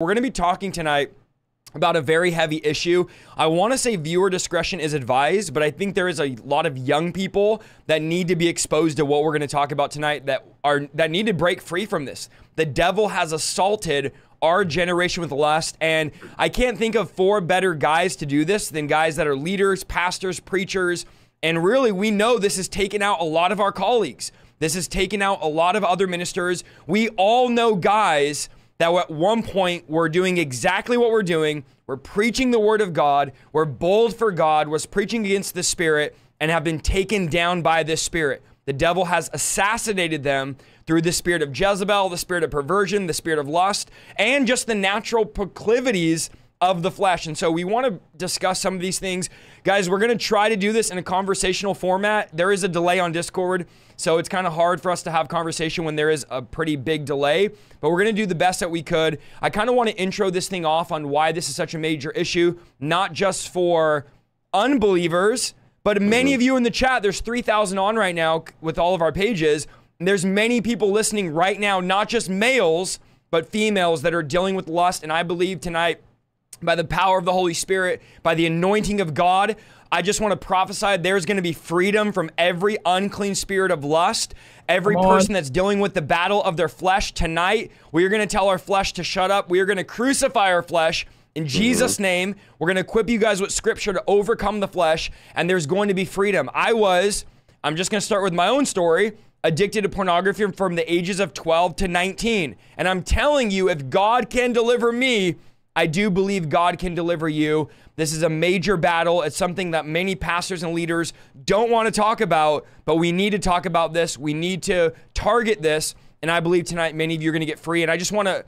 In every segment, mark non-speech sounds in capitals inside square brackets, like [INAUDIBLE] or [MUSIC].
We're going to be talking tonight about a very heavy issue. I want to say viewer discretion is advised, but I think there is a lot of young people that need to be exposed to what we're going to talk about tonight that are that need to break free from this. The devil has assaulted our generation with lust and I can't think of four better guys to do this than guys that are leaders, pastors, preachers, and really we know this has taken out a lot of our colleagues. This has taken out a lot of other ministers. We all know guys that at one point we're doing exactly what we're doing. We're preaching the word of God. We're bold for God. We're preaching against the spirit and have been taken down by this spirit. The devil has assassinated them through the spirit of Jezebel, the spirit of perversion, the spirit of lust, and just the natural proclivities of the flesh. And so we want to discuss some of these things. Guys, we're going to try to do this in a conversational format. There is a delay on Discord, so it's kind of hard for us to have conversation when there is a pretty big delay, but we're going to do the best that we could. I kind of want to intro this thing off on why this is such a major issue, not just for unbelievers, but mm-hmm. many of you in the chat, there's 3,000 on right now with all of our pages. There's many people listening right now, not just males, but females that are dealing with lust. And I believe tonight by the power of the Holy Spirit, by the anointing of God. I just want to prophesy there's going to be freedom from every unclean spirit of lust. Every person that's dealing with the battle of their flesh tonight, we are going to tell our flesh to shut up. We are going to crucify our flesh. In mm-hmm. Jesus' name, we're going to equip you guys with scripture to overcome the flesh, and there's going to be freedom. I was, I'm just going to start with my own story, addicted to pornography from the ages of 12 to 19. And I'm telling you, if God can deliver me, I do believe God can deliver you. This is a major battle. It's something that many pastors and leaders don't want to talk about, but we need to talk about this. We need to target this. And I believe tonight many of you are going to get free. And I just want to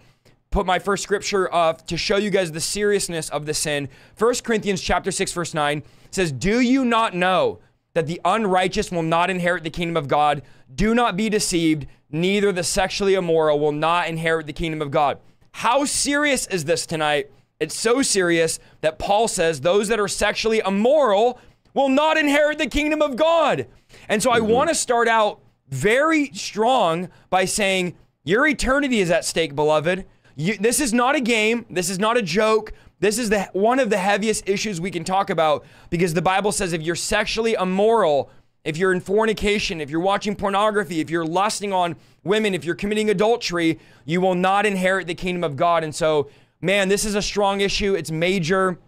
put my first scripture uh, to show you guys the seriousness of the sin. 1 Corinthians chapter 6 verse 9 says, "Do you not know that the unrighteous will not inherit the kingdom of God? Do not be deceived, neither the sexually immoral will not inherit the kingdom of God." How serious is this tonight? It's so serious that Paul says those that are sexually immoral will not inherit the kingdom of God. And so mm-hmm. I want to start out very strong by saying, Your eternity is at stake, beloved. You, this is not a game. This is not a joke. This is the one of the heaviest issues we can talk about because the Bible says if you're sexually immoral, if you're in fornication, if you're watching pornography, if you're lusting on women, if you're committing adultery, you will not inherit the kingdom of God. And so, man, this is a strong issue. It's major.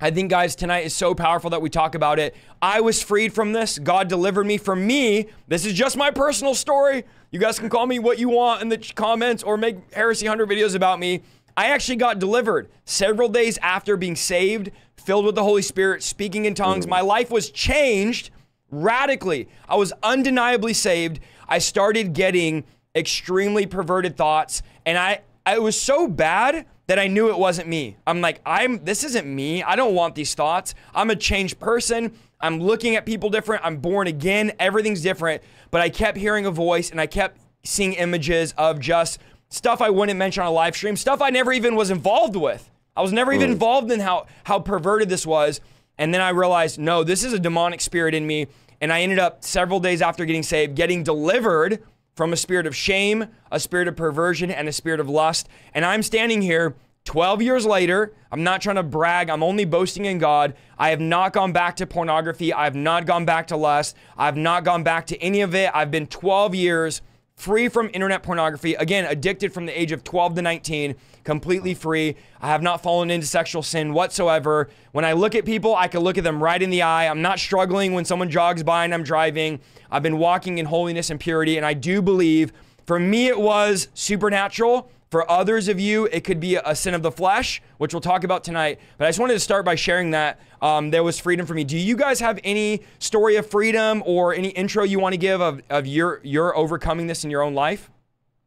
I think, guys, tonight is so powerful that we talk about it. I was freed from this. God delivered me from me. This is just my personal story. You guys can call me what you want in the comments or make Heresy Hunter videos about me. I actually got delivered several days after being saved, filled with the Holy Spirit, speaking in tongues. Mm. My life was changed radically. I was undeniably saved. I started getting extremely perverted thoughts and I it was so bad that I knew it wasn't me. I'm like, I'm this isn't me. I don't want these thoughts. I'm a changed person. I'm looking at people different. I'm born again. Everything's different. But I kept hearing a voice and I kept seeing images of just stuff I wouldn't mention on a live stream, stuff I never even was involved with. I was never even involved in how how perverted this was. And then I realized, no, this is a demonic spirit in me. And I ended up several days after getting saved, getting delivered from a spirit of shame, a spirit of perversion, and a spirit of lust. And I'm standing here 12 years later. I'm not trying to brag. I'm only boasting in God. I have not gone back to pornography. I have not gone back to lust. I've not gone back to any of it. I've been 12 years free from internet pornography. Again, addicted from the age of 12 to 19, completely free. I have not fallen into sexual sin whatsoever. When I look at people, I can look at them right in the eye. I'm not struggling when someone jogs by and I'm driving. I've been walking in holiness and purity, and I do believe for me it was supernatural. For others of you, it could be a sin of the flesh, which we'll talk about tonight. But I just wanted to start by sharing that um, there was freedom for me. Do you guys have any story of freedom or any intro you want to give of, of your your overcoming this in your own life?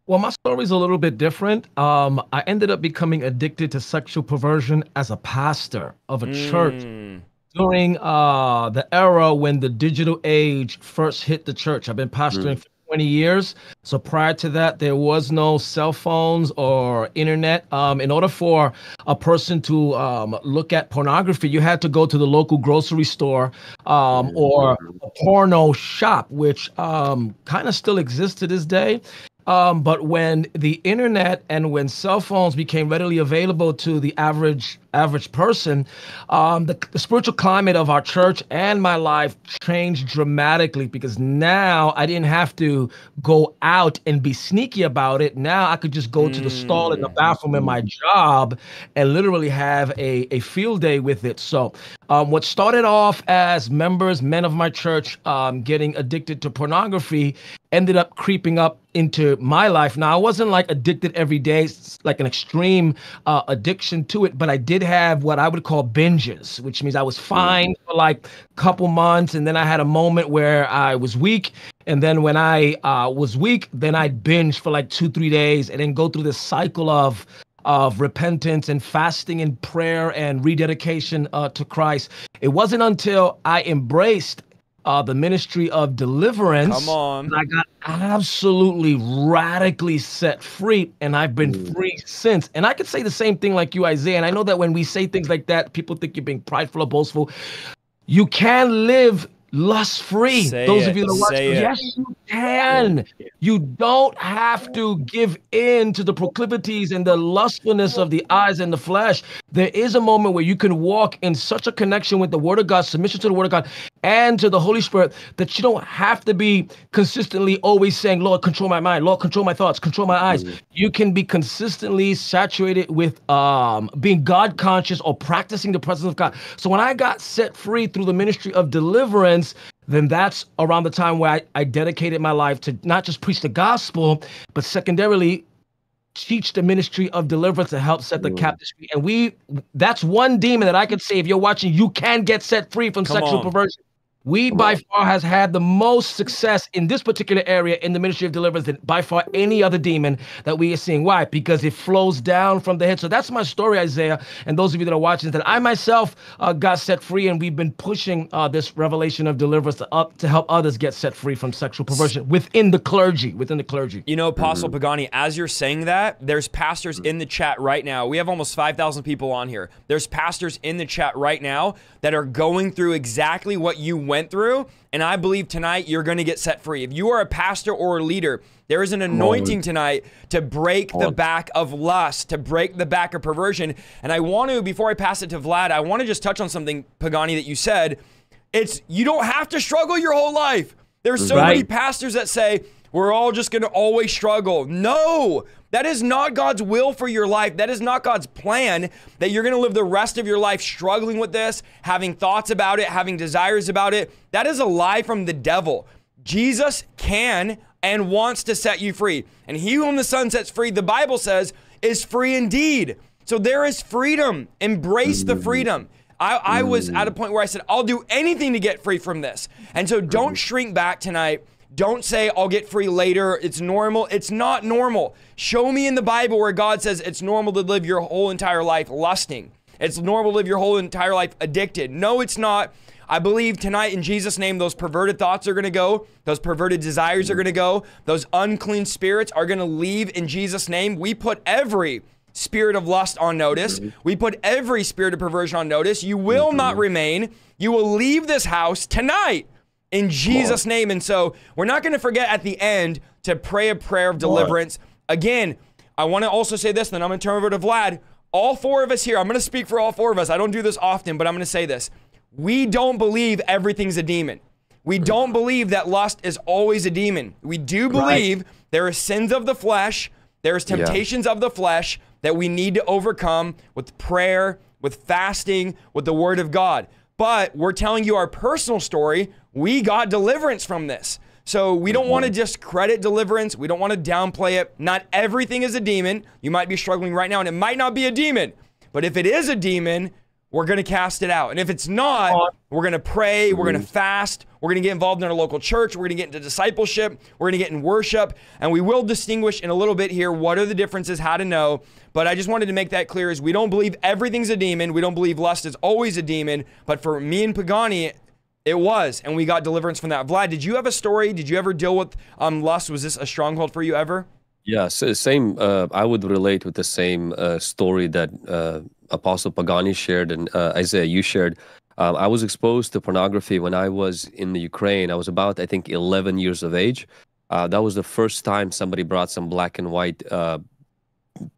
Well, my story is a little bit different. Um, I ended up becoming addicted to sexual perversion as a pastor of a mm. church during uh, the era when the digital age first hit the church. I've been pastoring mm. 20 years. So prior to that, there was no cell phones or internet. Um, in order for a person to um, look at pornography, you had to go to the local grocery store um, or a porno shop, which um, kind of still exists to this day. Um, but when the internet and when cell phones became readily available to the average average person, um, the, the, spiritual climate of our church and my life changed dramatically because now I didn't have to go out and be sneaky about it. Now I could just go mm. to the stall in the mm. bathroom in my job and literally have a, a field day with it. So, um, what started off as members, men of my church, um, getting addicted to pornography ended up creeping up into my life. Now, I wasn't like addicted every day, like an extreme uh, addiction to it, but I did have what I would call binges, which means I was fine for like a couple months. And then I had a moment where I was weak. And then when I uh, was weak, then I'd binge for like two, three days and then go through this cycle of of repentance and fasting and prayer and rededication uh, to Christ. It wasn't until I embraced uh, the ministry of deliverance. Come on. I got absolutely radically set free, and I've been mm. free since. And I could say the same thing like you, Isaiah. And I know that when we say things like that, people think you're being prideful or boastful. You can live lust free. Those it. of you that watch, yes, you can. You don't have to give in to the proclivities and the lustfulness of the eyes and the flesh. There is a moment where you can walk in such a connection with the Word of God, submission to the Word of God, and to the Holy Spirit that you don't have to be consistently always saying, Lord, control my mind, Lord, control my thoughts, control my eyes. Mm-hmm. You can be consistently saturated with um, being God conscious or practicing the presence of God. So when I got set free through the ministry of deliverance, then that's around the time where I, I dedicated my life to not just preach the gospel, but secondarily teach the ministry of deliverance to help set the mm. captives free. And we that's one demon that I can say if you're watching, you can get set free from Come sexual on. perversion. We by far has had the most success in this particular area in the ministry of deliverance than by far any other demon that we are seeing. Why? Because it flows down from the head. So that's my story, Isaiah. And those of you that are watching, that I myself uh, got set free, and we've been pushing uh, this revelation of deliverance to, up to help others get set free from sexual perversion within the clergy. Within the clergy. You know, Apostle mm-hmm. Pagani, as you're saying that, there's pastors in the chat right now. We have almost 5,000 people on here. There's pastors in the chat right now that are going through exactly what you went through. And I believe tonight you're going to get set free. If you are a pastor or a leader, there is an anointing tonight to break the back of lust, to break the back of perversion. And I want to, before I pass it to Vlad, I want to just touch on something, Pagani, that you said. It's you don't have to struggle your whole life. There's so right. many pastors that say, we're all just going to always struggle. No, that is not God's will for your life. That is not God's plan that you're going to live the rest of your life struggling with this, having thoughts about it, having desires about it. That is a lie from the devil. Jesus can and wants to set you free. And he whom the Son sets free, the Bible says, is free indeed. So there is freedom. Embrace the freedom. I, I was at a point where I said, I'll do anything to get free from this. And so don't shrink back tonight don't say, I'll get free later. It's normal. It's not normal. Show me in the Bible where God says it's normal to live your whole entire life lusting. It's normal to live your whole entire life addicted. No, it's not. I believe tonight in Jesus' name, those perverted thoughts are going to go. Those perverted desires are going to go. Those unclean spirits are going to leave in Jesus' name. We put every spirit of lust on notice. Mm-hmm. We put every spirit of perversion on notice. You will not mm-hmm. remain. You will leave this house tonight in Jesus' name. And so we're not going to forget at the end to pray a prayer of deliverance. Again, I want to also say this, then I'm going to turn over to Vlad. All four of us here, I'm going to speak for all four of us. I don't do this often, but I'm going to say this. We don't believe everything's a demon. We don't believe that lust is always a demon. We do believe right. there are sins of the flesh, there's temptations yeah. of the flesh that we need to overcome with prayer, with fasting, with the word of God. But we're telling you our personal story we got deliverance from this. So we don't want to mm-hmm. just credit deliverance. We don't want to downplay it. Not everything is a demon. You might be struggling right now and it might not be a demon. But if it is a demon, we're going to cast it out. And if it's not, we're going to pray, we're going to fast, we're going to get involved in our local church, we're going to get into discipleship, we're going to get in worship, and we will distinguish in a little bit here what are the differences, how to know. But I just wanted to make that clear is we don't believe everything's a demon. We don't believe lust is always a demon. But for me and Pagani, it was, and we got deliverance from that. Vlad, did you have a story? Did you ever deal with um, lust? Was this a stronghold for you ever? Yeah, so same. Uh, I would relate with the same uh, story that uh, Apostle Pagani shared and uh, Isaiah you shared. Um, I was exposed to pornography when I was in the Ukraine. I was about, I think, 11 years of age. Uh, that was the first time somebody brought some black and white uh,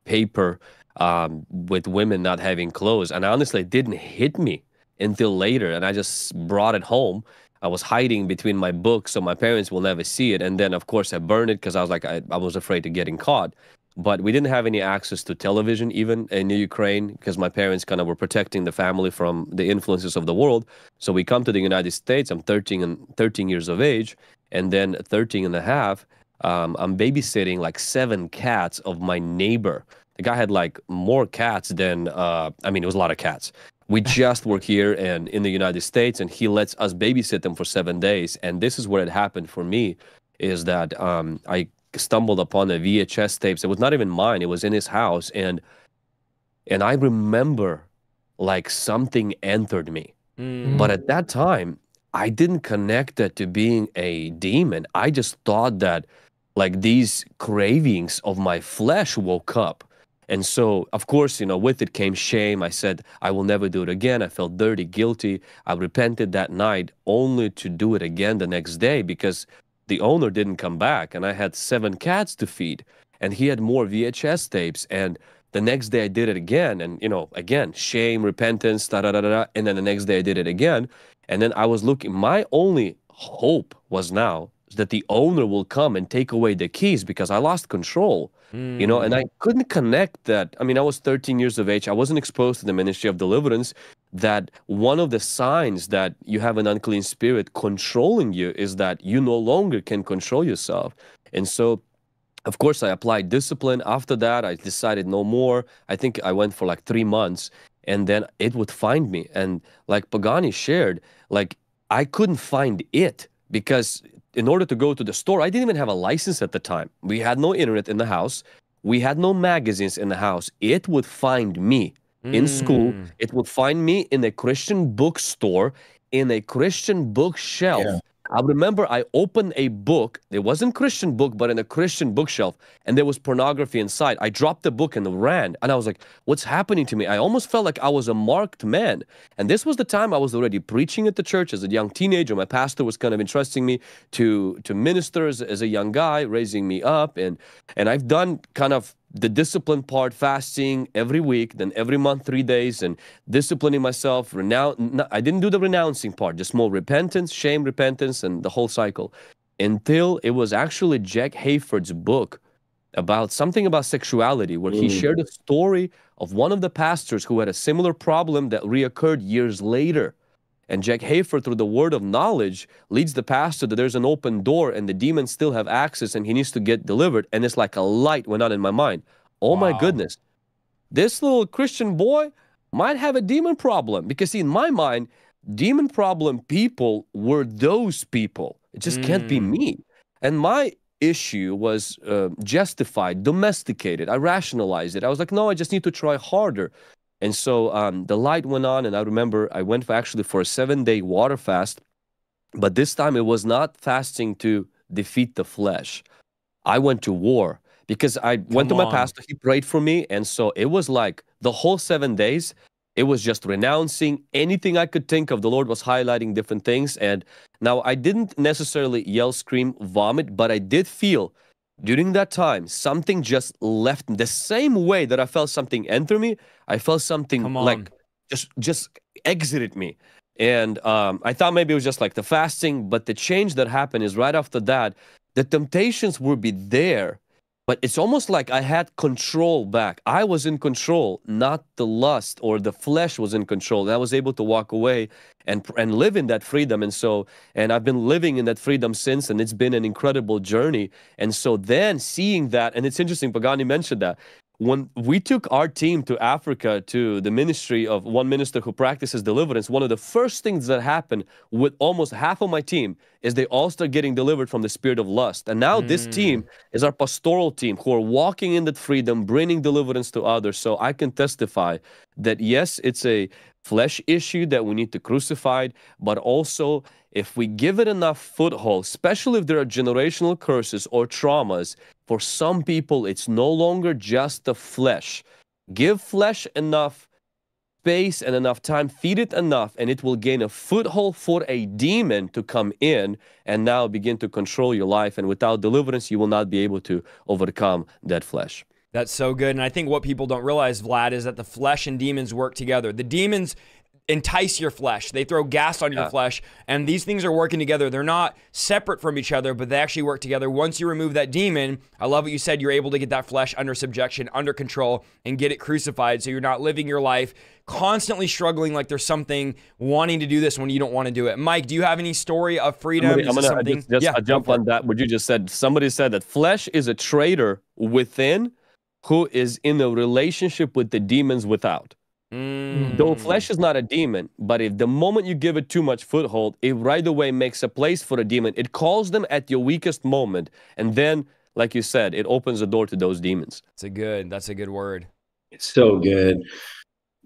paper um, with women not having clothes. And honestly, it didn't hit me until later. And I just brought it home. I was hiding between my books so my parents will never see it. And then, of course, I burned it because I was like, I, I was afraid of getting caught. But we didn't have any access to television even in Ukraine because my parents kind of were protecting the family from the influences of the world. So we come to the United States. I'm 13 and 13 years of age. And then 13 and a half, um, I'm babysitting like seven cats of my neighbor. The guy had like more cats than, uh, I mean, it was a lot of cats. We just were here and in the United States, and he lets us babysit them for seven days. And this is where it happened for me, is that um, I stumbled upon the VHS tapes. It was not even mine; it was in his house, and and I remember like something entered me. Mm. But at that time, I didn't connect that to being a demon. I just thought that like these cravings of my flesh woke up and so, of course, you know, with it came shame. I said, I will never do it again. I felt dirty, guilty. I repented that night only to do it again the next day because the owner didn't come back and I had seven cats to feed and he had more VHS tapes. And the next day I did it again. And, you know, again, shame, repentance, da da da da. And then the next day I did it again. And then I was looking, my only hope was now that the owner will come and take away the keys because I lost control. Mm. You know, and I mm. couldn't connect that. I mean, I was 13 years of age. I wasn't exposed to the ministry of deliverance. That one of the signs that you have an unclean spirit controlling you is that you no longer can control yourself. And so of course i applied discipline after that i decided no more i think i went for like three months and then it would find me and like pagani shared like i couldn't find it because in order to go to the store, I didn't even have a license at the time. We had no internet in the house. We had no magazines in the house. It would find me in school. Mm. It would find me in a Christian bookstore, in a Christian bookshelf. Yeah. I remember I opened a book. It wasn't Christian book, but in a Christian bookshelf, and there was pornography inside. I dropped the book and ran, and I was like, "What's happening to me?" I almost felt like I was a marked man. And this was the time I was already preaching at the church as a young teenager. My pastor was kind of entrusting me to to minister as, as a young guy, raising me up, and and I've done kind of the discipline part, fasting every week, then every month, three days, and disciplining myself. Renounce. I didn't do the renouncing part, just more repentance, shame, repentance, and the whole cycle. Until it was actually Jack Hayford's book about something about sexuality, where mm. he shared a story of one of the pastors who had a similar problem that reoccurred years later. And Jack Hayford, through the word of knowledge, leads the pastor that there's an open door and the demons still have access and he needs to get delivered. And it's like a light went on in my mind. Oh wow. my goodness. This little Christian boy might have a demon problem. Because, see, in my mind, demon problem people were those people. It just mm. can't be mm. me. And my issue was uh, justified, domesticated. I rationalized it. I was like, no, I just need to try harder. And so um, the light went on, and I remember I went for actually for a seven day water fast, but this time it was not fasting to defeat the flesh. I went to war because I Come went to my pastor, he prayed for me. And so it was like the whole seven days, it was just renouncing anything I could think of. The Lord was highlighting different things. And now I didn't necessarily yell, scream, vomit, but I did feel during that time, something just left me. The same way that I felt something enter me, I felt something like just just exited me. And um, I thought maybe it was just like the fasting, but the change that happened is right after that, the temptations will be there, but it's almost like I had control back. I was in control, not the lust or the flesh was in control. And I was able to walk away and and live in that freedom. And so, and I've been living in that freedom since, and it's been an incredible journey. And so then seeing that, and it's interesting, Pagani mentioned that when we took our team to Africa to the ministry of one minister who practices deliverance, one of the first things that happened with almost half of my team is they all start getting delivered from the spirit of lust. And now mm. this team is our pastoral team who are walking in that freedom, bringing deliverance to others. So I can testify that yes, it's a flesh issue that we need to crucify, but also if we give it enough foothold, especially if there are generational curses or traumas, for some people it's no longer just the flesh. Give flesh enough space and enough time, feed it enough, and it will gain a foothold for a demon to come in and now begin to control your life. And without deliverance, you will not be able to overcome that flesh. That's so good. And I think what people don't realize, Vlad, is that the flesh and demons work together. The demons entice your flesh. They throw gas on your Yeah. flesh, and these things are working together. They're not separate from each other, but they actually work together. Once you remove that demon, I love what you said. You're able to get that flesh under subjection, under control, and get it crucified. So you're not living your life constantly struggling like there's something wanting to do this when you don't want to do it. Mike, do you have any story of freedom? I'm gonna, I'm gonna just, just yeah, uh, jump on that. What you just said. Somebody said that flesh is a traitor within, who is in a relationship with the demons without. Mm. Though flesh is not a demon, but if the moment you give it too much foothold, it right away makes a place for a demon. It calls them at your weakest moment, and then, like you said, it opens the door to those demons. That's a good. That's a good word. It's so good.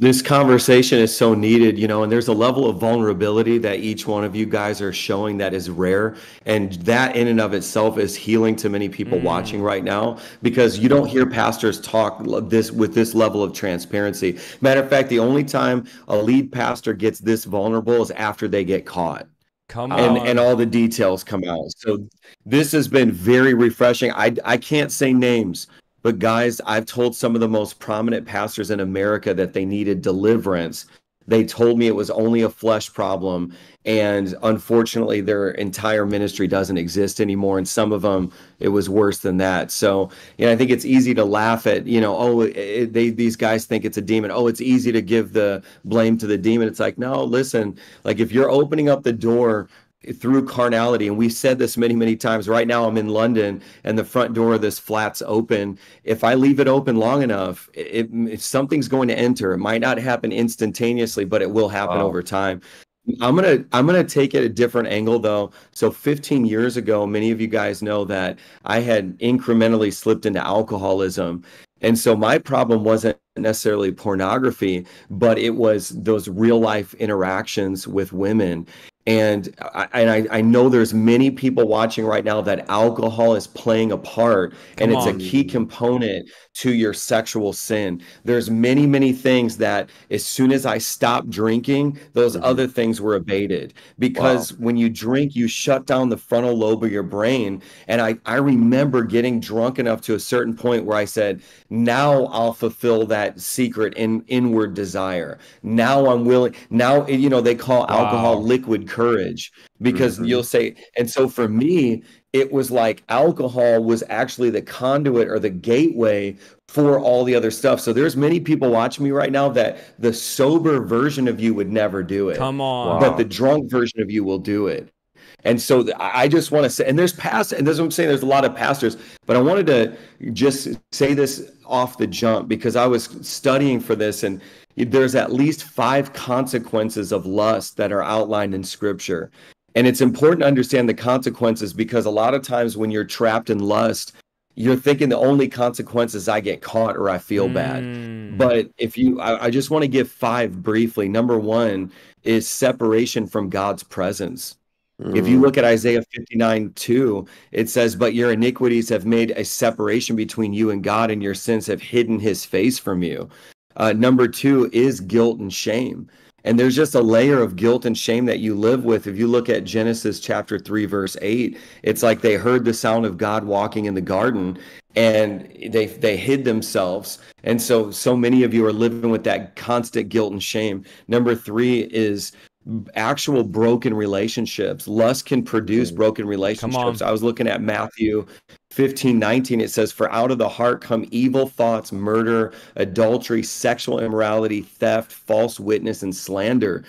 This conversation is so needed, you know, and there's a level of vulnerability that each one of you guys are showing that is rare. And that in and of itself is healing to many people Mm. watching right now because you don't hear pastors talk this with this level of transparency. Matter of fact, the only time a lead pastor gets this vulnerable is after they get caught Come and on. and all the details come out. So this has been very refreshing. I I can't say names, but guys, I've told some of the most prominent pastors in America that they needed deliverance. They told me it was only a flesh problem, and unfortunately, their entire ministry doesn't exist anymore. And some of them, it was worse than that. So, you know, I think it's easy to laugh at, you know, oh, it, they these guys think it's a demon. Oh, it's easy to give the blame to the demon. It's like, no, listen, like if you're opening up the door through carnality. And we've said this many many times. Right now i'm in london and the front door of this flat's open. If i leave it open long enough it, it something's going to enter it might not happen instantaneously but it will happen Wow. over time. I'm gonna i'm gonna take it a different angle though. So 15 years ago many of you guys know that i had incrementally slipped into alcoholism. And so my problem wasn't necessarily pornography but it was those real life interactions with women and I, and I, I know there's many people watching right now that alcohol is playing a part and it's on. a key component to your sexual sin. There's many many things that as soon as i stopped drinking those Mhm. other things were abated. Because when you drink you shut down the frontal lobe of your brain. And i i remember getting drunk enough to a certain point where i said now i'll fulfill that secret in inward desire. Now i'm willing now you know they call alcohol liquid courage. Because Mhm. you'll say and so for me it was like alcohol was actually the conduit or the gateway for all the other stuff so there's many people watching me right now that the sober version of you would never do it Come on. But the drunk version of you will do it and so I I just want to say, and there's past, and that's what I'm saying. There's a lot of pastors, but I wanted to just say this off the jump because I was studying for this, and there's at least five consequences of lust that are outlined in Scripture, and it's important to understand the consequences because a lot of times when you're trapped in lust, you're thinking the only consequence is I get caught or I feel bad. Mm. But if you, I, I just want to give five briefly. Number one is separation from God's presence. If you look at Isaiah 59 2, it says, But your iniquities have made a separation between you and God, and your sins have hidden his face from you. Uh, number two is guilt and shame. And there's just a layer of guilt and shame that you live with. If you look at Genesis chapter 3, verse 8, it's like they heard the sound of God walking in the garden and they they hid themselves. And so so many of you are living with that constant guilt and shame. Number 3 is actual broken relationships. Lust can produce broken relationships. I was looking at Matthew 15, 19. It says, For out of the heart come evil thoughts, murder, adultery, sexual immorality, theft, false witness, and slander.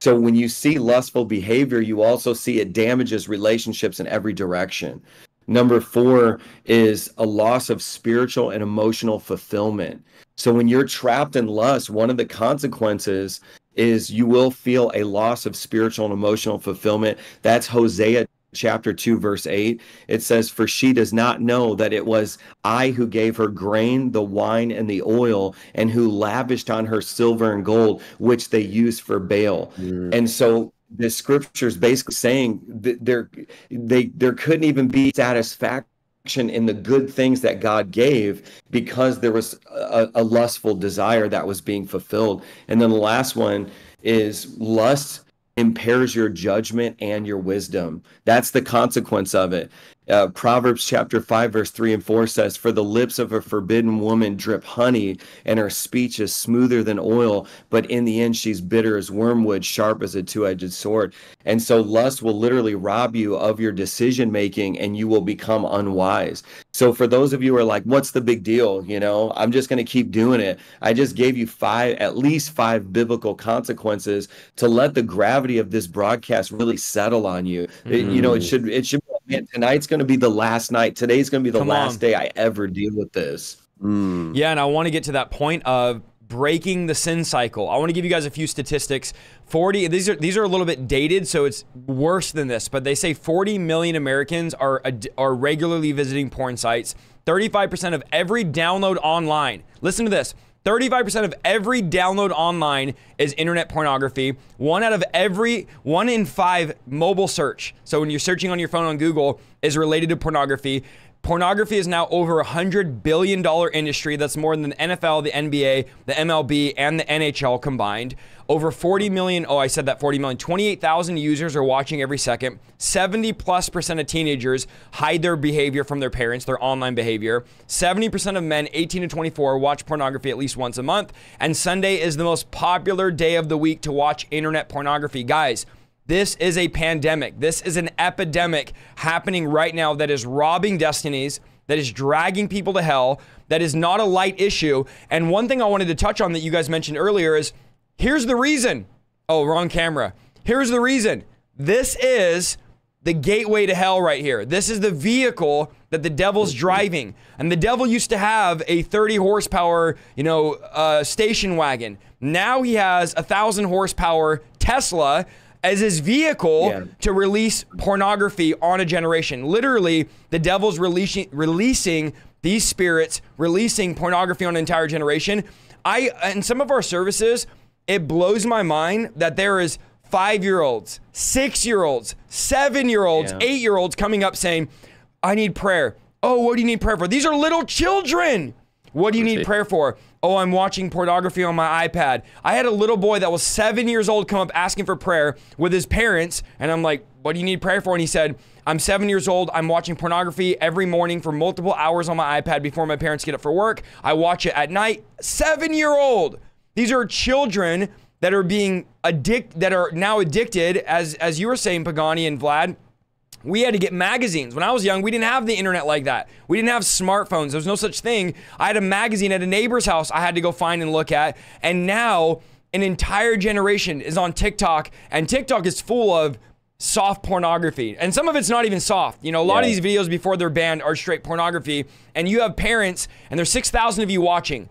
So when you see lustful behavior, you also see it damages relationships in every direction. Number four is a loss of spiritual and emotional fulfillment. So when you're trapped in lust, one of the consequences is you will feel a loss of spiritual and emotional fulfillment. That's Hosea chapter 2 verse 8 it says for she does not know that it was i who gave her grain the wine and the oil and who lavished on her silver and gold which they used for baal Mm. and so the scripture is basically saying that there they there couldn't even be satisfaction in the good things that God gave because there was a, a, lustful desire that was being fulfilled. And then the last one is lust impairs your judgment and your wisdom. That's the consequence of it. Uh, Proverbs chapter 5, verse 3 and 4 says, For the lips of a forbidden woman drip honey, and her speech is smoother than oil, but in the end she's bitter as wormwood, sharp as a two edged sword. And so lust will literally rob you of your decision making, and you will become unwise. So for those of you who are like, What's the big deal? You know, I'm just going to keep doing it. I just gave you five, at least five biblical consequences to let the gravity of this broadcast really settle on you. Mm-hmm. It, you know, it should, it should man, tonight's going to be the last night. Today's going to be the Come last on. day I ever deal with this. Mm. Yeah, and I want to get to that point of breaking the sin cycle. I want to give you guys a few statistics. 40 these are these are a little bit dated so it's worse than this, but they say 40 million Americans are are regularly visiting porn sites. 35% of every download online. Listen to this. 35% of every download online is internet pornography. One out of every one in five mobile search. So when you're searching on your phone on Google is related to pornography. Pornography is now over a $100 billion industry. That's more than the NFL, the NBA, the MLB, and the NHL combined. Over 40 million, oh, I said that 40 million, 28,000 users are watching every second. 70 plus percent of teenagers hide their behavior from their parents, their online behavior. 70% of men 18 to 24 watch pornography at least once a month. And Sunday is the most popular day of the week to watch internet pornography. Guys, this is a pandemic. This is an epidemic happening right now that is robbing destinies, that is dragging people to hell, that is not a light issue. And one thing I wanted to touch on that you guys mentioned earlier is here's the reason. Oh, wrong camera. Here's the reason. This is the gateway to hell right here. This is the vehicle that the devil's driving. And the devil used to have a 30 horsepower, you know, uh, station wagon. Now he has a thousand horsepower Tesla as his vehicle yeah. to release pornography on a generation. Literally, the devil's releasing releasing these spirits, releasing pornography on an entire generation. I in some of our services, it blows my mind that there is five year olds, six year olds, seven year olds, yeah. eight year olds coming up saying, I need prayer. Oh, what do you need prayer for? These are little children. What do you need prayer for? Oh, I'm watching pornography on my iPad. I had a little boy that was seven years old come up asking for prayer with his parents, and I'm like, What do you need prayer for? And he said, I'm seven years old. I'm watching pornography every morning for multiple hours on my iPad before my parents get up for work. I watch it at night. Seven year old. These are children that are being addict that are now addicted, as as you were saying, Pagani and Vlad we had to get magazines. When I was young, we didn't have the internet like that. We didn't have smartphones. There was no such thing. I had a magazine at a neighbor's house I had to go find and look at. And now an entire generation is on TikTok, and TikTok is full of soft pornography. And some of it's not even soft. You know, a lot yeah. of these videos before they're banned are straight pornography. And you have parents, and there's 6,000 of you watching.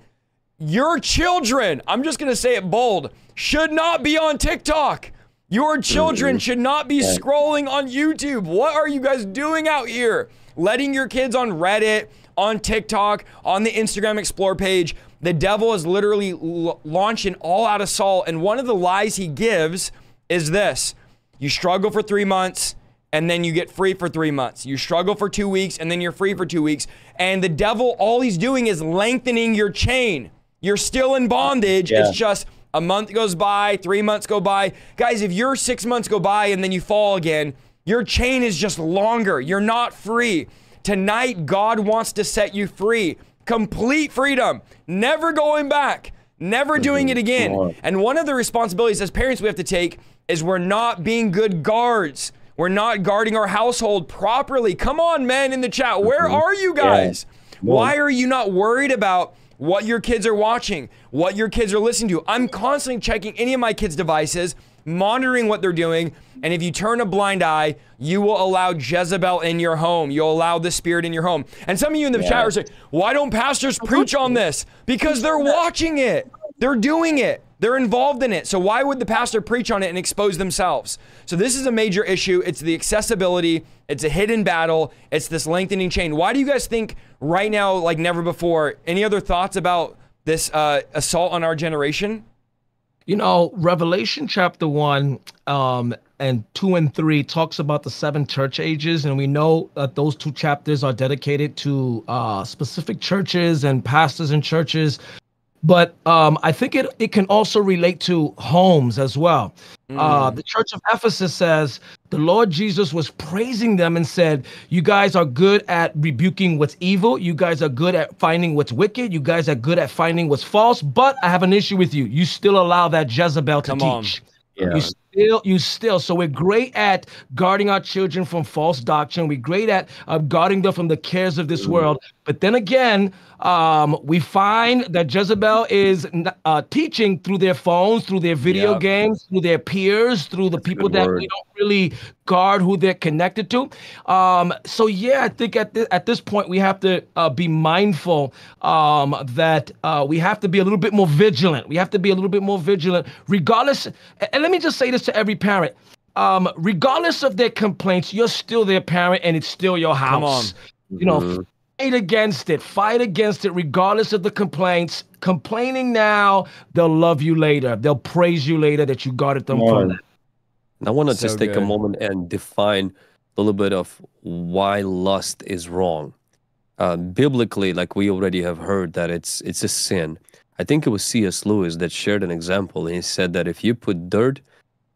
Your children, I'm just going to say it bold, should not be on TikTok. Your children mm-hmm. should not be scrolling on YouTube. What are you guys doing out here? Letting your kids on Reddit, on TikTok, on the Instagram Explore page. The devil is literally l- launching all out assault. And one of the lies he gives is this you struggle for three months and then you get free for three months. You struggle for two weeks and then you're free for two weeks. And the devil, all he's doing is lengthening your chain. You're still in bondage. Yeah. It's just a month goes by, three months go by. Guys, if your six months go by and then you fall again, your chain is just longer. You're not free. Tonight, God wants to set you free. Complete freedom. Never going back. Never doing it again. And one of the responsibilities as parents we have to take is we're not being good guards. We're not guarding our household properly. Come on, men in the chat. Where mm-hmm. are you guys? Why are you not worried about what your kids are watching, what your kids are listening to. I'm constantly checking any of my kids' devices, monitoring what they're doing. And if you turn a blind eye, you will allow Jezebel in your home. You'll allow the spirit in your home. And some of you in the yeah. chat are saying, why don't pastors preach on this? Because they're watching it, they're doing it. They're involved in it. So why would the pastor preach on it and expose themselves? So this is a major issue. It's the accessibility. It's a hidden battle. It's this lengthening chain. Why do you guys think right now, like never before, any other thoughts about this uh, assault on our generation? You know, Revelation chapter one, um, and two and three talks about the seven church ages, and we know that those two chapters are dedicated to uh, specific churches and pastors and churches. But um, I think it it can also relate to homes as well. Uh, the church of Ephesus says the Lord Jesus was praising them and said, You guys are good at rebuking what's evil. You guys are good at finding what's wicked. You guys are good at finding what's false. But I have an issue with you. You still allow that Jezebel to Come on. teach. Yeah. You still, you still. So we're great at guarding our children from false doctrine. We're great at uh, guarding them from the cares of this world. But then again, um, we find that Jezebel is uh, teaching through their phones, through their video games, through their peers, through the people that word. we don't really guard who they're connected to. Um, so yeah, I think at this, at this point we have to uh, be mindful um, that uh, we have to be a little bit more vigilant. We have to be a little bit more vigilant, regardless. And let me just say this to every parent. Um, regardless of their complaints, you're still their parent and it's still your house. Come on. You know, Mhm. fight against it. Fight against it, regardless of the complaints. Complaining now, they'll love you later. They'll praise you later that you guarded them Come from that. I want to So just take a moment and define a little bit of why lust is wrong. Uh, biblically, like we already have heard, that it's it's a sin. I think it was C.S. Lewis that shared an example, and he said that if you put dirt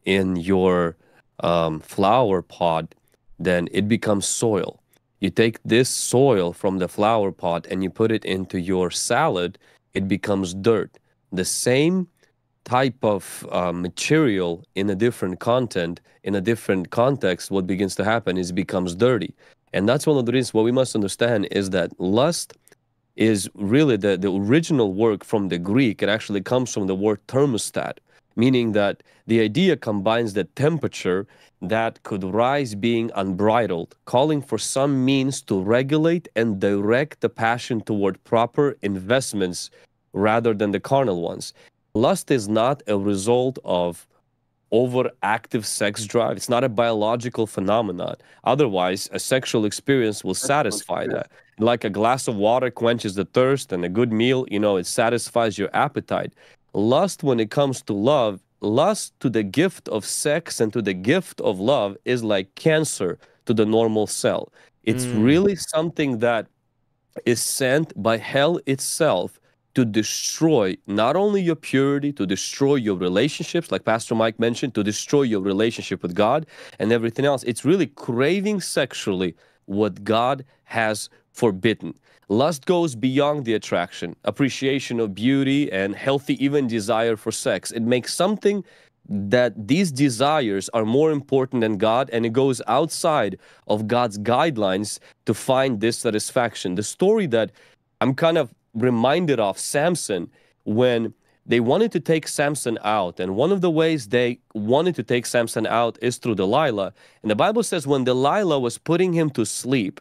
in your um, flower pot, then it becomes soil. You take this soil from the flower pot and you put it into your salad, it becomes dirt. The same type of uh, material in a different content, in a different context, what begins to happen is it becomes dirty. And that's one of the reasons what we must understand is that lust is really the, the original work from the Greek. It actually comes from the word thermostat, meaning that the idea combines the temperature that could rise being unbridled, calling for some means to regulate and direct the passion toward proper investments rather than the carnal ones. Lust is not a result of overactive sex drive. It's not a biological phenomenon. Otherwise, a sexual experience will satisfy that. Like a glass of water quenches the thirst, and a good meal, you know, it satisfies your appetite. Lust, when it comes to love, lust to the gift of sex and to the gift of love is like cancer to the normal cell. It's Mm. really something that is sent by hell itself to destroy not only your purity, to destroy your relationships, like Pastor Mike mentioned, to destroy your relationship with God and everything else. It's really craving sexually what God has forbidden. Lust goes beyond the attraction, appreciation of beauty, and healthy, even desire for sex. It makes something that these desires are more important than God, and it goes outside of God's guidelines to find this satisfaction. The story that I'm kind of reminded of Samson when they wanted to take Samson out, and one of the ways they wanted to take Samson out is through Delilah. And the Bible says when Delilah was putting him to sleep,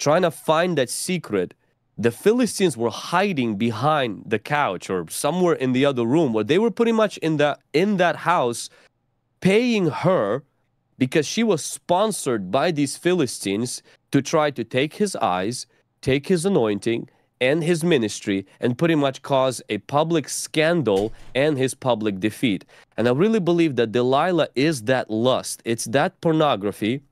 trying to find that secret, the Philistines were hiding behind the couch or somewhere in the other room where they were pretty much in that in that house paying her because she was sponsored by these Philistines to try to take his eyes, take his anointing and his ministry and pretty much cause a public scandal and his public defeat. And I really believe that Delilah is that lust. It's that pornography.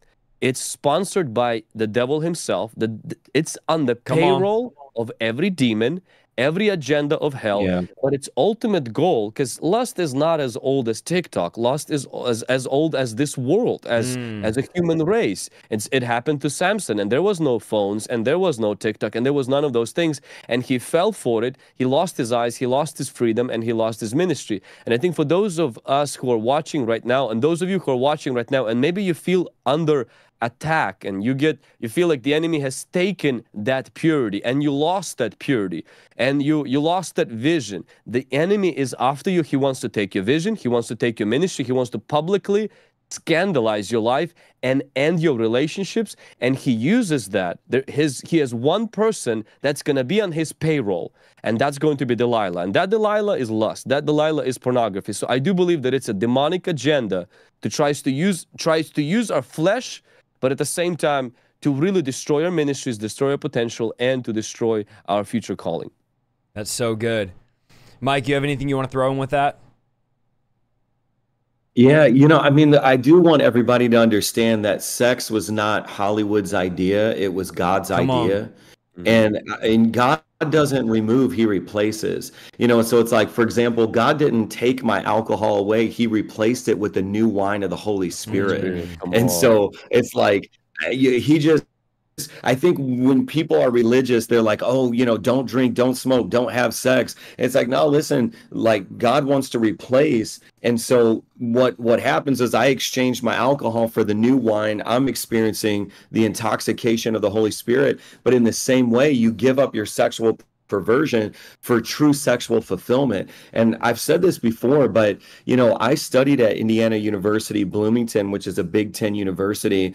It's sponsored by the devil himself. The, it's on the Come on. payroll of every demon, every agenda of hell. Yeah. But its ultimate goal, because lust is not as old as TikTok. Lust is as, as old as this world, as Mm. as a human race. It's, it happened to Samson, and there was no phones, and there was no TikTok, and there was none of those things. And he fell for it. He lost his eyes, he lost his freedom, and he lost his ministry. And I think for those of us who are watching right now, and those of you who are watching right now, and maybe you feel under attack and you get you feel like the enemy has taken that purity and you lost that purity and you you lost that vision. The enemy is after you. He wants to take your vision. He wants to take your ministry. He wants to publicly scandalize your life and end your relationships and he uses that. There, his he has one person that's going to be on his payroll and that's going to be delilah. And that delilah is lust. That delilah is pornography. So i do believe that it's a demonic agenda to tries to use tries to use our flesh but at the same time to really destroy our ministries destroy our potential and to destroy our future calling That's so good. Mike, you have anything you want to throw in with that? Yeah, you know, I mean, I do want everybody to understand that sex was not Hollywood's idea; it was God's Come on. idea, mm-hmm. and uh, and God doesn't remove; He replaces. You know, so it's like, for example, God didn't take my alcohol away; He replaced it with the new wine of the Holy Spirit. Dude, come And on. so it's like uh, he just I think when people are religious, they're like, oh, you know, don't drink, don't smoke, don't have sex. It's like, no, listen, like God wants to replace. And so what what happens is I exchange my alcohol for the new wine. I'm experiencing the intoxication of the Holy Spirit. But in the same way, you give up your sexual perversion for true sexual fulfillment. And I've said this before, but you know, I studied at Indiana University Bloomington, which is a Big 10 university,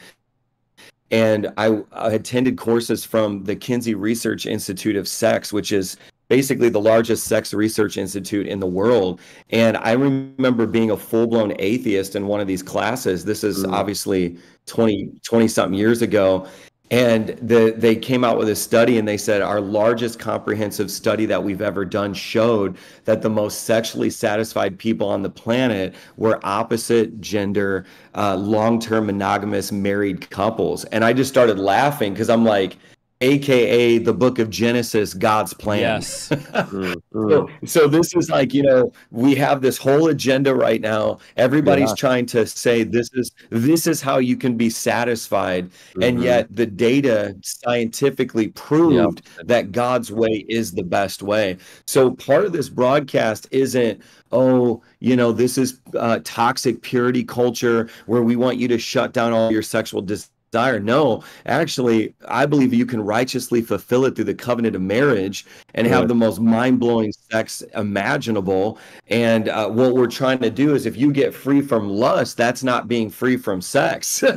and I, I attended courses from the Kinsey Research Institute of Sex, which is basically the largest sex research institute in the world. And I remember being a full-blown atheist in one of these classes. This is Mm. obviously 20, 20 something years ago. And the, they came out with a study and they said our largest comprehensive study that we've ever done showed that the most sexually satisfied people on the planet were opposite gender, uh, long term monogamous married couples. And I just started laughing because I'm like, AKA the book of Genesis, God's plan. Yes. [LAUGHS] Mm, mm. So, so this is like, you know, we have this whole agenda right now. Everybody's Yeah. trying to say this is this is how you can be satisfied. And Mhm. yet the data scientifically proved that God's way is the best way. So part of this broadcast isn't, oh, you know, this is uh, toxic purity culture where we want you to shut down all your sexual desire. No, actually, I believe you can righteously fulfill it through the covenant of marriage and have the most mind-blowing sex imaginable. And uh, what we're trying to do is, if you get free from lust, that's not being free from sex. [LAUGHS]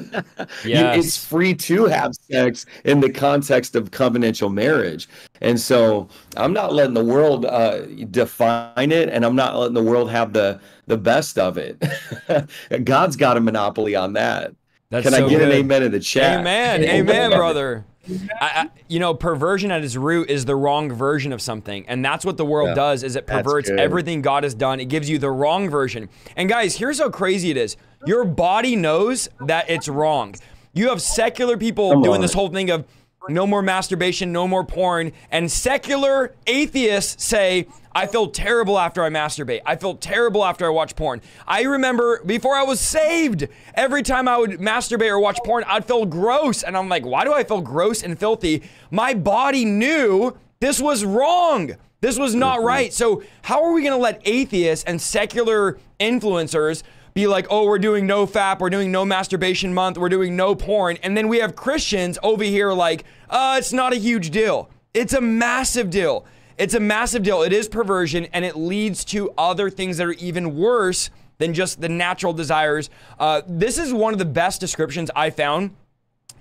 You- Yes. it's free to have sex in the context of covenantal marriage. And so, I'm not letting the world uh, define it, and I'm not letting the world have the the best of it. [LAUGHS] God's got a monopoly on that. That's Can so I get good. an amen in the chat? Amen. Amen, brother. I, I, you know, perversion at its root is the wrong version of something, and that's what the world Yeah. does. Is it perverts everything God has done? It gives you the wrong version. And guys, here's how crazy it is. Your body knows that it's wrong. You have secular people Come doing on. this whole thing of no more masturbation, no more porn, and secular atheists say, I feel terrible after I masturbate. I feel terrible after I watch porn. I remember before I was saved, every time I would masturbate or watch porn, I'd feel gross. And I'm like, why do I feel gross and filthy? My body knew this was wrong. This was not mm-hmm. right. So, how are we going to let atheists and secular influencers be like, oh, we're doing NoFap, we're doing no masturbation month, we're doing no porn. And then we have Christians over here like, uh, it's not a huge deal. It's a massive deal. It's a massive deal. It is perversion and it leads to other things that are even worse than just the natural desires. Uh, this is one of the best descriptions I found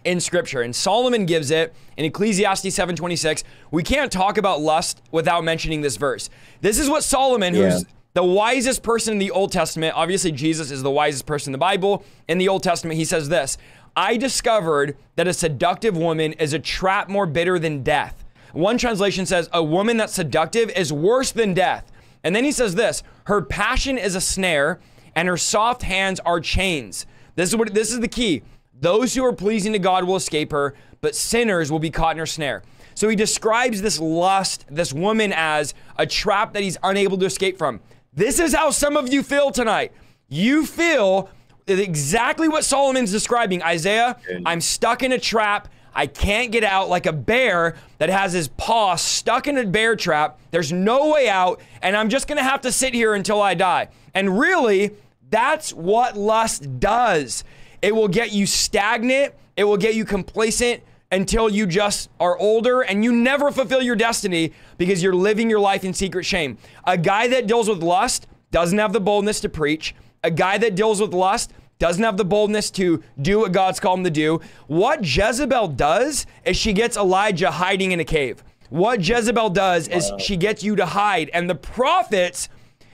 in scripture and solomon gives it in ecclesiastes 7.26 we can't talk about lust without mentioning this verse this is what solomon Yeah. who's the wisest person in the old testament obviously jesus is the wisest person in the bible in the old testament he says this i discovered that a seductive woman is a trap more bitter than death one translation says a woman that's seductive is worse than death and then he says this her passion is a snare and her soft hands are chains this is what this is the key those who are pleasing to God will escape her, but sinners will be caught in her snare. So he describes this lust, this woman, as a trap that he's unable to escape from. This is how some of you feel tonight. You feel exactly what Solomon's describing. Isaiah, I'm stuck in a trap. I can't get out like a bear that has his paw stuck in a bear trap. There's no way out, and I'm just gonna have to sit here until I die. And really, that's what lust does. It will get you stagnant, it will get you complacent until you just are older and you never fulfill your destiny because you're living your life in secret shame. A guy that deals with lust doesn't have the boldness to preach. A guy that deals with lust doesn't have the boldness to do what God's called him to do. What Jezebel does is she gets Elijah hiding in a cave. What Jezebel does is she gets you to hide. And the prophets,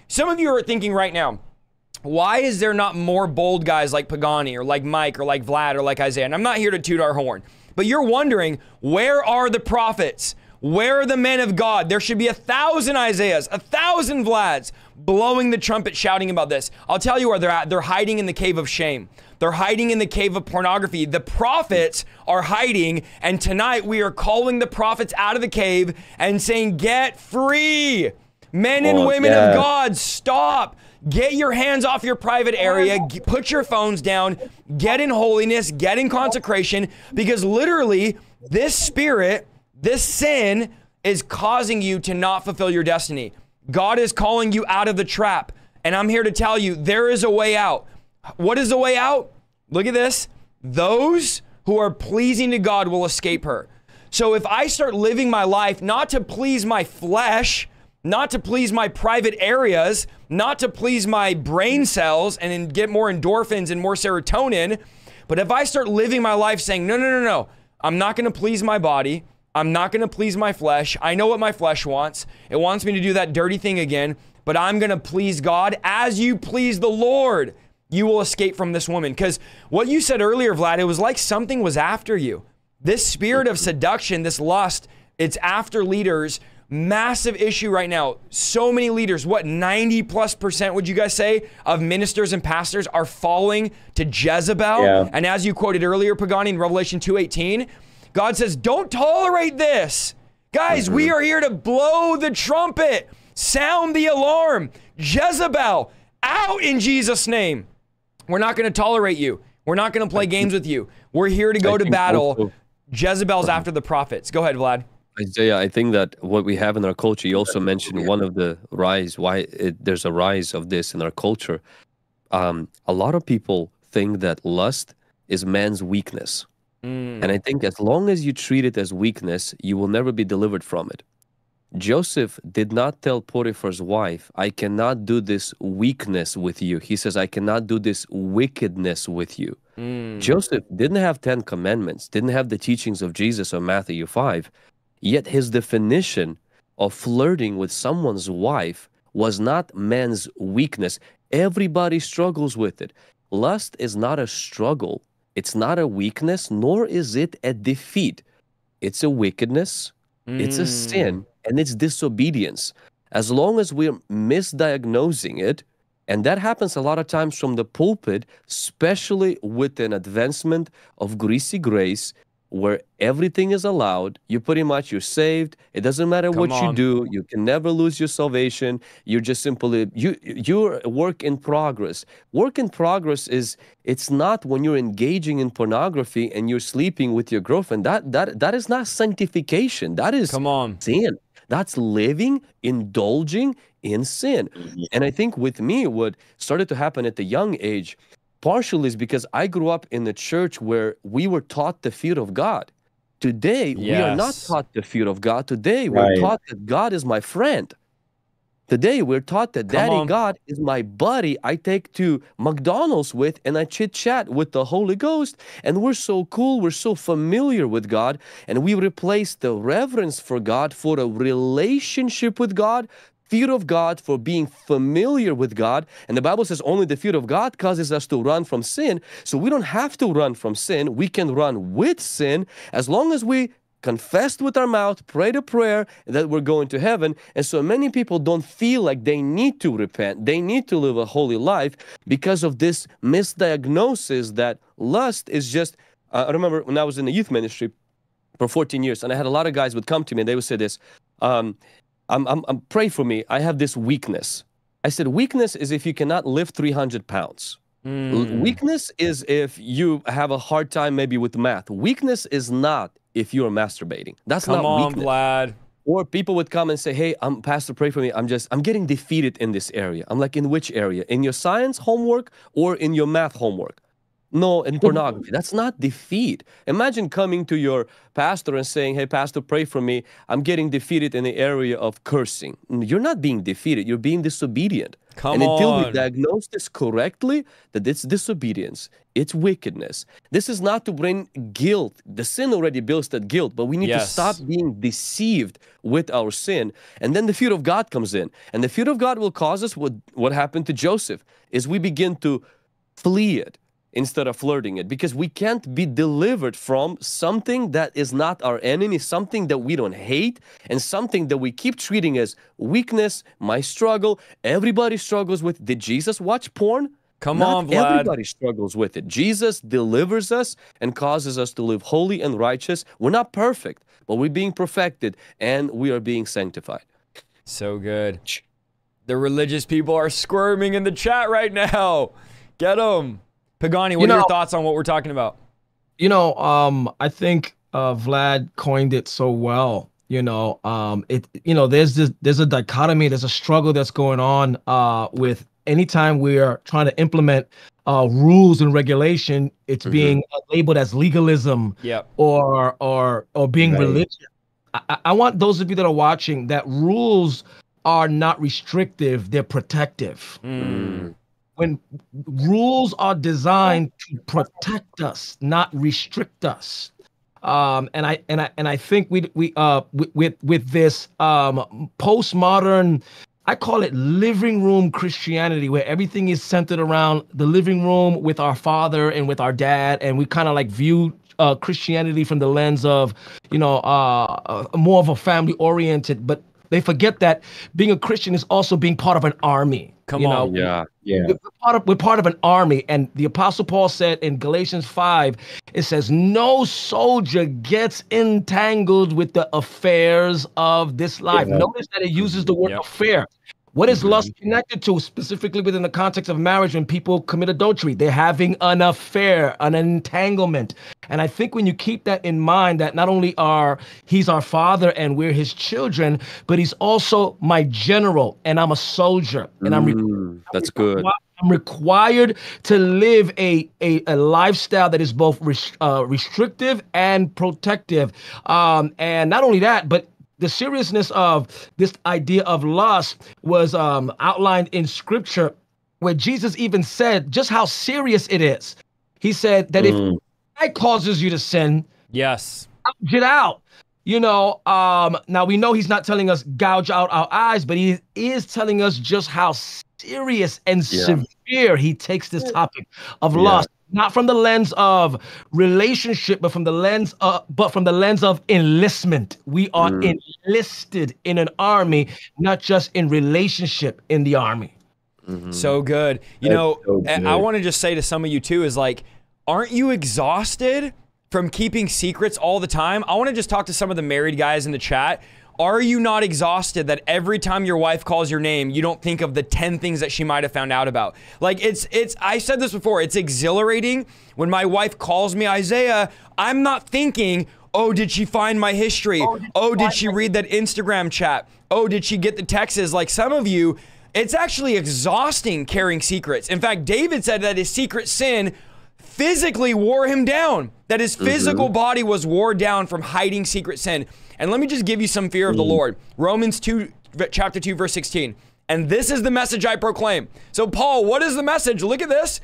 some of you are thinking right now, why is there not more bold guys like Pagani or like Mike or like Vlad or like Isaiah? And I'm not here to toot our horn, but you're wondering where are the prophets? Where are the men of God? There should be a thousand Isaiahs, a thousand Vlads, blowing the trumpet, shouting about this. I'll tell you where they're at. They're hiding in the cave of shame. They're hiding in the cave of pornography. The prophets are hiding, and tonight we are calling the prophets out of the cave and saying, Get free. Men and Oh, women yeah. of God, stop. Get your hands off your private area. Put your phones down. Get in holiness. Get in consecration. Because literally, this spirit, this sin, is causing you to not fulfill your destiny. God is calling you out of the trap. And I'm here to tell you there is a way out. What is the way out? Look at this. Those who are pleasing to God will escape her. So if I start living my life not to please my flesh, not to please my private areas, not to please my brain cells and get more endorphins and more serotonin, but if I start living my life saying, no, no, no, no, I'm not going to please my body. I'm not going to please my flesh. I know what my flesh wants. It wants me to do that dirty thing again, but I'm going to please God as you please the Lord. You will escape from this woman. Because what you said earlier, Vlad, it was like something was after you. This spirit of seduction, this lust, it's after leaders. Massive issue right now. So many leaders, what 90 plus percent would you guys say of ministers and pastors are falling to Jezebel? Yeah. And as you quoted earlier, Pagani in Revelation 2:18, God says, "Don't tolerate this." Guys, we are here to blow the trumpet, sound the alarm. Jezebel, out in Jesus' name. We're not going to tolerate you. We're not going to play games with you. We're here to go to battle. Jezebel's after the prophets. Go ahead, Vlad. Isaiah, I think that what we have in our culture, you also mentioned one of the rise, why it, there's a rise of this in our culture. Um, a lot of people think that lust is man's weakness. Mm. And I think as long as you treat it as weakness, you will never be delivered from it. Joseph did not tell Potiphar's wife, I cannot do this weakness with you. He says, I cannot do this wickedness with you. Mm. Joseph didn't have 10 commandments, didn't have the teachings of Jesus or Matthew 5, yet his definition of flirting with someone's wife was not man's weakness. Everybody struggles with it. Lust is not a struggle, it's not a weakness, nor is it a defeat. It's a wickedness, it's a Mm. sin, and it's disobedience. As long as we're misdiagnosing it, and that happens a lot of times from the pulpit, especially with an advancement of greasy grace, where everything is allowed. You pretty much you're saved. It doesn't matter what Come you do. You can never lose your salvation. You're just simply you you're a work in progress. Work in progress is it's not when you're engaging in pornography and you're sleeping with your girlfriend. That that that is not sanctification. That is Come on. sin. That's living, indulging in sin. Mm-hmm. And I think with me, what started to happen at the young age, partially is because I grew up in a church where we were taught the fear of God. Today, we are not taught the fear of God. Today, we're taught that God is my friend. Today, we're taught that Come Daddy on. God is my buddy I take to McDonald's with and I chit chat with the Holy Ghost. And we're so cool, we're so familiar with God. And we replace the reverence for God for a relationship with God, fear of God for being familiar with God. And the Bible says only the fear of God causes us to run from sin. So we don't have to run from sin. We can run with sin as long as we confessed with our mouth, prayed a prayer that we're going to heaven. And so many people don't feel like they need to repent. They need to live a holy life because of this misdiagnosis that lust is just. Uh, I remember when I was in the youth ministry for 14 years, and I had a lot of guys would come to me and they would say this, um, I'm, I'm, I'm pray for me. I have this weakness. I said, weakness is if you cannot lift 300 pounds. Mm. Weakness is if you have a hard time maybe with math. Weakness is not if you're masturbating. That's Come not on, weakness. Vlad. Or people would come and say, "Hey, I'm pastor, pray for me. I'm just I'm getting defeated in this area." I'm like, "In which area? In your science homework or in your math homework?" No, in pornography. That's not defeat. Imagine coming to your pastor and saying, Hey, pastor, pray for me. I'm getting defeated in the area of cursing. You're not being defeated, you're being disobedient. Come and until we diagnose this correctly, that it's disobedience, it's wickedness. This is not to bring guilt. The sin already builds that guilt, but we need to stop being deceived with our sin. And then the fear of God comes in. And the fear of God will cause us what, what happened to Joseph is we begin to flee it. Instead of flirting it because we can't be delivered from something that is not our enemy, something that we don't hate, and something that we keep treating as weakness, my struggle. Everybody struggles with. Did Jesus watch porn? Come Not on, Vlad. Everybody struggles with it. Jesus delivers us and causes us to live holy and righteous. We're not perfect, but we're being perfected and we are being sanctified. So good. The religious people are squirming in the chat right now. Get them. Pagani, what You are your thoughts on what we're talking about? You know, um, I think uh, Vlad coined it so well. You know, um, it. You know, there's this, there's a dichotomy, there's a struggle that's going on uh, with anytime we are trying to implement uh, rules and regulation, it's Mhm. being labeled as legalism Yep. or or or being Right. religious. I, I- I want those of you that are watching that rules are not restrictive; they're protective Mm. When rules are designed to protect us, not restrict us. Um, and I and I and I think we we uh with with, this um postmodern, I call it living room Christianity, where everything is centered around the living room with our father and with our dad, and we kind of like view uh, Christianity from the lens of, you know, uh, uh, more of a family oriented, but they forget that being a Christian is also being part of an army. Come you on. know? Yeah. Yeah. we're part of we're part of an army and the apostle paul said in galatians 5 it says no soldier gets entangled with the affairs of this life Yeah. notice that it uses the word Yep. affair what is lust connected to specifically within the context of marriage when people commit adultery they're having an affair an entanglement and i think when you keep that in mind that not only are he's our father and we're his children but he's also my general and i'm a soldier and i'm Mm, that's good. I'm required to live a, a, a lifestyle that is both res- uh, restrictive and protective. Um, and not only that, but the seriousness of this idea of lust was um, outlined in scripture, where Jesus even said just how serious it is. He said that Mm. if that causes you to sin, Yes. get out. You know, um, now we know he's not telling us gouge out our eyes, but he is telling us just how serious and Yeah. severe he takes this topic of Yeah. lust, not from the lens of relationship, but from the lens of, but from the lens of enlistment. We are Mm. enlisted in an army, not just in relationship in the army. Mhm. So good. You That's know, so I- I want to just say to some of you too is like, aren't you exhausted from keeping secrets all the time? I want to just talk to some of the married guys in the chat. Are you not exhausted that every time your wife calls your name, you don't think of the 10 things that she might have found out about? Like it's it's I said this before, it's exhilarating when my wife calls me Isaiah, I'm not thinking Oh, did she find my history? Oh, did she oh, read that Instagram chat? Oh, did she get the texts? Like some of you, it's actually exhausting carrying secrets. In fact, David said that his secret sin physically wore him down, that his physical mm-hmm. body was wore down from hiding secret sin. And let me just give you some fear of the mm. Lord. Romans 2, chapter 2, verse 16. And this is the message I proclaim. So, Paul, what is the message? Look at this.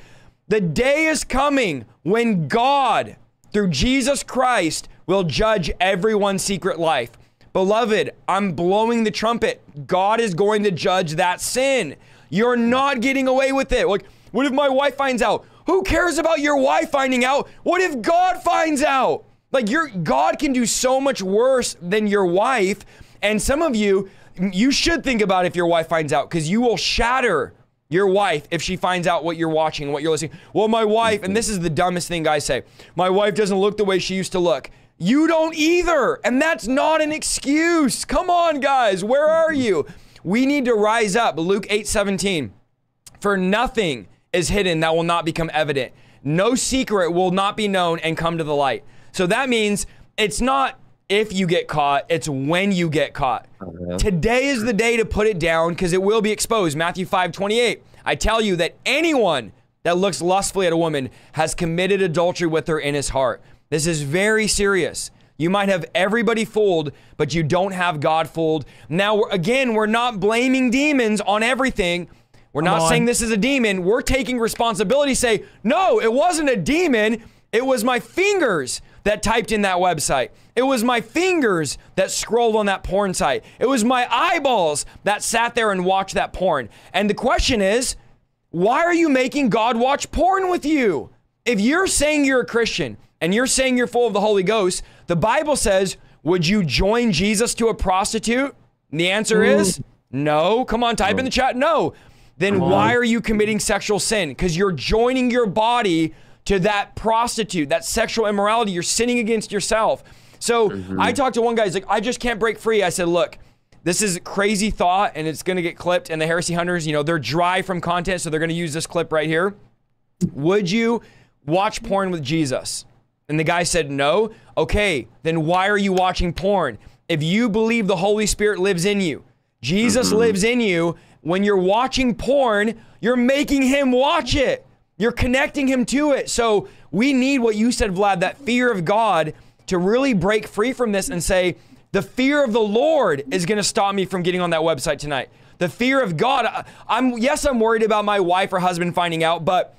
The day is coming when God, through Jesus Christ, will judge everyone's secret life. Beloved, I'm blowing the trumpet. God is going to judge that sin. You're not getting away with it. Like, what if my wife finds out? Who cares about your wife finding out? What if God finds out? Like your God can do so much worse than your wife. And some of you, you should think about if your wife finds out because you will shatter your wife if she finds out what you're watching, and what you're listening. Well, my wife, and this is the dumbest thing guys say, my wife doesn't look the way she used to look. You don't either. And that's not an excuse. Come on, guys. Where are you? We need to rise up. Luke 8 17. For nothing is hidden that will not become evident. No secret will not be known and come to the light. So that means it's not if you get caught, it's when you get caught. Uh-huh. Today is the day to put it down because it will be exposed. Matthew 5 28. I tell you that anyone that looks lustfully at a woman has committed adultery with her in his heart. This is very serious. You might have everybody fooled, but you don't have God fooled. Now, we're, again, we're not blaming demons on everything. We're not on. saying this is a demon. We're taking responsibility. Say, no, it wasn't a demon. It was my fingers that typed in that website. It was my fingers that scrolled on that porn site. It was my eyeballs that sat there and watched that porn. And the question is, why are you making God watch porn with you? if you're saying you're a Christian and you're saying you're full of the Holy Ghost, the Bible says, would you join Jesus to a prostitute? And the answer mm. is no. Come on, type in the chat. No. Then why are you committing sexual sin? Because you're joining your body to that prostitute, that sexual immorality. You're sinning against yourself. So mm-hmm. I talked to one guy. He's like, I just can't break free. I said, look, this is crazy thought, and it's going to get clipped. And the heresy hunters, you know, they're dry from content, so they're going to use this clip right here. Would you watch porn with Jesus? And the guy said, No. Okay, then why are you watching porn? If you believe the Holy Spirit lives in you, Jesus mm-hmm. lives in you, when you're watching porn, you're making him watch it. You're connecting him to it. So we need what you said, Vlad, that fear of God to really break free from this and say, the fear of the Lord is going to stop me from getting on that website tonight. The fear of God. I'm yes, I'm worried about my wife or husband finding out, but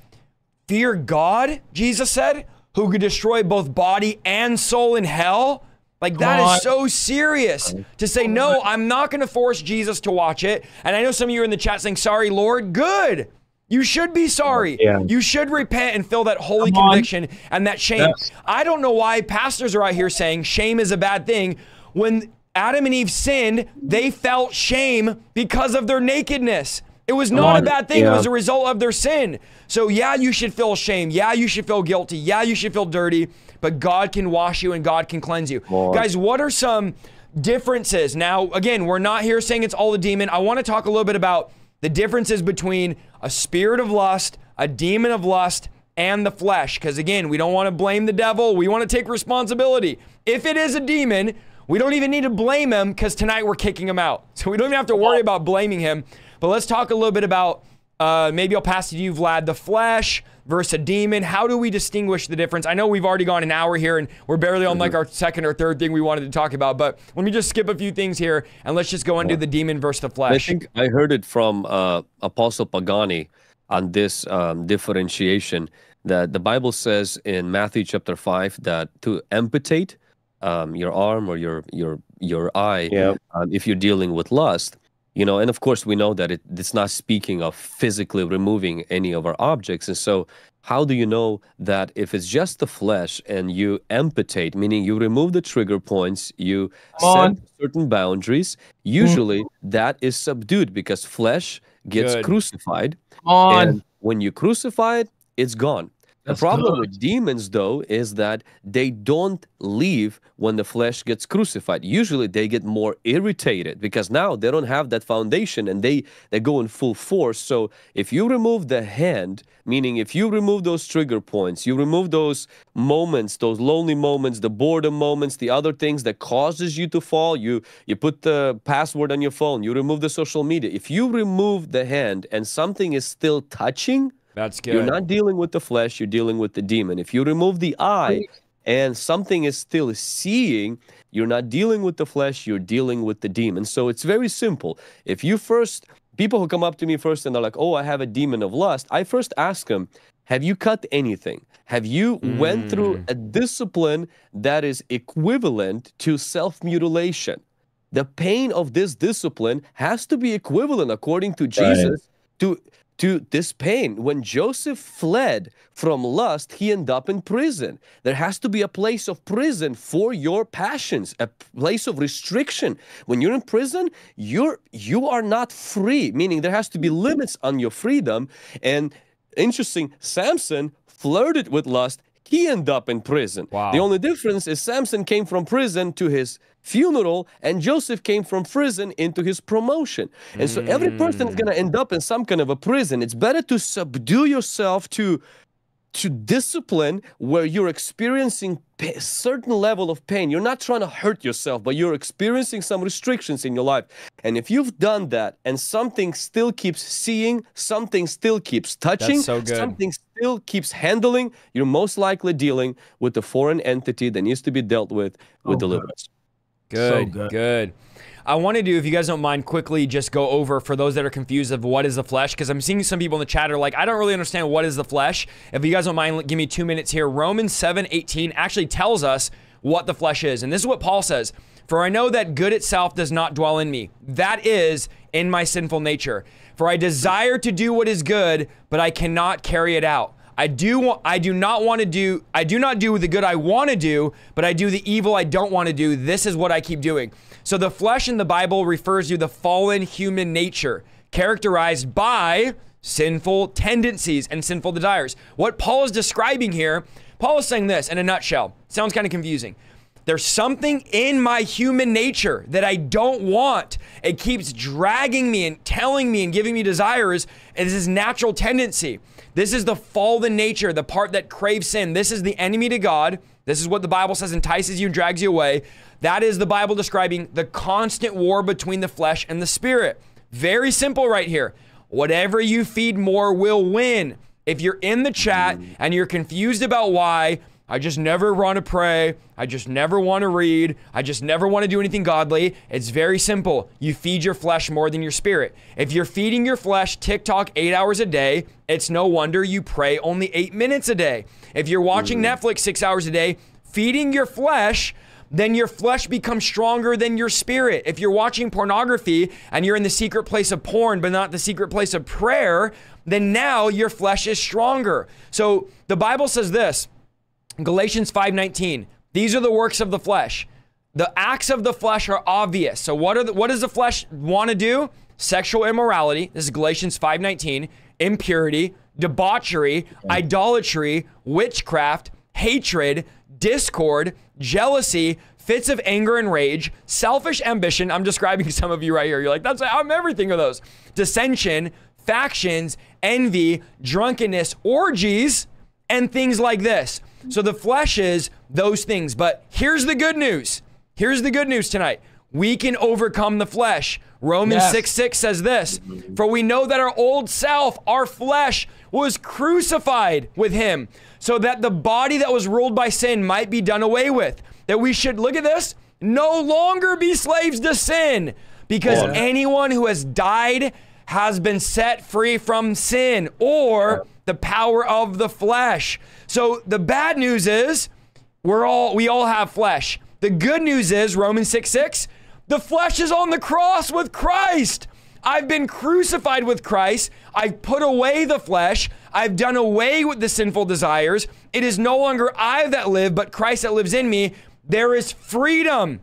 fear God, Jesus said, who could destroy both body and soul in hell. Like that is so serious to say, no, I'm not going to force Jesus to watch it. And I know some of you are in the chat saying, sorry, Lord. Good. You should be sorry. Yeah. You should repent and feel that holy Come on. conviction and that shame. Yes. I don't know why pastors are out here saying shame is a bad thing. When Adam and Eve sinned, they felt shame because of their nakedness. It was not a bad thing. It was a result of their sin. So, yeah, you should feel shame. Yeah, you should feel guilty. Yeah, you should feel dirty. But God can wash you and God can cleanse you. on. Guys, what are some differences? Now, again, we're not here saying it's all a demon. I want to talk a little bit about the difference is between a spirit of lust, a demon of lust, and the flesh. Because again, we don't want to blame the devil. We want to take responsibility. If it is a demon, we don't even need to blame him because tonight we're kicking him out. So we don't even have to worry about blaming him. But let's talk a little bit about uh, maybe I'll pass it to you, Vlad, the flesh versus a demon. How do we distinguish the difference? I know we've already gone an hour here and we're barely on like our second or third thing we wanted to talk about, but let me just skip a few things here and let's just go into the demon versus the flesh. I think I heard it from uh, Apostle Pagani on this um, differentiation that the Bible says in Matthew chapter five that to amputate um, your arm or your your your eye, Yeah. um, if you're dealing with lust, you know, and of course we know that it, it's not speaking of physically removing any of our objects, and so. How do you know that if it's just the flesh and you amputate, meaning you remove the trigger points, you set certain boundaries, usually that is subdued because flesh gets Good. crucified. on. And when you crucify it, it's gone. That's the problem good. with demons, though, is that they don't leave when the flesh gets crucified. Usually, they get more irritated because now they don't have that foundation and they they go in full force. So, if you remove the hand, meaning if you remove those trigger points, you remove those moments, those lonely moments, the boredom moments, the other things that causes you to fall. You you put the password on your phone. You remove the social media. If you remove the hand and something is still touching. That's good. You're not dealing with the flesh, you're dealing with the demon. If you remove the eye and something is still seeing, you're not dealing with the flesh, you're dealing with the demon. So it's very simple. If you first, people who come up to me first and they're like, oh, I have a demon of lust, I first ask them, have you cut anything? Have you went through hmm. a discipline that is equivalent to self-mutilation? The pain of this discipline has to be equivalent, according to Jesus, to to this pain. When Joseph fled from lust, he ended up in prison. There has to be a place of prison for your passions, a place of restriction. When you're in prison, you're you are not free, meaning there has to be limits on your freedom. And interesting, Samson flirted with lust. He ended up in prison. Wow. The only difference is Samson came from prison to his funeral, and Joseph came from prison into his promotion. And so every person is going to end up in some kind of a prison. It's better to subdue yourself to to discipline where you're experiencing a certain level of pain. You're not trying to hurt yourself, but you're experiencing some restrictions in your life. And if you've done that and something still keeps seeing, something still keeps touching, so something still keeps handling, you're most likely dealing with a foreign entity that needs to be dealt with with Oh, deliverance. Good, good. good. I want to do, if you guys don't mind, quickly just go over for those that are confused of what is the flesh, because I'm seeing some people in the chat are like, I don't really understand what is the flesh. If you guys don't mind, give me two minutes here. Romans 7 18 actually tells us what the flesh is. And this is what Paul says For I know that good itself does not dwell in me, that is in my sinful nature. For I desire to do what is good, but I cannot carry it out. I do I do not want to do I do not do the good I want to do, but I do the evil I don't want to do. This is what I keep doing. So the flesh in the Bible refers to the fallen human nature characterized by sinful tendencies and sinful desires. What Paul is describing here, Paul is saying this in a nutshell. Sounds kind of confusing. There's something in my human nature that I don't want. It keeps dragging me and telling me and giving me desires. And this is natural tendency. This is the fallen nature, the part that craves sin. This is the enemy to God. This is what the Bible says entices you and drags you away. That is the Bible describing the constant war between the flesh and the spirit. Very simple right here. Whatever you feed more will win. If you're in the chat and you're confused about why, I just never want to pray. I just never want to read. I just never want to do anything godly. It's very simple. You feed your flesh more than your spirit. If you're feeding your flesh TikTok eight hours a day, it's no wonder you pray only eight minutes a day. If you're watching mm. Netflix six hours a day, feeding your flesh, then your flesh becomes stronger than your spirit. If you're watching pornography and you're in the secret place of porn, but not the secret place of prayer, then now your flesh is stronger. So the Bible says this Galatians 5:19. These are the works of the flesh. The acts of the flesh are obvious. So what are the, what does the flesh want to do? Sexual immorality. This is Galatians 5:19. Impurity, debauchery, idolatry, witchcraft, hatred, discord, jealousy, fits of anger and rage, selfish ambition. I'm describing [LAUGHS] some of you right here. You're like, that's I'm everything of those. Dissension, factions, envy, drunkenness, orgies, and things like this. So the flesh is those things. But here's the good news. Here's the good news tonight. We can overcome the flesh. Romans yes. 6 6 says this For we know that our old self, our flesh, was crucified with him, so that the body that was ruled by sin might be done away with. That we should, look at this, no longer be slaves to sin, because oh. anyone who has died has been set free from sin or the power of the flesh. So the bad news is we're all we all have flesh. The good news is Romans 6 6, the flesh is on the cross with Christ. I've been crucified with Christ. I've put away the flesh. I've done away with the sinful desires. It is no longer I that live, but Christ that lives in me. There is freedom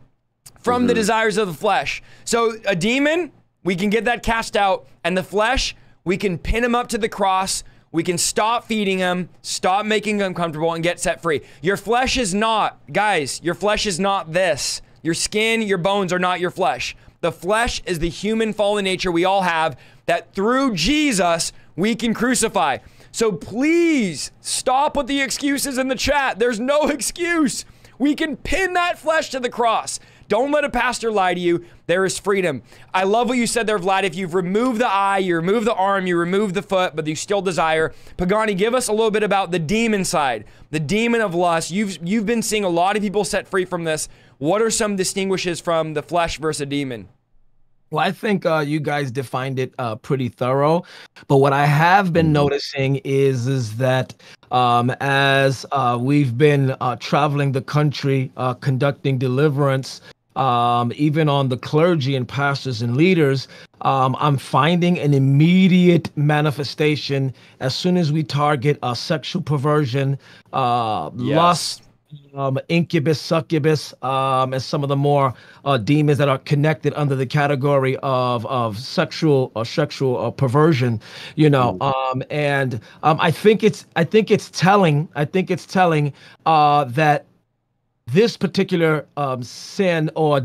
from mm-hmm. the desires of the flesh. So a demon, we can get that cast out, and the flesh, we can pin him up to the cross we can stop feeding them, stop making them comfortable, and get set free. Your flesh is not, guys, your flesh is not this. Your skin, your bones are not your flesh. The flesh is the human fallen nature we all have that through Jesus we can crucify. So please stop with the excuses in the chat. There's no [LAUGHS] excuse. We can pin that flesh to the cross. Don't let a pastor lie to you. There is freedom. I love what you said there, Vlad. If you've removed the eye, you remove the arm, you remove the foot, but you still desire. Pagani, give us a little bit about the demon side, the demon of lust. You've you've been seeing a lot of people set free from this. What are some distinguishes from the flesh versus a demon? Well, I think uh, you guys defined it uh, pretty thorough. But what I have been mm-hmm. noticing is is that um, as uh, we've been uh, traveling the country, uh, conducting deliverance, um, even on the clergy and pastors and leaders, um, I'm finding an immediate manifestation as soon as we target a sexual perversion, uh, yes. lust, um, incubus, succubus, um, and some of the more uh, demons that are connected under the category of of sexual or sexual uh, perversion, you know. Um, and um, I think it's I think it's telling. I think it's telling uh, that this particular um, sin or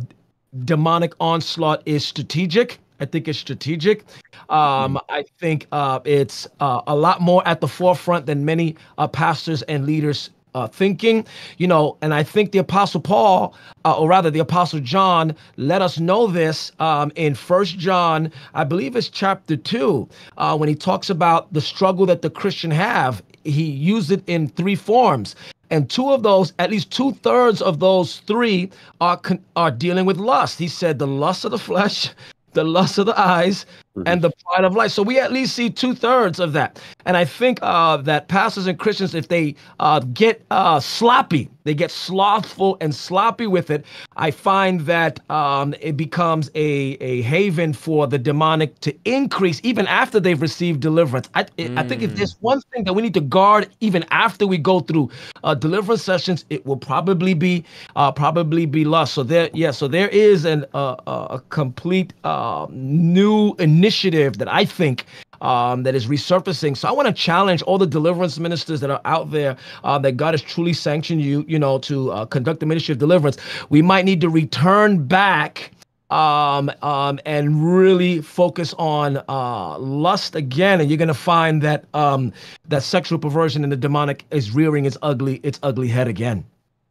demonic onslaught is strategic. I think it's strategic. Um, mm. I think uh, it's uh, a lot more at the forefront than many uh, pastors and leaders uh, thinking, you know, and I think the Apostle Paul, uh, or rather the Apostle John, let us know this um, in First John, I believe it's chapter two, uh, when he talks about the struggle that the Christian have. He used it in three forms. And two of those, at least two thirds of those three, are are dealing with lust. He said the lust of the flesh, [LAUGHS] the lust of the eyes, and the pride of life. So we at least see two thirds of that. And I think uh, that pastors and Christians, if they uh, get uh, sloppy, they get slothful and sloppy with it, I find that um, it becomes a, a haven for the demonic to increase even after they've received deliverance. I, mm. I think if there's one thing that we need to guard even after we go through uh, deliverance sessions, it will probably be uh, probably be lust. So there, yeah, so there is an, uh, a complete uh, new initiative that I think um, that is resurfacing. So I want to challenge all the deliverance ministers that are out there uh, that God has truly sanctioned you, you know, to uh, conduct the ministry of deliverance. We might need to return back um, um, and really focus on uh, lust again, and you're gonna find that um, that sexual perversion and the demonic is rearing its ugly its ugly head again.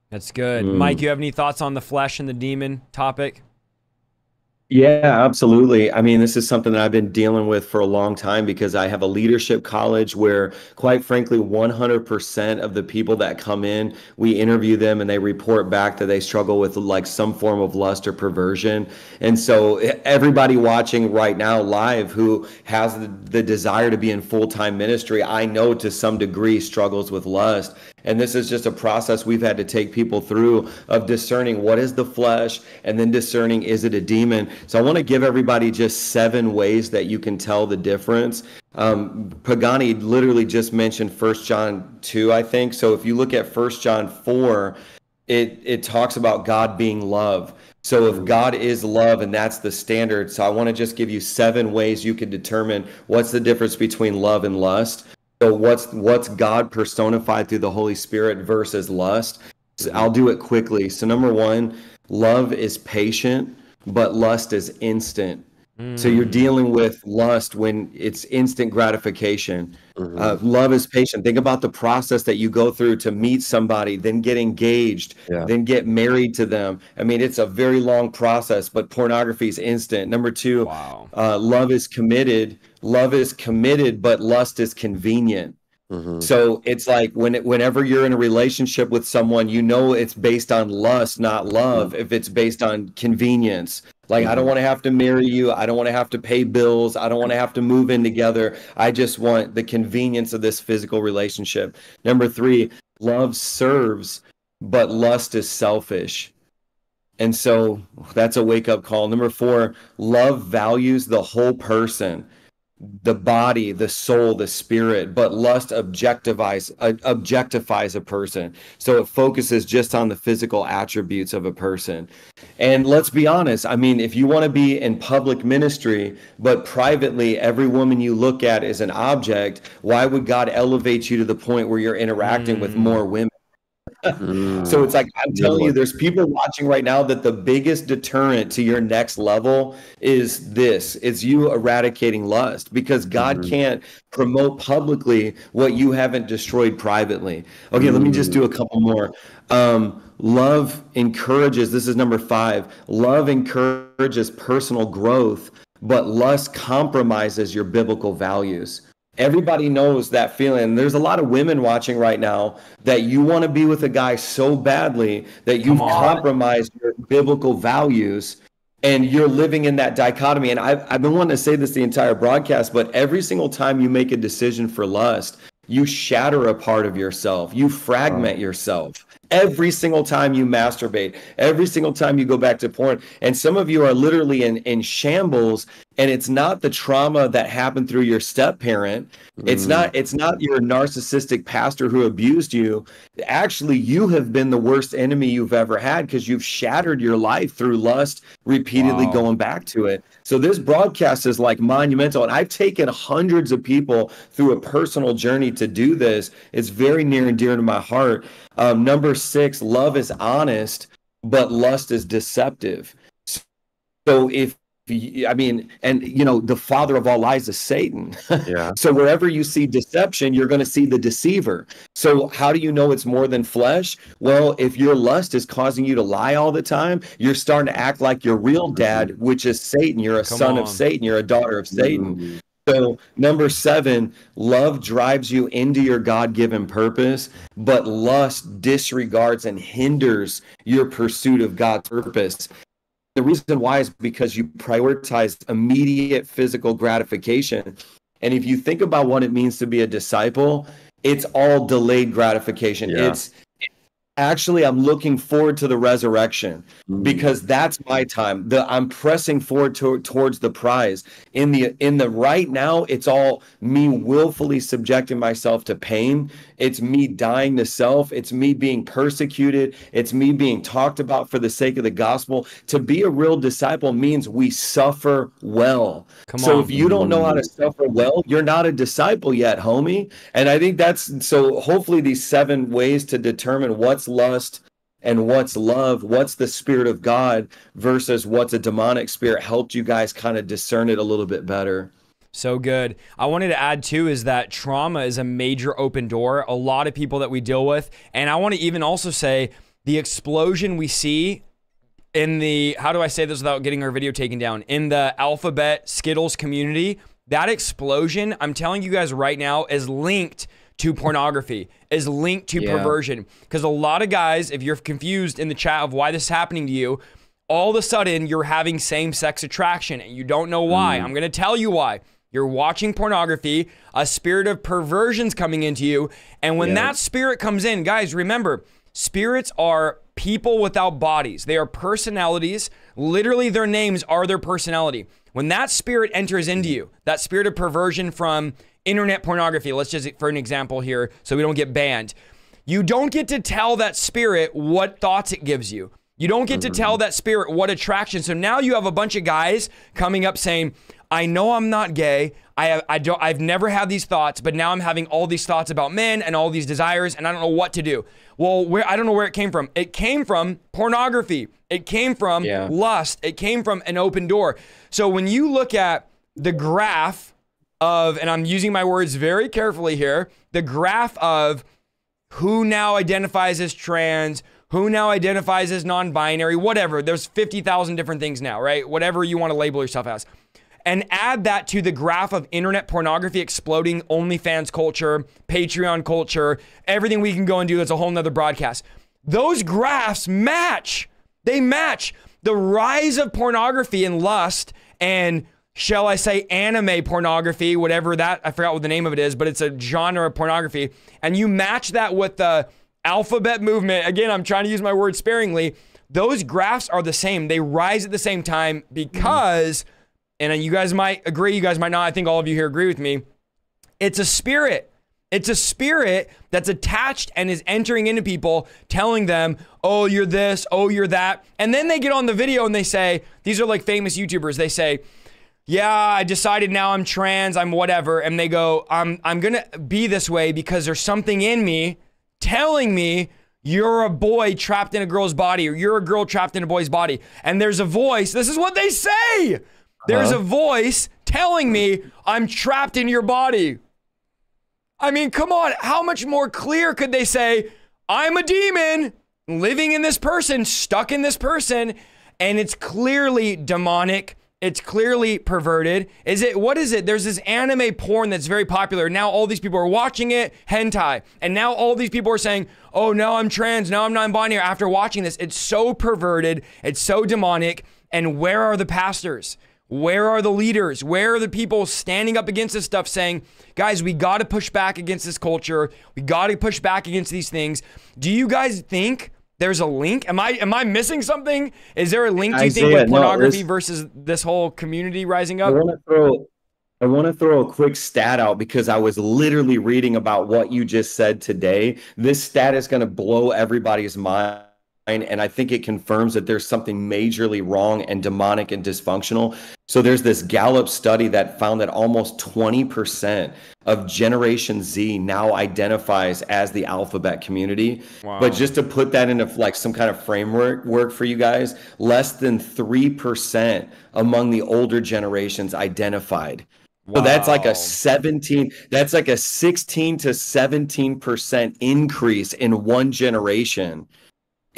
That's good, mm. Mike. You have any thoughts on the flesh and the demon topic? Yeah, absolutely. I mean, this is something that I've been dealing with for a long time because I have a leadership college where, quite frankly, 100% of the people that come in, we interview them and they report back that they struggle with like some form of lust or perversion. And so, everybody watching right now live who has the, the desire to be in full time ministry, I know to some degree struggles with lust. And this is just a process we've had to take people through of discerning what is the flesh and then discerning is it a demon. So I want to give everybody just seven ways that you can tell the difference. Um, Pagani literally just mentioned First John 2, I think. So if you look at First John 4, it, it talks about God being love. So if God is love and that's the standard, so I want to just give you seven ways you can determine what's the difference between love and lust. So what's what's God personified through the Holy Spirit versus lust? So I'll do it quickly. So number one, love is patient, but lust is instant. So you're mm. dealing with lust when it's instant gratification. Mm-hmm. Uh, love is patient. Think about the process that you go through to meet somebody, then get engaged, yeah. then get married to them. I mean, it's a very long process, but pornography is instant. Number two, wow. uh, love is committed. Love is committed, but lust is convenient. Mm-hmm. So it's like when it, whenever you're in a relationship with someone, you know it's based on lust, not love. Mm-hmm. If it's based on convenience, like mm-hmm. I don't want to have to marry you, I don't want to have to pay bills, I don't want to have to move in together. I just want the convenience of this physical relationship. Number three, love serves, but lust is selfish. And so that's a wake up call. Number four, love values the whole person the body, the soul, the spirit, but lust objectifies uh, objectifies a person. So it focuses just on the physical attributes of a person. And let's be honest, I mean, if you want to be in public ministry, but privately every woman you look at is an object, why would God elevate you to the point where you're interacting mm. with more women? [LAUGHS] so it's like I'm telling you, there's people watching right now that the biggest deterrent to your next level is this: it's you eradicating lust because God mm-hmm. can't promote publicly what you haven't destroyed privately. Okay, mm-hmm. let me just do a couple more. Um, love encourages. This is number five. Love encourages personal growth, but lust compromises your biblical values everybody knows that feeling. There's a lot of women watching right now that you want to be with a guy so badly that you've compromised your biblical values and you're living in that dichotomy. And I've, I've been wanting to say this the entire broadcast, but every single time you make a decision for lust, you shatter a part of yourself, you fragment oh. yourself every single time you masturbate, every single time you go back to porn. And some of you are literally in, in shambles and it's not the trauma that happened through your step parent it's mm. not it's not your narcissistic pastor who abused you actually you have been the worst enemy you've ever had because you've shattered your life through lust repeatedly wow. going back to it so this broadcast is like monumental and i've taken hundreds of people through a personal journey to do this it's very near and dear to my heart um, number six love is honest but lust is deceptive so if I mean, and you know, the father of all lies is Satan. [LAUGHS] Yeah. so wherever you see deception, you're going to see the deceiver. So how do you know it's more than flesh? Well, if your lust is causing you to lie all the time, you're starting to act like your real mm-hmm. dad, which is Satan. You're a Come son on. of Satan. You're a daughter of Satan. Mm-hmm. So, number seven, love drives you into your God given purpose, but lust disregards and hinders your pursuit of God's purpose. The reason why is because you prioritize immediate physical gratification. And if you think about what it means to be a disciple, it's all delayed gratification. Yeah. It's actually I'm looking forward to the resurrection Mm. because that's my time. The I'm pressing forward to, towards the prize. In the in the right now, it's all me willfully subjecting myself to pain. It's me dying to self. It's me being persecuted. It's me being talked about for the sake of the gospel. To be a real disciple means we suffer well. Come so on. if you don't know how to suffer well, you're not a disciple yet, homie. And I think that's so hopefully these seven ways to determine what's lust and what's love, what's the spirit of God versus what's a demonic spirit helped you guys kind of discern it a little bit better. So good. I wanted to add too is that trauma is a major open door. A lot of people that we deal with, and I want to even also say the explosion we see in the how do I say this without getting our video taken down in the alphabet Skittles community. That explosion, I'm telling you guys right now, is linked to pornography, is linked to Yeah. perversion. Because a lot of guys, if you're confused in the chat of why this is happening to you, all of a sudden you're having same sex attraction and you don't know why. Mm. I'm going to tell you why. You're watching pornography, a spirit of perversion's coming into you. And when Yeah. that spirit comes in, guys, remember, spirits are people without bodies. They are personalities. Literally, their names are their personality. When that spirit enters into you, that spirit of perversion from internet pornography, let's just, for an example here, so we don't get banned, you don't get to tell that spirit what thoughts it gives you. You don't get to tell mm-hmm. that spirit what attraction. So now you have a bunch of guys coming up saying, "I know I'm not gay. I have, I don't I've never had these thoughts, but now I'm having all these thoughts about men and all these desires and I don't know what to do." Well, where I don't know where it came from. It came from pornography. It came from Yeah. lust. It came from an open door. So when you look at the graph of and I'm using my words very carefully here, the graph of who now identifies as trans, who now identifies as non binary, whatever. There's 50,000 different things now, right? Whatever you want to label yourself as. And add that to the graph of internet pornography exploding, OnlyFans culture, Patreon culture, everything we can go and do that's a whole nother broadcast. Those graphs match. They match the rise of pornography and lust and shall I say anime pornography, whatever that I forgot what the name of it is, but it's a genre of pornography. And you match that with the alphabet movement. Again, I'm trying to use my words sparingly. Those graphs are the same. They rise at the same time because, and you guys might agree, you guys might not. I think all of you here agree with me. It's a spirit. It's a spirit that's attached and is entering into people, telling them, oh, you're this, oh, you're that. And then they get on the video and they say, these are like famous YouTubers. They say, yeah, I decided now I'm trans, I'm whatever. And they go, I'm, I'm going to be this way because there's something in me telling me you're a boy trapped in a girl's body or you're a girl trapped in a boy's body. And there's a voice, this is what they say. There's uh-huh. a voice telling me I'm trapped in your body. I mean, come on. How much more clear could they say, I'm a demon living in this person, stuck in this person, and it's clearly demonic. It's clearly perverted. Is it, what is it? There's this anime porn that's very popular. Now all these people are watching it, hentai. And now all these people are saying, oh, now I'm trans, now I'm non binary after watching this. It's so perverted, it's so demonic. And where are the pastors? Where are the leaders? Where are the people standing up against this stuff saying, guys, we got to push back against this culture. We got to push back against these things. Do you guys think there's a link? Am I am I missing something? Is there a link do you think with pornography this- versus this whole community rising up? I want to throw I want to throw a quick stat out because I was literally reading about what you just said today. This stat is going to blow everybody's mind and I think it confirms that there's something majorly wrong and demonic and dysfunctional. So there's this Gallup study that found that almost 20% of Generation Z now identifies as the alphabet community. But just to put that into like some kind of framework work for you guys, less than 3% among the older generations identified. So that's like a 17, that's like a 16 to 17% increase in one generation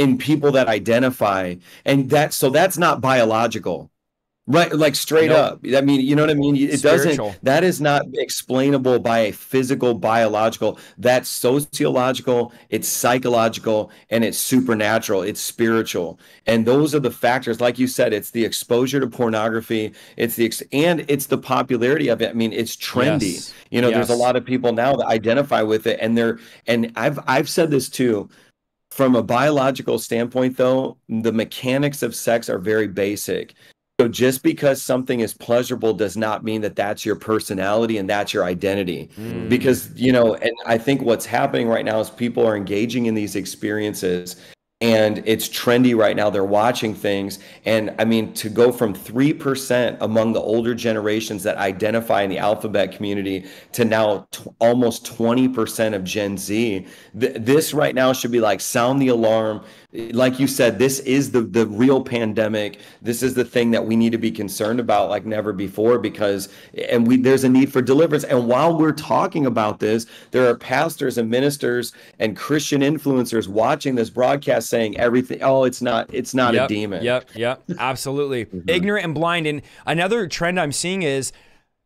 in people that identify. And that, so that's not biological, Right, like straight Nope. up. I mean, you know what I mean? It Spiritual. doesn't, that is not explainable by a physical, biological. That's sociological, it's psychological, and it's supernatural, it's spiritual. And those are the factors. Like you said, it's the exposure to pornography, it's the, ex- and it's the popularity of it. I mean, it's trendy. Yes. You know, there's a lot of people now that identify with it, and they're, and I've, I've said this too. From a biological standpoint, though, the mechanics of sex are very basic. So just because something is pleasurable does not mean that that's your personality and that's your identity. Mm. Because, you know, and I think what's happening right now is people are engaging in these experiences and it's trendy right now. They're watching things. And I mean, to go from 3% among the older generations that identify in the alphabet community to now t- almost 20% of Gen Z, th- this right now should be like sound the alarm. Like you said, this is the, the real pandemic. This is the thing that we need to be concerned about like never before because, and we, there's a need for deliverance. And while we're talking about this, there are pastors and ministers and Christian influencers watching this broadcast saying everything. Oh, it's not, it's not yep, a demon. Yep, yep, absolutely. [LAUGHS] Mm-hmm. Ignorant and blind. And another trend I'm seeing is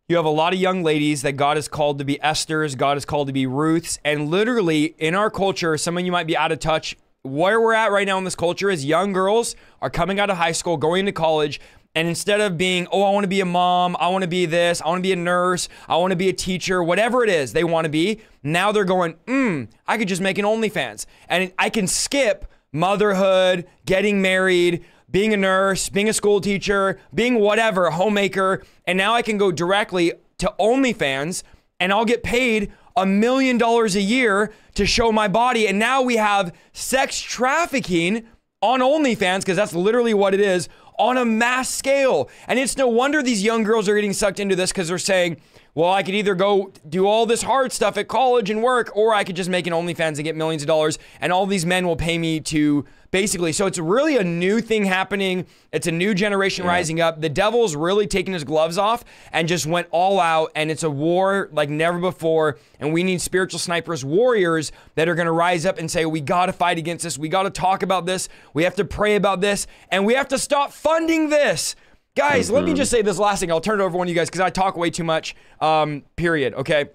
you have a lot of young ladies that God has called to be Esther's, God has called to be Ruth's. And literally in our culture, some of you might be out of touch. Where we're at right now in this culture is young girls are coming out of high school, going to college, and instead of being, oh, I want to be a mom, I want to be this, I want to be a nurse, I want to be a teacher, whatever it is they want to be, now they're going, mm, I could just make an OnlyFans. And I can skip motherhood, getting married, being a nurse, being a school teacher, being whatever, a homemaker, and now I can go directly to OnlyFans and I'll get paid a million dollars a year to show my body. And now we have sex trafficking on OnlyFans, because that's literally what it is, on a mass scale. And it's no wonder these young girls are getting sucked into this because they're saying, well, I could either go do all this hard stuff at college and work, or I could just make an OnlyFans and get millions of dollars, and all these men will pay me to basically. So it's really a new thing happening. It's a new generation rising up. The devil's really taking his gloves off and just went all out, and it's a war like never before. And we need spiritual snipers, warriors that are going to rise up and say, we got to fight against this. We got to talk about this. We have to pray about this, and we have to stop funding this. Guys, let me just say this last thing. I'll turn it over to one of you guys because I talk way too much. Um, period. Okay.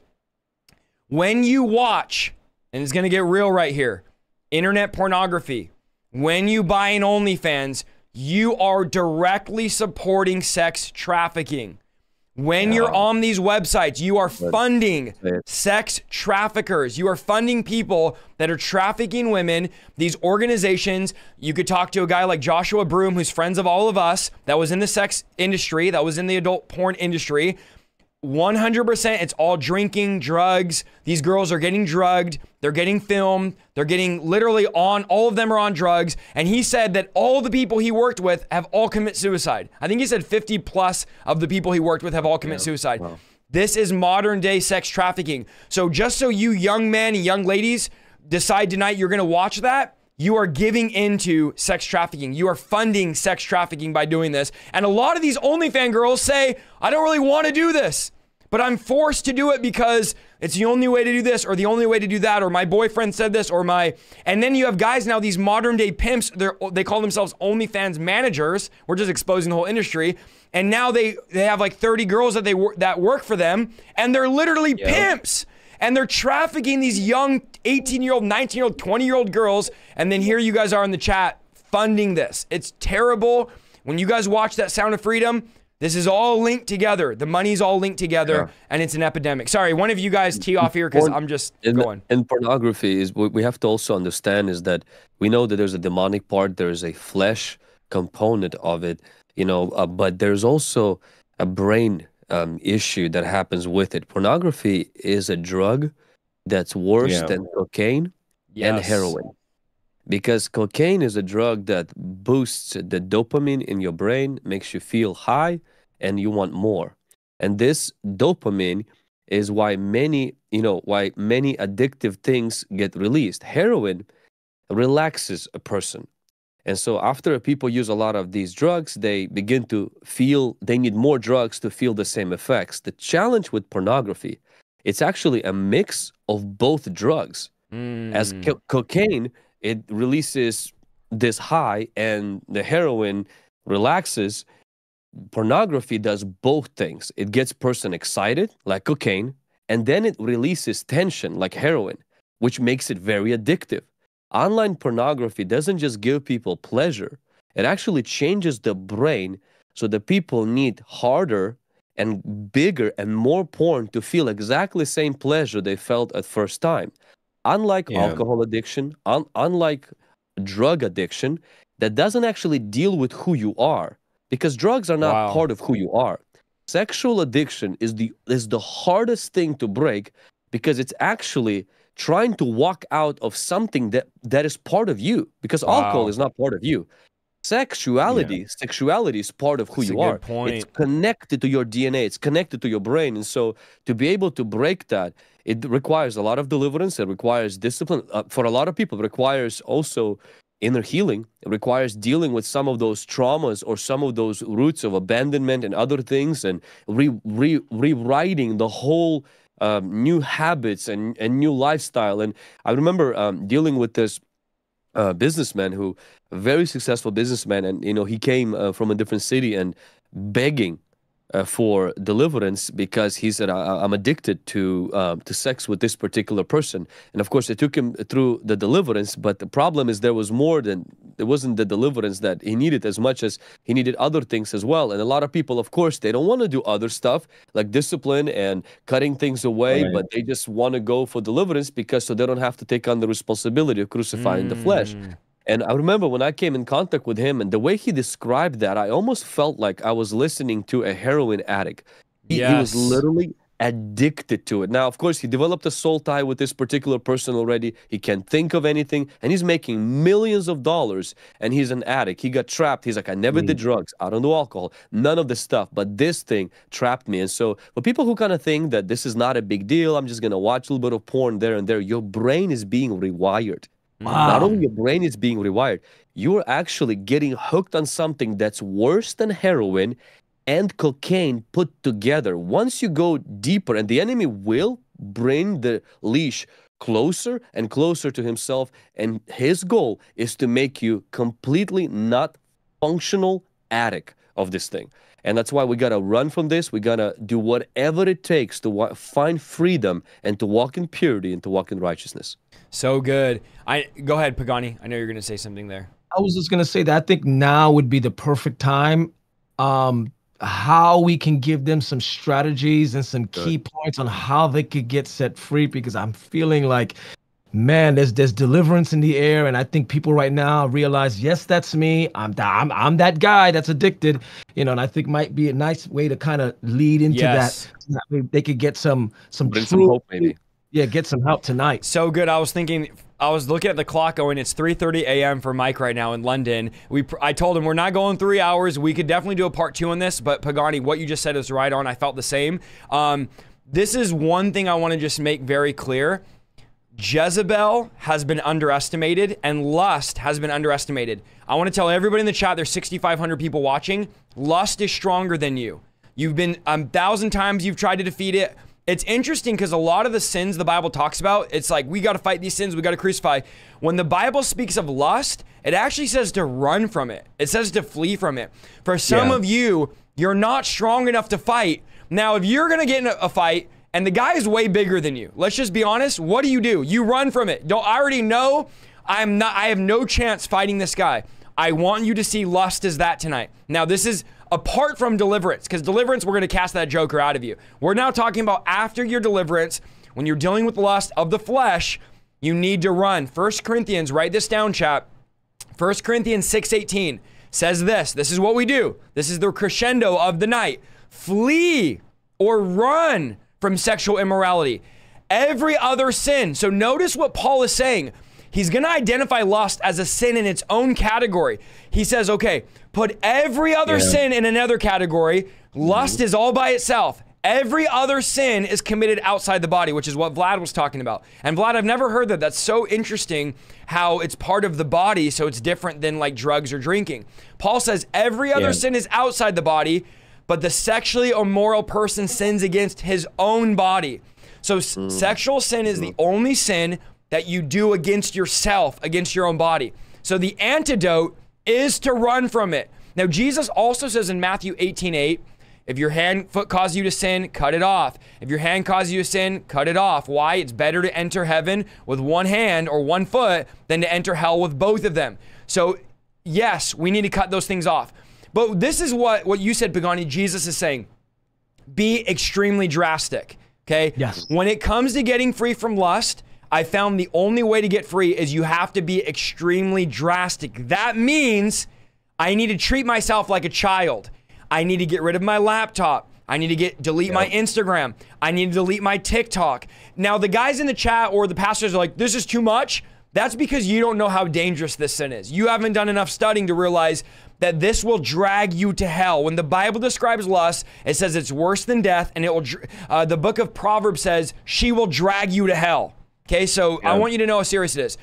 When you watch, and it's going to get real right here, internet pornography, when you buy an OnlyFans, you are directly supporting sex trafficking. When you're on these websites, you are funding sex traffickers. You are funding people that are trafficking women. These organizations, you could talk to a guy like Joshua Broome, who's friends of all of us, that was in the sex industry, that was in the adult porn industry. 100% it's all drinking, drugs. These girls are getting drugged. They're getting filmed. They're getting literally on, all of them are on drugs. And he said that all the people he worked with have all commit suicide. I think he said 50 plus of the people he worked with have all commit suicide. This is modern day sex trafficking. So just so you young men and young ladies decide tonight you're going to watch that, you are giving into sex trafficking. You are funding sex trafficking by doing this. And a lot of these OnlyFans girls say, I don't really want to do this, but I'm forced to do it because it's the only way to do this or the only way to do that or my boyfriend said this or my and then you have guys now these modern day pimps they they call themselves OnlyFans managers we're just exposing the whole industry and now they they have like 30 girls that they that work for them and they're literally pimps and they're trafficking these young 18 year old 19 year old 20 year old girls. And then here you guys are in the chat funding this. It's terrible. When you guys watch that sound of freedom this is all linked together. The money's all linked together and it's an epidemic. Sorry one of you guys tee off here because i'm just and, going. and pornography is what we have to also understand is that we know that there's a demonic part there's a flesh component of it you know uh, but there's also a brain um, issue that happens with it. Pornography is a drug that's worse Yeah. than cocaine and heroin. Because cocaine is a drug that boosts the dopamine in your brain makes you feel high and you want more. And this dopamine is why many you know why many addictive things get released. Heroin relaxes a person and so after people use a lot of these drugs they begin to feel they need more drugs to feel the same effects the challenge with pornography it's actually a mix of both drugs as Mm. co- cocaine it releases this high and the heroin relaxes pornography does both things. It gets person excited, like cocaine, and then it releases tension, like heroin, which makes it very addictive. Online pornography doesn't just give people pleasure, it actually changes the brain so the people need harder and bigger and more porn to feel exactly the same pleasure they felt at first time. Unlike Yeah. alcohol addiction, un- unlike drug addiction, that doesn't actually deal with who you are because drugs are not Wow. part of who you are. Sexual addiction is the is the hardest thing to break because it's actually trying to walk out of something that that is part of you because alcohol is not part of you. Sexuality, sexuality is part of who That's you are. It's connected to your DNA. It's connected to your brain, and so to be able to break that, it requires a lot of deliverance. It requires discipline. Uh, for a lot of people, it requires also inner healing. It requires dealing with some of those traumas or some of those roots of abandonment and other things, and re, re, rewriting the whole um, new habits and, and new lifestyle. And I remember um, dealing with this uh, businessman who very successful businessman and you know he came uh, from a different city and begging uh, for deliverance because he said I, i'm addicted to um, to sex with this particular person and of course it took him through the deliverance but the problem is there was more than it wasn't the deliverance that he needed as much as he needed other things as well and a lot of people of course they don't want to do other stuff like discipline and cutting things away Right. but they just want to go for deliverance because so they don't have to take on the responsibility of crucifying the flesh Mm. And I remember when I came in contact with him and the way he described that, I almost felt like I was listening to a heroin addict. He, he was literally addicted to it. Now, of course, he developed a soul tie with this particular person already. He can't think of anything and he's making millions of dollars and he's an addict. He got trapped. He's like, I never did mm. drugs. I don't do alcohol, none of this stuff. But this thing trapped me. And so, for people who kind of think that this is not a big deal, I'm just going to watch a little bit of porn there and there, your brain is being rewired. Not only your brain is being rewired, you're actually getting hooked on something that's worse than heroin and cocaine put together. Once you go deeper, and the enemy will bring the leash closer and closer to himself, and his goal is to make you completely not functional addict of this thing. And that's why we gotta run from this. We gotta do whatever it takes to wa- find freedom and to walk in purity and to walk in righteousness. So good. I go ahead, Pagani. I know you're gonna say something there. I was just gonna say that I think now would be the perfect time. Um, how we can give them some strategies and some key points on how they could get set free because I'm feeling like, man, there's there's deliverance in the air, and I think people right now realize, yes, that's me. I'm th- I'm I'm that guy that's addicted, you know, and I think might be a nice way to kind of lead into Yes. that. They could get some some Bring some hope, maybe. Yeah, get some help tonight. So good. I was thinking. I was looking at the clock going. It's 3:30 a.m. for Mike right now in London. We. I told him we're not going three hours. We could definitely do a part two on this. But Pagani, what you just said is right on. I felt the same. Um, this is one thing I want to just make very clear. Jezebel has been underestimated and lust has been underestimated. I want to tell everybody in the chat, there's 6,500 people watching. Lust is stronger than you. You've been a thousand times you've tried to defeat it. It's interesting because a lot of the sins the Bible talks about, it's like we got to fight these sins, we got to crucify. When the Bible speaks of lust, it actually says to run from it, it says to flee from it. For some Yeah. of you, you're not strong enough to fight. Now, if you're going to get in a, a fight, and the guy is way bigger than you. Let's just be honest. What do you do? You run from it. Don't I already know I'm not I have no chance fighting this guy. I want you to see lust as that tonight. Now, this is apart from deliverance, because deliverance, we're going to cast that joker out of you. We're now talking about after your deliverance, when you're dealing with lust of the flesh, you need to run. First Corinthians, write this down, chap. 1 Corinthians 6:18 says this. This is what we do. This is the crescendo of the night. Flee or run from sexual immorality. Every other sin. So notice what Paul is saying. He's going to identify lust as a sin in its own category. He says, "Okay, put every other Yeah. sin in another category. Lust mm-hmm. is all by itself. Every other sin is committed outside the body, which is what Vlad was talking about. And Vlad, I've never heard that. That's so interesting how it's part of the body, so it's different than like drugs or drinking. Paul says every other Yeah. sin is outside the body, but the sexually immoral person sins against his own body. So s- hmm. sexual sin is the hmm. only sin that you do against yourself, against your own body. So the antidote is to run from it. Now, Jesus also says in Matthew 18 8, if your hand foot causes you to sin, cut it off. If your hand causes you to sin, cut it off. Why? It's better to enter heaven with one hand or one foot than to enter hell with both of them. So, yes, we need to cut those things off. But this is what, what you said, Pagani, Jesus is saying be extremely drastic. Okay. Yes. When it comes to getting free from lust, I found the only way to get free is you have to be extremely drastic. That means I need to treat myself like a child. I need to get rid of my laptop. I need to get delete my Instagram. I need to delete my TikTok. Now the guys in the chat or the pastors are like, "This is too much." That's because you don't know how dangerous this sin is. You haven't done enough studying to realize that this will drag you to hell. When the Bible describes lust, it says it's worse than death, and it will. Uh, the book of Proverbs says she will drag you to hell. Okay, so I want you to know how serious it is.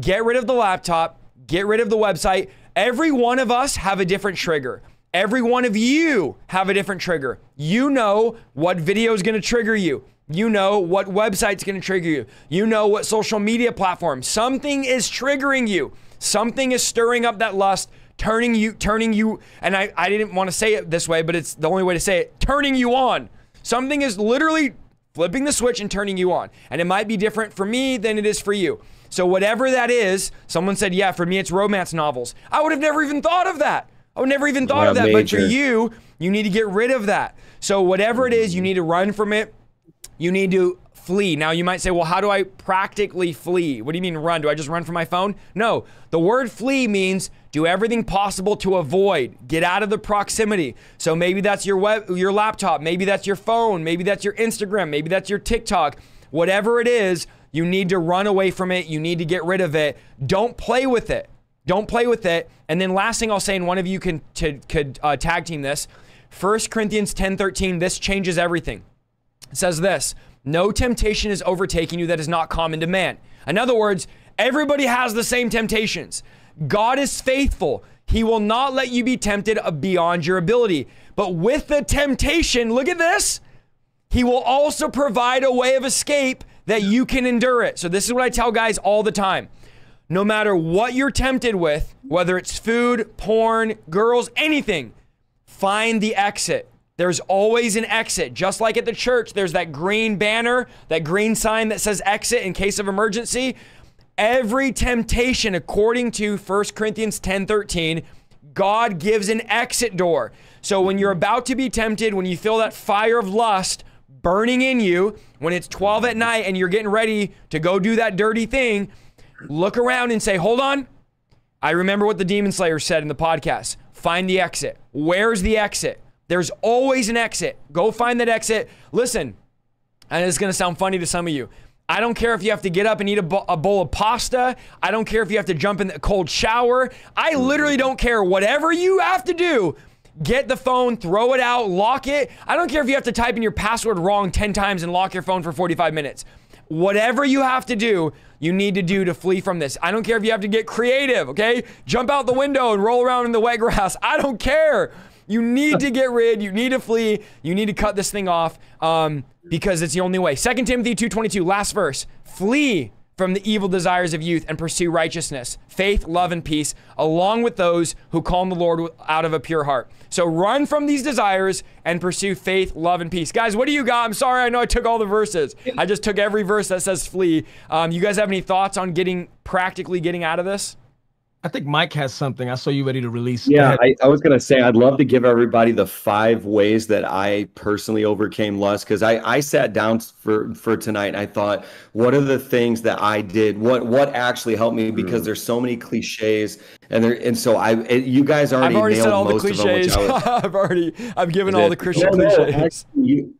Get rid of the laptop. Get rid of the website. Every one of us have a different trigger. Every one of you have a different trigger. You know what video is going to trigger you. You know what website's going to trigger you. You know what social media platform. Something is triggering you. Something is stirring up that lust, turning you, turning you, and I, I didn't want to say it this way, but it's the only way to say it, turning you on. Something is literally flipping the switch and turning you on. And it might be different for me than it is for you. So whatever that is, someone said, yeah, for me it's romance novels. I would have never even thought of that. I would never even thought Yeah, of that. But for you, you need to get rid of that. So whatever it is, you need to run from it. You need to flee. Now you might say, well, how do I practically flee? What do you mean run? Do I just run from my phone? No. The word flee means do everything possible to avoid, get out of the proximity. So maybe that's your web, your laptop, maybe that's your phone, maybe that's your Instagram, maybe that's your TikTok. Whatever it is, you need to run away from it. You need to get rid of it. Don't play with it. Don't play with it. And then last thing I'll say, and one of you can could uh, tag team this. 1 Corinthians 10 13, this changes everything. It says this No temptation is overtaking you that is not common to man. In other words, everybody has the same temptations. God is faithful. He will not let you be tempted beyond your ability. But with the temptation, look at this. He will also provide a way of escape that you can endure it. So, this is what I tell guys all the time. No matter what you're tempted with, whether it's food, porn, girls, anything, find the exit. There's always an exit. Just like at the church, there's that green banner, that green sign that says exit in case of emergency. Every temptation, according to 1 Corinthians 10 13, God gives an exit door. So when you're about to be tempted, when you feel that fire of lust burning in you, when it's 12 at night and you're getting ready to go do that dirty thing, look around and say, Hold on. I remember what the Demon Slayer said in the podcast find the exit. Where's the exit? There's always an exit. Go find that exit. Listen, and it's going to sound funny to some of you. I don't care if you have to get up and eat a, bo- a bowl of pasta. I don't care if you have to jump in the cold shower. I literally don't care. Whatever you have to do, get the phone, throw it out, lock it. I don't care if you have to type in your password wrong 10 times and lock your phone for 45 minutes. Whatever you have to do, you need to do to flee from this. I don't care if you have to get creative, okay? Jump out the window and roll around in the wet grass. [LAUGHS] I don't care. You need to get rid. You need to flee. You need to cut this thing off um, because it's the only way. 2 Timothy 2.22, last verse. Flee from the evil desires of youth and pursue righteousness, faith, love, and peace, along with those who call on the Lord out of a pure heart. So run from these desires and pursue faith, love, and peace. Guys, what do you got? I'm sorry, I know I took all the verses. I just took every verse that says flee. Um, you guys have any thoughts on getting practically getting out of this? I think Mike has something. I saw you ready to release. Yeah. I, I was gonna say I'd love to give everybody the five ways that I personally overcame lust because I, I sat down for for tonight and I thought, what are the things that I did? What what actually helped me? Because mm. there's so many cliches and there and so I it, you guys already, I've already nailed said all the most of them, cliches. I was- [LAUGHS] I've already I've given all the Christian [LAUGHS] No, no, cliches. actually, you,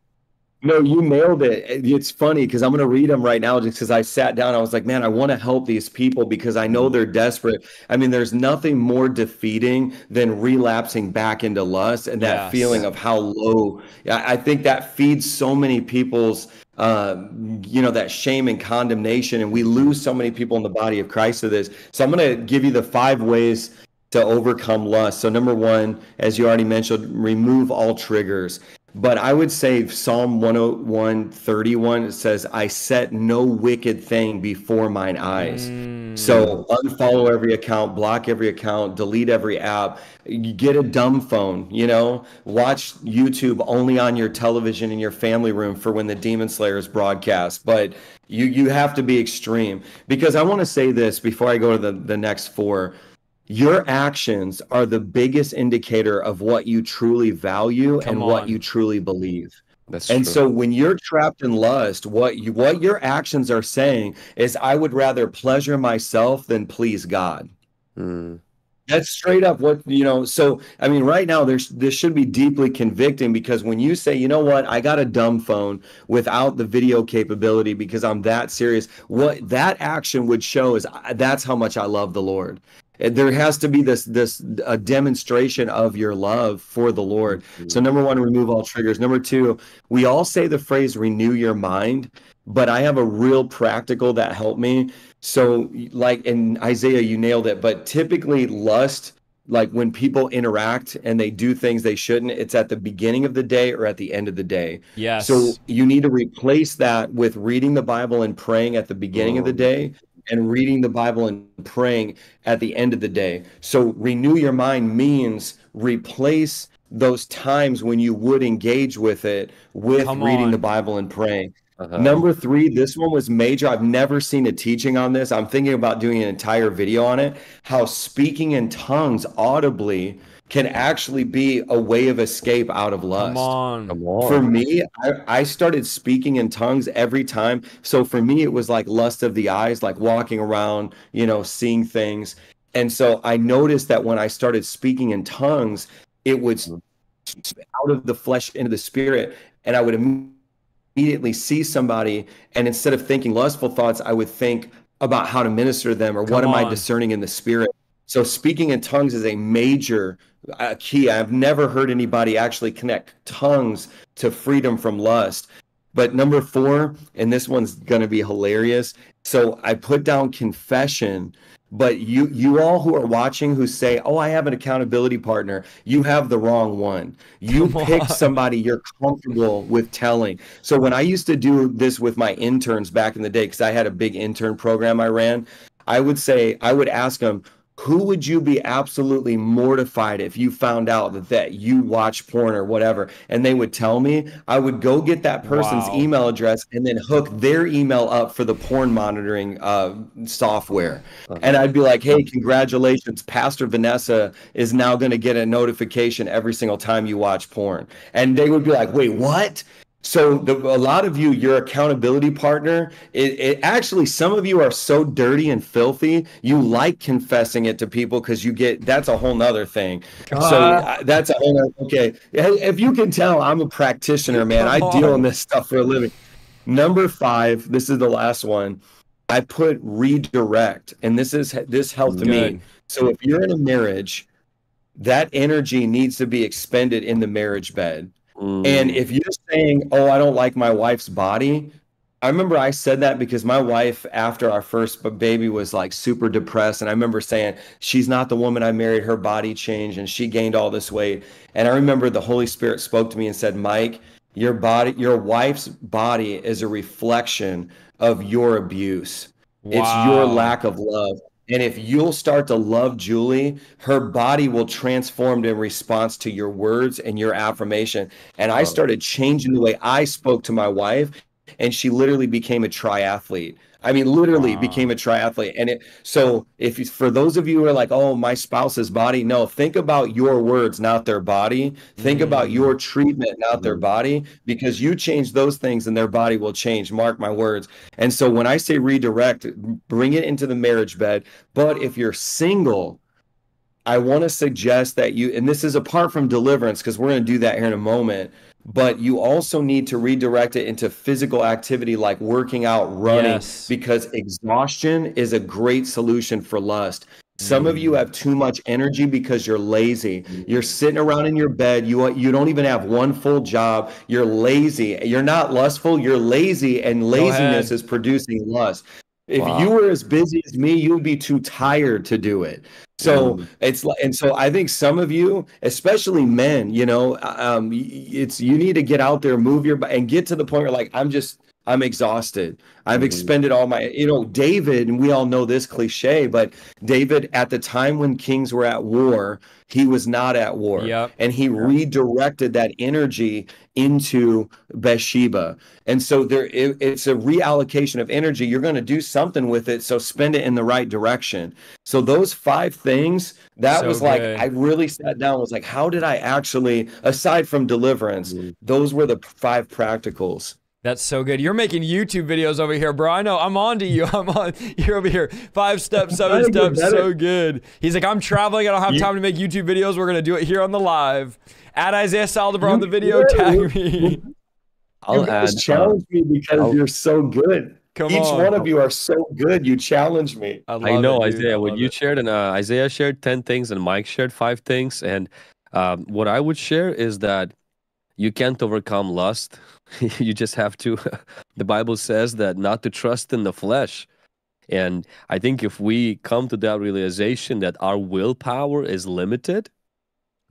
no, you nailed it. It's funny because I'm going to read them right now just because I sat down. I was like, man, I want to help these people because I know they're desperate. I mean, there's nothing more defeating than relapsing back into lust and that Yes. feeling of how low. I I think that feeds so many people's, uh, you know, that shame and condemnation. And we lose so many people in the body of Christ to this. So I'm going to give you the five ways to overcome lust. So number one, as you already mentioned, remove all triggers. But I would say Psalm 101, 31, it says, I set no wicked thing before mine eyes. Mm. So unfollow every account, block every account, delete every app. Get a dumb phone, you know, watch YouTube only on your television in your family room for when the Demon Slayers broadcast. But you you have to be extreme because I want to say this before I go to the, the next four. Your actions are the biggest indicator of what you truly value Come and what you truly believe. That's And true. so when you're trapped in lust, what you what your actions are saying is I would rather pleasure myself than please God. Mm. That's straight up what you know. So I mean, right now there's this should be deeply convicting because when you say, you know what, I got a dumb phone without the video capability because I'm that serious, what that action would show is that's how much I love the Lord. And There has to be this this a demonstration of your love for the Lord. Mm-hmm. So number one, remove all triggers. Number two, we all say the phrase renew your mind, but I have a real practical that helped me. So like in Isaiah, you nailed it. But typically lust, like when people interact and they do things they shouldn't, it's at the beginning of the day or at the end of the day. Yes. So you need to replace that with reading the Bible and praying at the beginning of the day and reading the Bible and praying at the end of the day. So renew your mind means replace those times when you would engage with it with Come reading on. the Bible and praying. Uh-huh. Number three, this one was major. I've never seen a teaching on this. I'm thinking about doing an entire video on it. How speaking in tongues audibly can actually be a way of escape out of lust. Come on. Come on. For me, I, I started speaking in tongues every time. So for me, it was like lust of the eyes, like walking around, you know, seeing things. And so I noticed that when I started speaking in tongues, it would mm-hmm. out of the flesh into the spirit. And I would immediately see somebody. And instead of thinking lustful thoughts, I would think about how to minister to them or what Come am I discerning in the spirit. So speaking in tongues is a major uh, key. I've never heard anybody actually connect tongues to freedom from lust. But number four, and this one's going to be hilarious. So I put down confession. But you, you all who are watching who say, "Oh, I have an accountability partner," you have the wrong one. You Come [LAUGHS] pick on. somebody you're comfortable with telling. So when I used to do this with my interns back in the day, because I had a big intern program I ran, I would say I would ask them, who would you be absolutely mortified if you found out that, that you watch porn or whatever and they would tell me? I would go get that person's Wow. email address and then hook their email up for the porn monitoring uh, software. And i'd be like hey congratulations pastor vanessa is now going to get a notification every single time you watch porn. And they would be like wait what so the, a lot of you, your accountability partner, it, it actually some of you are so dirty and filthy. You like confessing it to people because you get that's a whole nother thing. So uh, that's a whole nother, okay. If you can tell, I'm a practitioner, man. I deal in this stuff for a living. Number five, this is the last one. I put redirect, and this is this helped me. So if you're in a marriage, that energy needs to be expended in the marriage bed. Mm. And if you're saying, "Oh, I don't like my wife's body," I remember I said that because my wife, after our first baby, was like super depressed, and I remember saying, "She's not the woman I married. Her body changed, and she gained all this weight." And I remember the Holy Spirit spoke to me and said, "Mike, your body, your wife's body, is a reflection of your abuse. It's your lack of love." And if you'll start to love Julie, her body will transform in response to your words and your affirmation. And I started changing the way I spoke to my wife, and she literally became a triathlete. I mean, literally Wow. became a triathlete. And it so if you, for those of you who are like, oh, my spouse's body, no, think about your words, not their body. Think about Mm. your treatment, not their body, because you change those things and their body will change. Mark my words. And so when I say redirect, bring it into the marriage bed. But if you're single, I want to suggest that you, and this is apart from deliverance, because we're going to do that here in a moment, but you also need to redirect it into physical activity like working out, running, Yes. because exhaustion is a great solution for lust. Some of you mm. have too much energy because you're lazy. You're sitting around in your bed. You you don't even have one full job. You're lazy. You're not lustful. You're lazy, and laziness is producing lust. If Wow. you were as busy as me, you would be too tired to do it. So Mm. it's like, and so I think some of you, especially men, you know, um, it's you need to get out there, move your, and get to the point where like I'm just, I'm exhausted. I've Mhm. expended all my, you know, David, and we all know this cliche, but David, at the time when kings were at war, he was not at war. Yep. And he redirected that energy into Bathsheba. And so there, it, it's a reallocation of energy. You're going to do something with it. So spend it in the right direction. So those five things, that So was like, good. I really sat down, was like, how did I actually, aside from deliverance, Mhm. those were the five practicals. That's so good. You're making YouTube videos over here, bro. I know. I'm on to you. [LAUGHS] I'm on. You're over here. Five steps, [LAUGHS] seven trying to get steps. So good. He's like, I'm traveling. I don't have You- time to make YouTube videos. We're gonna do it here on the live. Add Isaiah Saldivar on the video. yeah, Tag me. [LAUGHS] I'll you add. guys uh, challenge me because I'll- you're so good. Come Each on. one of you are so good. You challenge me. I, I know it. Isaiah. I What you it. shared and uh, Isaiah shared ten things, and Mike shared five things. And um, what I would share is that you can't overcome lust. [LAUGHS] you just have to. [LAUGHS] the Bible says that not to trust in the flesh. And I think if we come to that realization that our willpower is limited,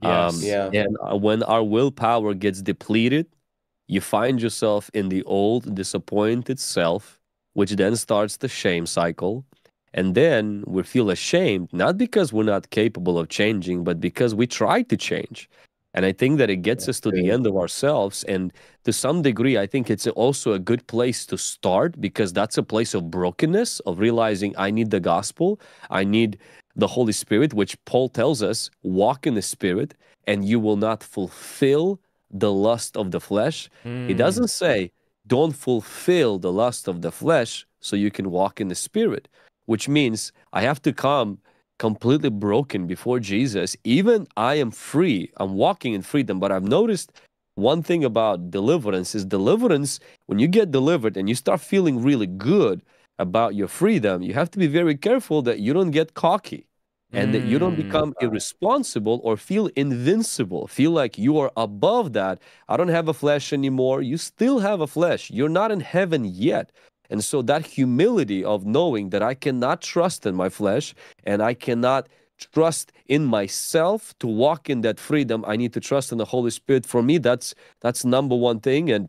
Yes. Yeah. and uh, when our willpower gets depleted, you find yourself in the old disappointed self, which then starts the shame cycle. And then we feel ashamed, not because we're not capable of changing, but because we tried to change. And I think that it gets us to the end of ourselves. And to some degree, I think it's also a good place to start because that's a place of brokenness, of realizing I need the gospel. I need the Holy Spirit, which Paul tells us walk in the Spirit, and you will not fulfill the lust of the flesh. He Mm. doesn't say, don't fulfill the lust of the flesh so you can walk in the Spirit, which means I have to come completely broken before Jesus. Even I am free, I'm walking in freedom, but I've noticed one thing about deliverance is deliverance, when you get delivered and you start feeling really good about your freedom, you have to be very careful that you don't get cocky and that you don't Mm. become irresponsible or feel invincible, feel like you are above that. I don't have a flesh anymore. You still have a flesh. You're not in heaven yet. And so that humility of knowing that I cannot trust in my flesh and I cannot trust in myself to walk in that freedom, I need to trust in the Holy Spirit. For me, that's that's number one thing. And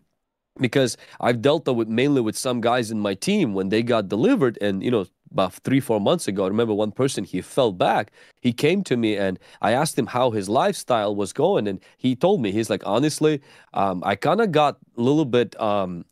because I've dealt with mainly with some guys in my team when they got delivered and you know about three four months ago i remember one person he fell back he came to me and i asked him how his lifestyle was going and he told me he's like honestly um, i kind of got a little bit um,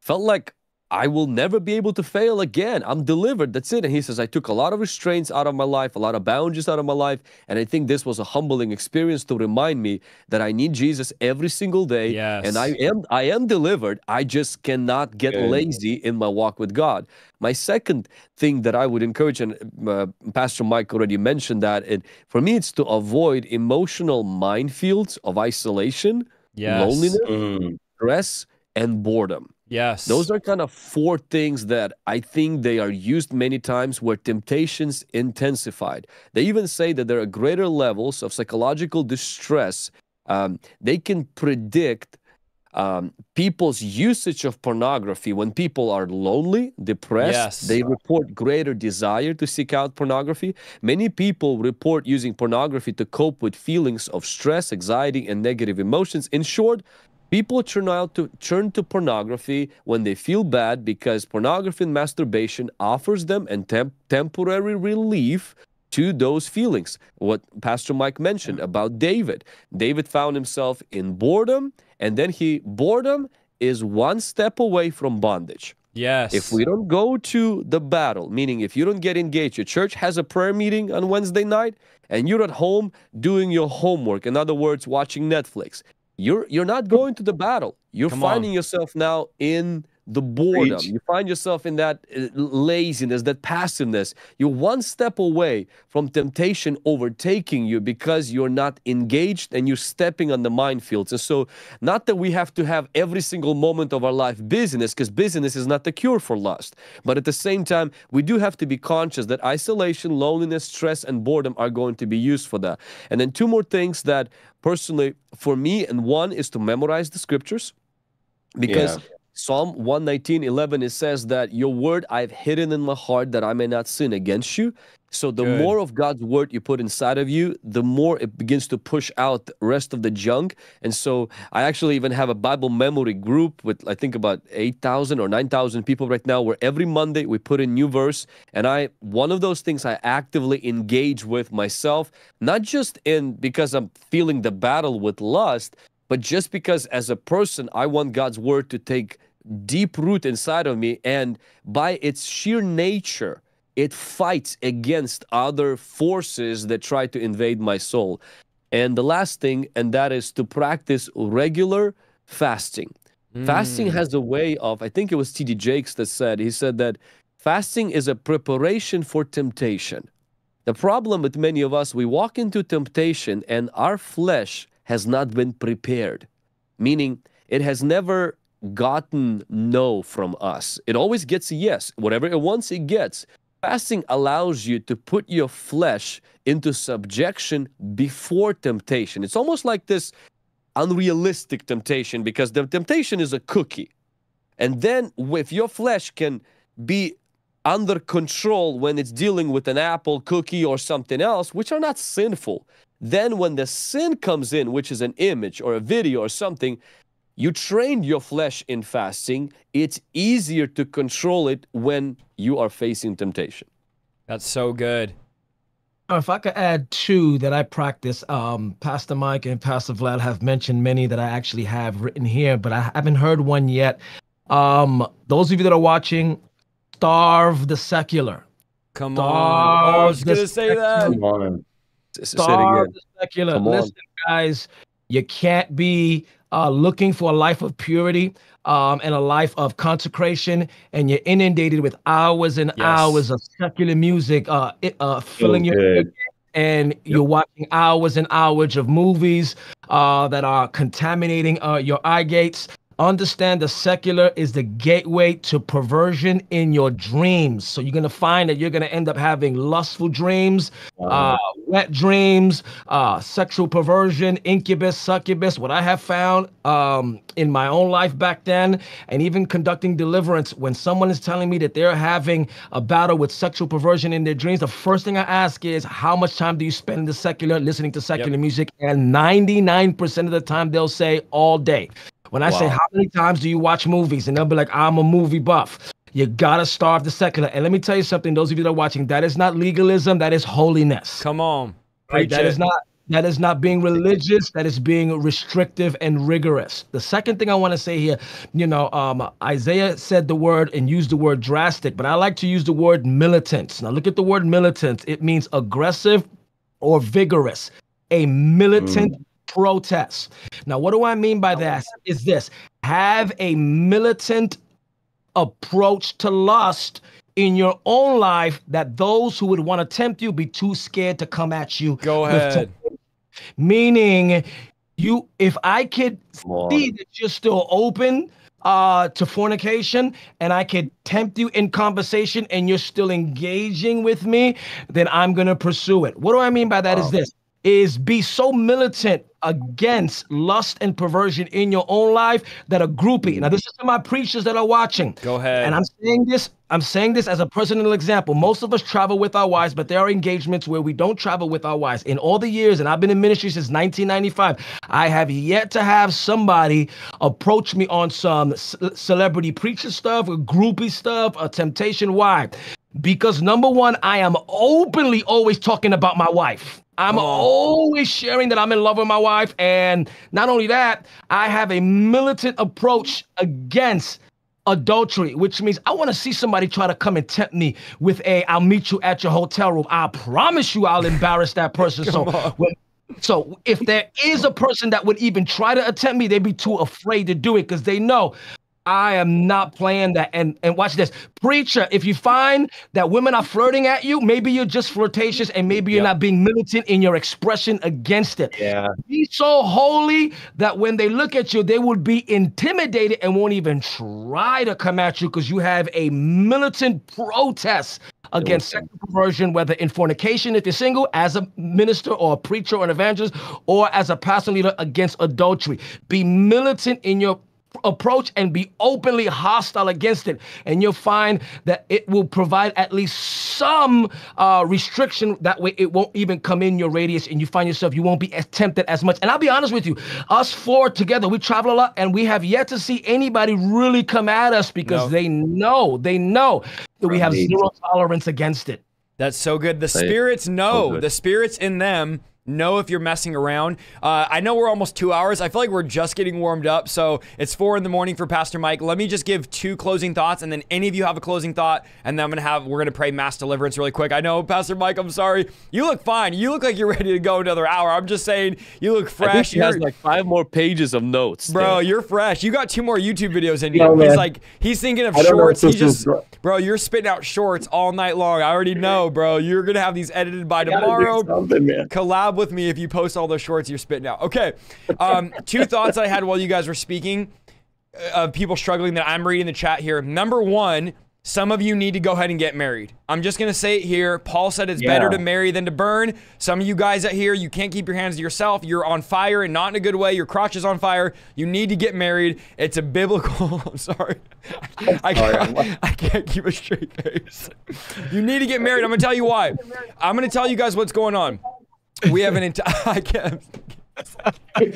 felt like I will never be able to fail again. I'm delivered. That's it. And he says, I took a lot of restraints out of my life, a lot of boundaries out of my life. And I think this was a humbling experience to remind me that I need Jesus every single day. Yes. And I am I am delivered. I just cannot get Good. lazy in my walk with God. My second thing that I would encourage, and uh, Pastor Mike already mentioned that, and for me, it's to avoid emotional minefields of isolation, Yes. loneliness, Mm. stress, and boredom. Yes. Those are kind of four things that I think they are used many times where temptations intensified. They even say that there are greater levels of psychological distress. Um, they can predict um, people's usage of pornography when people are lonely, depressed. Yes. They report greater desire to seek out pornography. Many people report using pornography to cope with feelings of stress, anxiety, and negative emotions. In short, People turn out to turn to pornography when they feel bad because pornography and masturbation offers them and temp- temporary relief to those feelings. What Pastor Mike mentioned about David. David found himself in boredom, and then he boredom is one step away from bondage. yes. If we don't go to the battle, meaning if you don't get engaged, your church has a prayer meeting on Wednesday night and you're at home doing your homework, in other words, watching Netflix, you're you're not going to the battle. You're Come finding on. yourself now in the boredom. Preach. You find yourself in that uh, laziness, that passiveness. You're one step away from temptation overtaking you because you're not engaged and you're stepping on the minefields. And so, not that we have to have every single moment of our life business, because business is not the cure for lust. But at the same time, we do have to be conscious that isolation, loneliness, stress, and boredom are going to be used for that. And then two more things that personally for me, and one is to memorize the scriptures because Yeah. Psalm 119, 11, it says that your word I've hidden in my heart that I may not sin against you. So the Good. more of God's word you put inside of you, the more it begins to push out the rest of the junk. And so I actually even have a Bible memory group with I think about 8,000 or 9,000 people right now where every Monday we put in new verse and I one of those things I actively engage with myself, not just in because I'm feeling the battle with lust, but just because as a person I want God's word to take deep root inside of me and by its sheer nature it fights against other forces that try to invade my soul. And the last thing, and that is to practice regular fasting. Hmm. Fasting has a way of, I think it was T.D. Jakes that said, he said that fasting is a preparation for temptation. The problem with many of us, we walk into temptation and our flesh has not been prepared, meaning it has never gotten no from us. It always gets a yes. Whatever it wants, it gets. Fasting allows you to put your flesh into subjection before temptation. It's almost like this unrealistic temptation because the temptation is a cookie. And then if your flesh can be under control when it's dealing with an apple cookie or something else, which are not sinful, then when the sin comes in, which is an image or a video or something, you trained your flesh in fasting. It's easier to control it when you are facing temptation. That's so good. Uh, If I could add two that I practice, um, Pastor Mike and Pastor Vlad have mentioned many that I actually have written here, but I haven't heard one yet. Um, those of you that are watching, starve the secular. Come on. Oh, I was gonna say that. Come on. S- Starve the secular. Listen, guys, you can't be uh, looking for a life of purity um, and a life of consecration, and you're inundated with hours and Yes. hours of secular music, uh, it, uh, filling your good. and you're watching hours and hours of movies uh, that are contaminating uh, your eye gates. Understand the secular is the gateway to perversion in your dreams. So you're gonna find that you're gonna end up having lustful dreams, uh, wet dreams, uh, sexual perversion, incubus, succubus. What I have found um, in my own life back then, and even conducting deliverance, when someone is telling me that they're having a battle with sexual perversion in their dreams, the first thing I ask is, how much time do you spend in the secular, listening to secular music? And 99% of the time, they'll say all day. When I say, how many times do you watch movies? And they'll be like, I'm a movie buff. You gotta starve the secular. And let me tell you something, those of you that are watching, that is not legalism, that is holiness. Come on. Right? That it. is not that is not being religious. That is being restrictive and rigorous. The second thing I want to say here, you know, um, Isaiah said the word and used the word drastic, but I like to use the word militant. Now look at the word militant. It means aggressive or vigorous. A militant protest. Now, what do I mean by that? Is this have a militant approach to lust in your own life that those who would want to tempt you be too scared to come at you. Go ahead. Meaning, you if I could see that you're still open uh to fornication and I could tempt you in conversation and you're still engaging with me, then I'm gonna pursue it. What do I mean by that? Is this is be so militant against lust and perversion in your own life that a groupie. Now, this is to my preachers that are watching. Go ahead. And I'm saying this, I'm saying this as a personal example. Most of us travel with our wives, but there are engagements where we don't travel with our wives. In all the years, and I've been in ministry since 1995, I have yet to have somebody approach me on some c- celebrity preacher stuff, or groupie stuff, or temptation. Why? Because number one, I am openly always talking about my wife. I'm on. always sharing that I'm in love with my wife. And not only that, I have a militant approach against adultery, which means I want to see somebody try to come and tempt me with a I'll meet you at your hotel room. I promise you I'll embarrass that person. [LAUGHS] so when so if there is a person that would even try to attempt me, they'd be too afraid to do it because they know I am not playing that. And and watch this. Preacher, if you find that women are flirting at you, maybe you're just flirtatious and maybe you're Yep. not being militant in your expression against it. Yeah. Be so holy that when they look at you, they will be intimidated and won't even try to come at you because you have a militant protest against sexual perversion, whether in fornication, if you're single, as a minister or a preacher or an evangelist, or as a pastor leader against adultery. Be militant in your approach and be openly hostile against it. And you'll find that it will provide at least some uh, restriction. That way, it won't even come in your radius, and you find yourself you won't be as tempted as much. And I'll be honest with you, us four together, we travel a lot, and we have yet to see anybody really come at us because No. they know, they know that we have zero tolerance against it. That's so good. The spirits know. good. the spirits in them know if you're messing around. Uh, I know we're almost two hours. I feel like we're just getting warmed up. So it's four in the morning for Pastor Mike. Let me just give two closing thoughts, and then any of you have a closing thought, and then I'm gonna have we're gonna pray mass deliverance really quick. I know, Pastor Mike. I'm sorry. You look fine. You look like you're ready to go another hour. I'm just saying you look fresh. he has like five more pages of notes. Bro, there. you're fresh. You got two more YouTube videos in you. No, he's man. like, he's thinking of I don't know shorts. He just, bro, you're spitting out shorts all night long. I already know, bro. You're gonna have these edited by tomorrow. something, man. Collab with me if you post all those shorts you're spitting out. Okay. Um, [LAUGHS] two thoughts I had while you guys were speaking uh, of people struggling that I'm reading the chat here. Number one, some of you need to go ahead and get married. I'm just gonna say it here. Paul said it's better to marry than to burn. Some of you guys out here, you can't keep your hands to yourself. You're on fire and not in a good way. Your crotch is on fire. You need to get married. It's a biblical. [LAUGHS] I'm sorry. I sorry, can't, I can't keep a straight face. You need to get married. I'm gonna tell you why. I'm gonna tell you guys what's going on. We have an entire. [LAUGHS] I can't. [LAUGHS]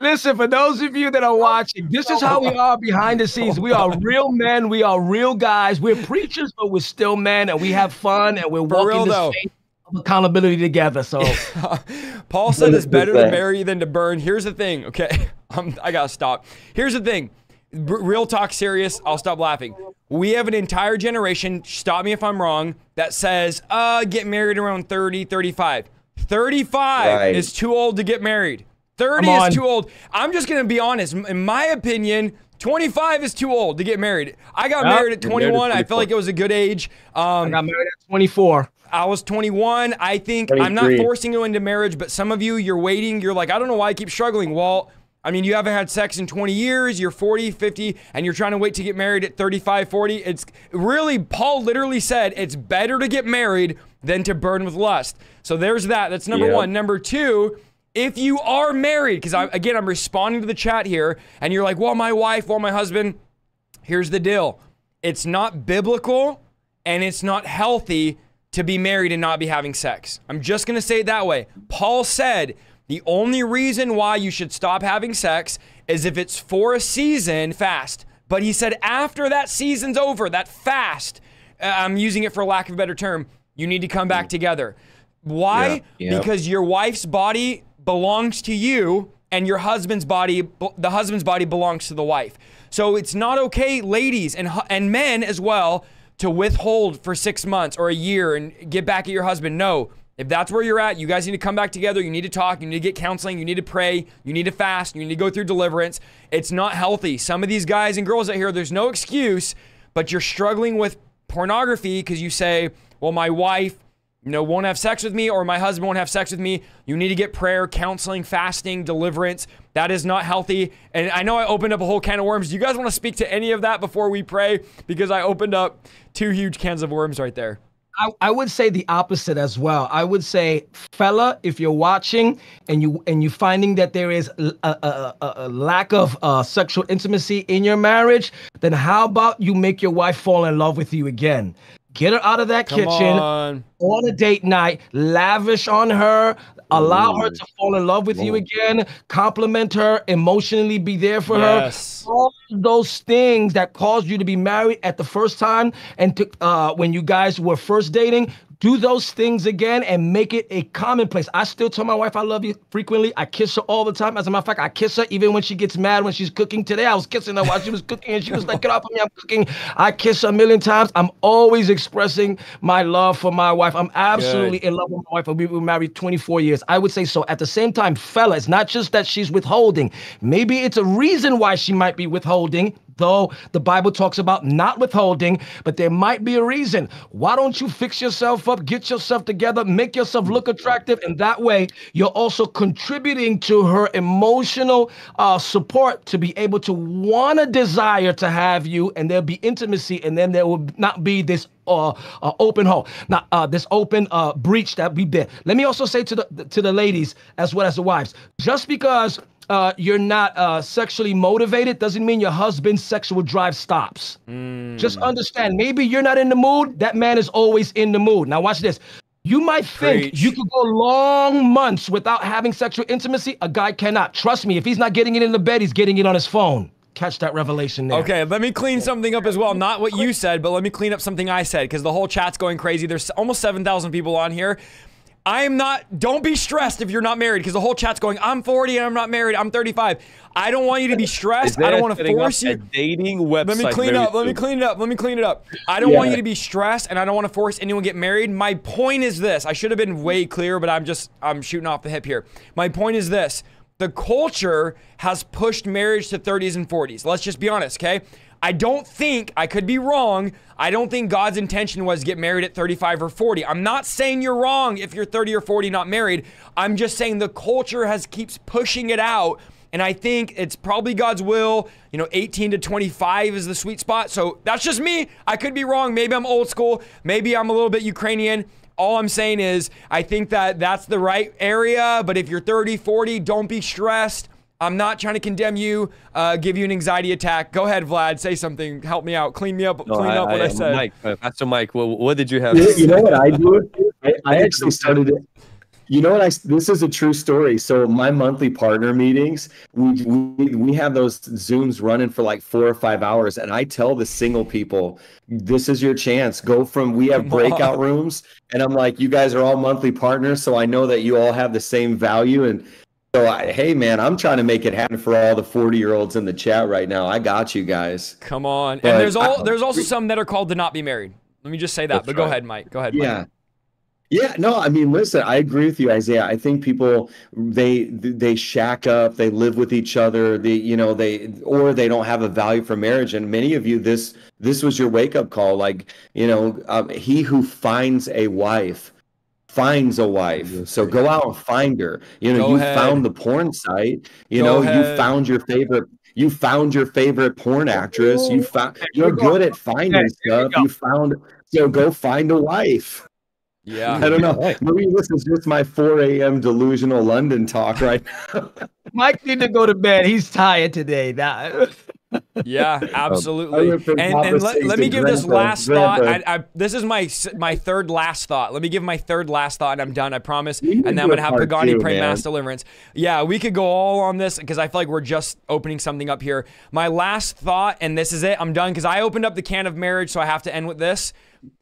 Listen, for those of you that are watching, this is how we are behind the scenes. We are real men. We are real guys. We're preachers, but we're still men, and we have fun, and we're For walking real, this though. faith of accountability together. So, [LAUGHS] Paul said it's better to 100%. marry than to burn. Here's the thing, okay? I'm, I gotta stop. Here's the thing. R- real talk, serious. I'll stop laughing. We have an entire generation, stop me if I'm wrong, that says, uh, get married around 30, 35. 35 Right. is too old to get married. 30 is too old. I'm just gonna be honest. In my opinion, 25 is too old to get married. I got Yep. married at Get married at 21. I feel 24. like it was a good age. Um, I got married at 24. I was 21. I think I'm not forcing you into marriage, but some of you, you're waiting. You're like, I don't know why I keep struggling. Well, I mean, you haven't had sex in 20 years. You're 40, 50, and you're trying to wait to get married at 35, 40. It's really, Paul literally said it's better to get married than to burn with lust. So there's that. That's number Yeah. one. Number two, if you are married, because again, I'm responding to the chat here, and you're like, well, my wife, well, my husband, here's the deal it's not biblical and it's not healthy to be married and not be having sex. I'm just going to say it that way. Paul said the only reason why you should stop having sex is if it's for a season fast. But he said after that season's over, that fast, uh, I'm using it for lack of a better term, you need to come back mm. together. Why? Yeah. Yeah. Because your wife's body belongs to you and your husband's body the husband's body belongs to the wife. So it's not okay ladies and and men as well to withhold for 6 months or a year and get back at your husband. No. If that's where you're at, you guys need to come back together. You need to talk. You need to get counseling. You need to pray. You need to fast. You need to go through deliverance. It's not healthy. Some of these guys and girls out here, there's no excuse, but you're struggling with pornography because you say, well, my wife, you know, won't have sex with me or my husband won't have sex with me. You need to get prayer, counseling, fasting, deliverance. That is not healthy. And I know I opened up a whole can of worms. Do you guys want to speak to any of that before we pray? Because I opened up two huge cans of worms right there. I, I would say the opposite as well. I would say, fella, if you're watching and you and you finding that there is a, a, a, a lack of uh, sexual intimacy in your marriage, then how about you make your wife fall in love with you again? Get her out of that Come kitchen on. on a date night, lavish on her, allow her to fall in love with you again, compliment her, emotionally be there for Yes. her. All those things that caused you to be married at the first time and to, uh, when you guys were first dating, do those things again and make it a commonplace. I still tell my wife I love you frequently. I kiss her all the time. As a matter of fact, I kiss her even when she gets mad when she's cooking. Today I was kissing her while she was cooking and she was like, get off of me, I'm cooking. I kiss her a million times. I'm always expressing my love for my wife. I'm absolutely in love with my wife. and We were married 24 years. I would say so. At the same time, fella, it's not just that she's withholding. Maybe it's a reason why she might be withholding though the Bible talks about not withholding, but there might be a reason. Why don't you fix yourself up, get yourself together, make yourself look attractive, and that way you're also contributing to her emotional uh, support to be able to want a desire to have you, and there'll be intimacy, and then there will not be this uh, uh, open hole, not uh, this open uh, breach that we did. Let me also say to the to the ladies as well as the wives, just because uh, you're not uh, sexually motivated doesn't mean your husband's sexual drive stops. Just understand, maybe you're not in the mood. That man is always in the mood. Now, watch this. You might think Preach. you could go long months without having sexual intimacy. A guy cannot. Trust me, if he's not getting it in the bed, he's getting it on his phone. Catch that revelation there. Okay, let me clean something up as well. Not what you said, but let me clean up something I said because the whole chat's going crazy. There's almost 7,000 people on here. I am not, don't be stressed if you're not married because the whole chat's going, I'm 40 and I'm not married. I'm 35. I don't want you to be stressed. I don't want to force you. dating website. Let me clean up. Let me clean it up. Let me clean it up. I don't want you to be stressed and I don't want to force anyone to get married. My point is this. I should have been way clearer, but I'm just I'm shooting off the hip here. My point is this. The culture has pushed marriage to 30s and 40s. Let's just be honest, okay? I don't think, I could be wrong. I don't think God's intention was get married at 35 or 40. I'm not saying you're wrong if you're 30 or 40 not married. I'm just saying the culture has keeps pushing it out and I think it's probably God's will. You know, 18 to 25 is the sweet spot. So that's just me. I could be wrong. Maybe I'm old school. Maybe I'm a little bit Ukrainian. All I'm saying is, I think that that's the right area. But if you're 30, 40, don't be stressed. I'm not trying to condemn you, uh, give you an anxiety attack. Go ahead, Vlad. Say something. Help me out. Clean me up. No, clean up what I, said. Mike, uh, Pastor Mike, what, what did you have? You, you know what I do? [LAUGHS] I, I actually started it. You know what? I this is a true story. So my monthly partner meetings, we, we we have those zooms running for like four or five hours, and I tell the single people, this is your chance. Go from we have breakout [LAUGHS] rooms, and I'm like, you guys are all monthly partners, so I know that you all have the same value, and so I, hey man, I'm trying to make it happen for all the 40 year olds in the chat right now. I got you guys. Come on. But and there's all there's also some that are called to not be married. Let me just say that. But go right. ahead, Mike. Go ahead. Mike. Yeah. Yeah, no, I mean, listen, I agree with you, Isaiah. I think people they they shack up, they live with each other, they you know, they or they don't have a value for marriage. And many of you, this this was your wake up call. Like, you know, um, he who finds a wife finds a wife. So go out and find her. You know, Go you ahead. found the porn site. You Go know, you found your favorite. You found your favorite porn actress. You found. You're good at finding stuff. You found. So go find a wife. Yeah. I don't know. Maybe this is just my 4 a.m. delusional London talk right [LAUGHS] now. Mike need to go to bed. He's tired today. Now, Yeah, [LAUGHS] absolutely. went from and and let, let me give this last thought. I, I, this is my my third last thought. Let me give my third last thought, and I'm done. I promise. And then I'm gonna have Pagani two, pray man. mass deliverance. Yeah, we could go all on this because I feel like we're just opening something up here. My last thought, and this is it. I'm done because I opened up the can of marriage, so I have to end with this.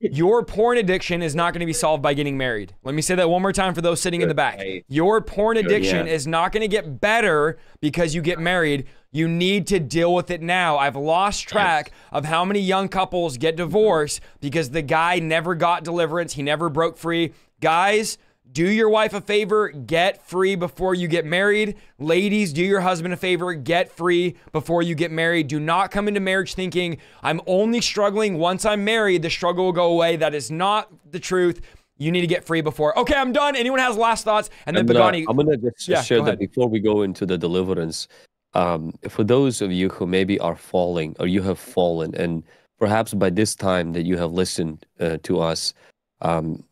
Your porn addiction is not going to be solved by getting married. Let me say that one more time for those sitting in the back. Your porn addiction is not going to get better because you get married. You need to deal with it now. I've lost track of how many young couples get divorced because the guy never got deliverance. He never broke free. Guys, do your wife a favor, get free before you get married. Ladies, do your husband a favor, get free before you get married. Do not come into marriage thinking, I'm only struggling once I'm married, the struggle will go away. That is not the truth. You need to get free before. Okay, I'm done. Anyone has last thoughts? And then I'm gonna, uh, Pagani. I'm gonna just Yeah, share go that before we go into the deliverance. Um, for those of you who maybe are falling or you have fallen, and perhaps by this time that you have listened uh, to us, um,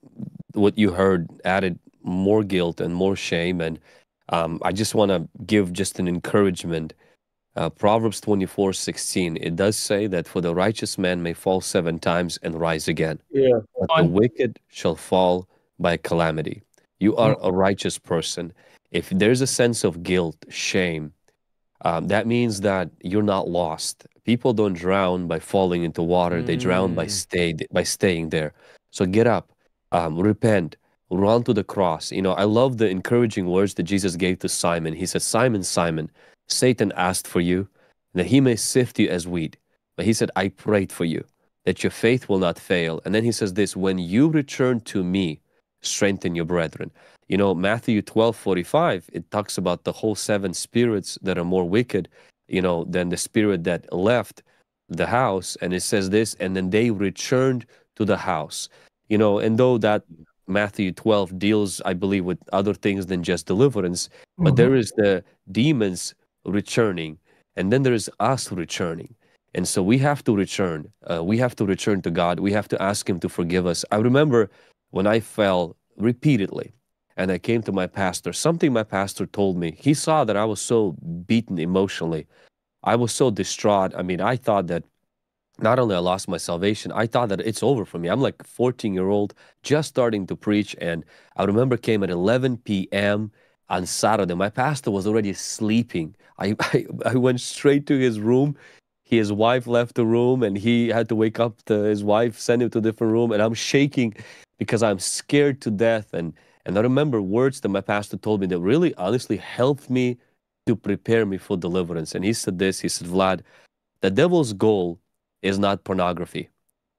what you heard added more guilt and more shame. And um, I just want to give just an encouragement. Uh, Proverbs 24 16, it does say that for the righteous man may fall seven times and rise again yeah. but the wicked shall fall by calamity. You are a righteous person. If there's a sense of guilt, shame, um, that means that you're not lost. People don't drown by falling into water; they drown by Mm. stay by staying there. So get up, um, repent, run to the cross. You know, I love the encouraging words that Jesus gave to Simon. He said, "Simon, Simon, Satan asked for you that he may sift you as wheat, but he said, I prayed for you." that your faith will not fail. And then he says this when you return to me, strengthen your brethren. You know, Matthew 12 45, it talks about the whole seven spirits that are more wicked, you know, than the spirit that left the house. And it says this, and then they returned to the house. You know, and though that Matthew 12 deals, I believe, with other things than just deliverance, but there is the demons returning, and then there is us returning. And so we have to return. Uh, we have to return to God. We have to ask Him to forgive us. I remember when I fell repeatedly, and I came to my pastor. Something my pastor told me. He saw that I was so beaten emotionally. I was so distraught. I mean, I thought that not only I lost my salvation, I thought that it's over for me. I'm like 14 year old, just starting to preach, and I remember came at 11 p.m. on Saturday. My pastor was already sleeping. I, [LAUGHS] I, I went straight to his room. His wife left the room, and he had to wake up to his wife, send him to a different room, and I'm shaking because I'm scared to death. And and I remember words that my pastor told me that really honestly helped me to prepare me for deliverance. And he said this. He said, Vlad, the devil's goal is not pornography.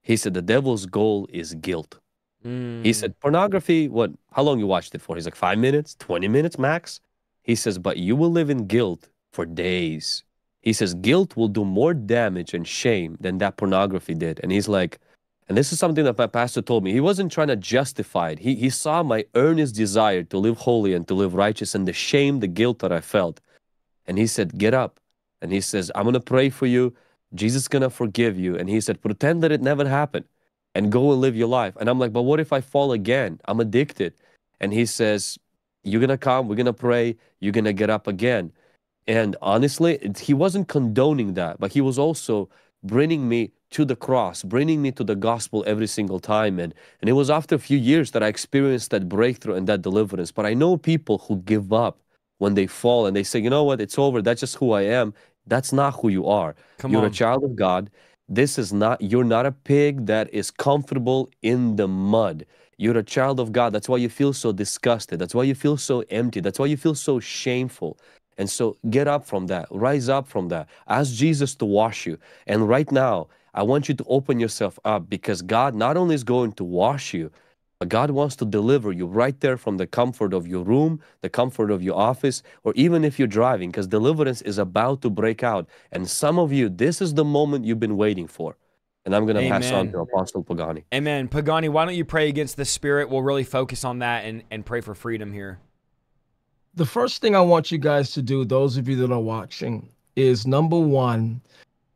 He said the devil's goal is guilt. Mm. He said pornography, what how long you watched it for? He's like 5 minutes, 20 minutes max. He says but you will live in guilt for days. He says guilt will do more damage and shame than that pornography did. And he's like and this is something that my pastor told me. He wasn't trying to justify it. He he saw my earnest desire to live holy and to live righteous and the shame, the guilt that I felt. And he said, "Get up." And he says, "I'm going to pray for you Jesus is gonna forgive you. And he said, pretend that it never happened and go and live your life. And I'm like, but what if I fall again? I'm addicted. And he says, You're gonna come, we're gonna pray, you're gonna get up again. And honestly, he wasn't condoning that, but he was also bringing me to the cross, bringing me to the gospel every single time. And, and it was after a few years that I experienced that breakthrough and that deliverance. But I know people who give up when they fall and they say, you know what, it's over, that's just who I am. That's not who you are. Come you're on. a child of God. This is not, you're not a pig that is comfortable in the mud. You're a child of God. That's why you feel so disgusted. That's why you feel so empty. That's why you feel so shameful. And so get up from that, rise up from that. Ask Jesus to wash you. And right now, I want you to open yourself up because God not only is going to wash you, but God wants to deliver you right there from the comfort of your room, the comfort of your office, or even if you're driving, because deliverance is about to break out. And some of you, this is the moment you've been waiting for. And I'm going to pass on to Apostle Pagani. Amen. Pagani, why don't you pray against the spirit? We'll really focus on that and, and pray for freedom here. the first thing I want you guys to do, those of you that are watching, is number one,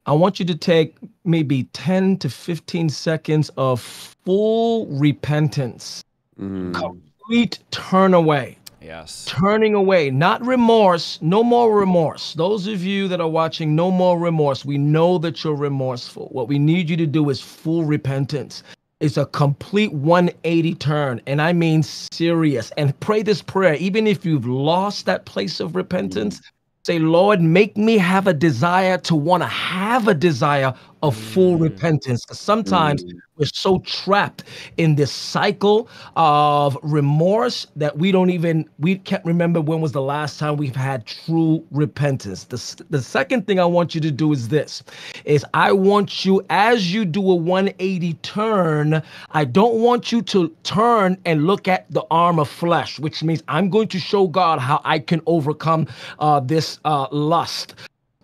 I want you to take maybe 10 to 15 seconds of full repentance, Mm, complete turn away. Yes. turning away, not remorse, no more remorse. Those of you that are watching, no more remorse. We know that you're remorseful. What we need you to do is full repentance. It's a complete 180 turn, and I mean serious. And pray this prayer, even if you've lost that place of repentance. Say, Lord, make me have a desire to want to have a desire of full repentance, because Sometimes we're so trapped in this cycle of remorse that we don't even we can't remember when was the last time we've had true repentance. The, the second thing i want you to do is this is i want you as you do a 180 turn i don't want you to turn and look at the arm of flesh which means i'm going to show god how i can overcome uh, this uh, lust.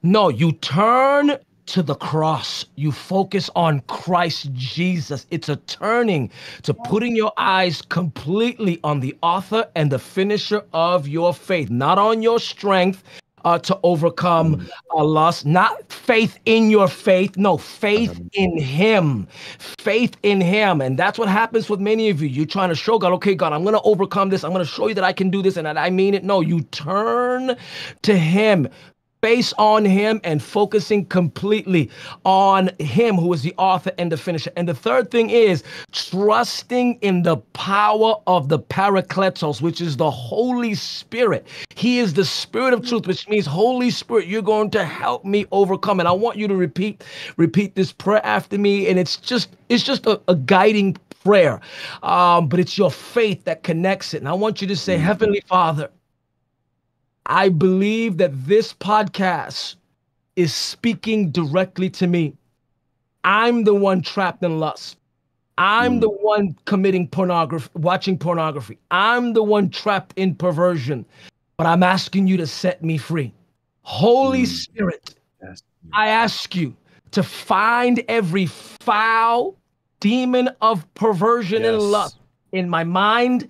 No, you turn to the cross. You focus on Christ Jesus. It's a turning to putting your eyes completely on the author and the finisher of your faith, not on your strength. Uh, to overcome a lust, not faith in your faith, no, faith in Him, faith in Him. And that's what happens with many of you. You're trying to show God, okay, God, I'm going to overcome this. I'm going to show you that I can do this and that I mean it. No, you turn to Him face on him and focusing completely on him who is the author and the finisher. And the third thing is trusting in the power of the Parakletos, which is the Holy Spirit. He is the Spirit of truth, which means Holy Spirit, you're going to help me overcome. And I want you to repeat repeat this prayer after me. And it's just it's just a, a guiding prayer. Um, but it's your faith that connects it. And I want you to say, Heavenly Father, I believe that this podcast is speaking directly to me. I'm the one trapped in lust. I'm the one committing pornography, watching pornography. I'm the one trapped in perversion. But I'm asking you to set me free. Holy Mm. Spirit, Yes. I ask you to find every foul demon of perversion and lust in my mind,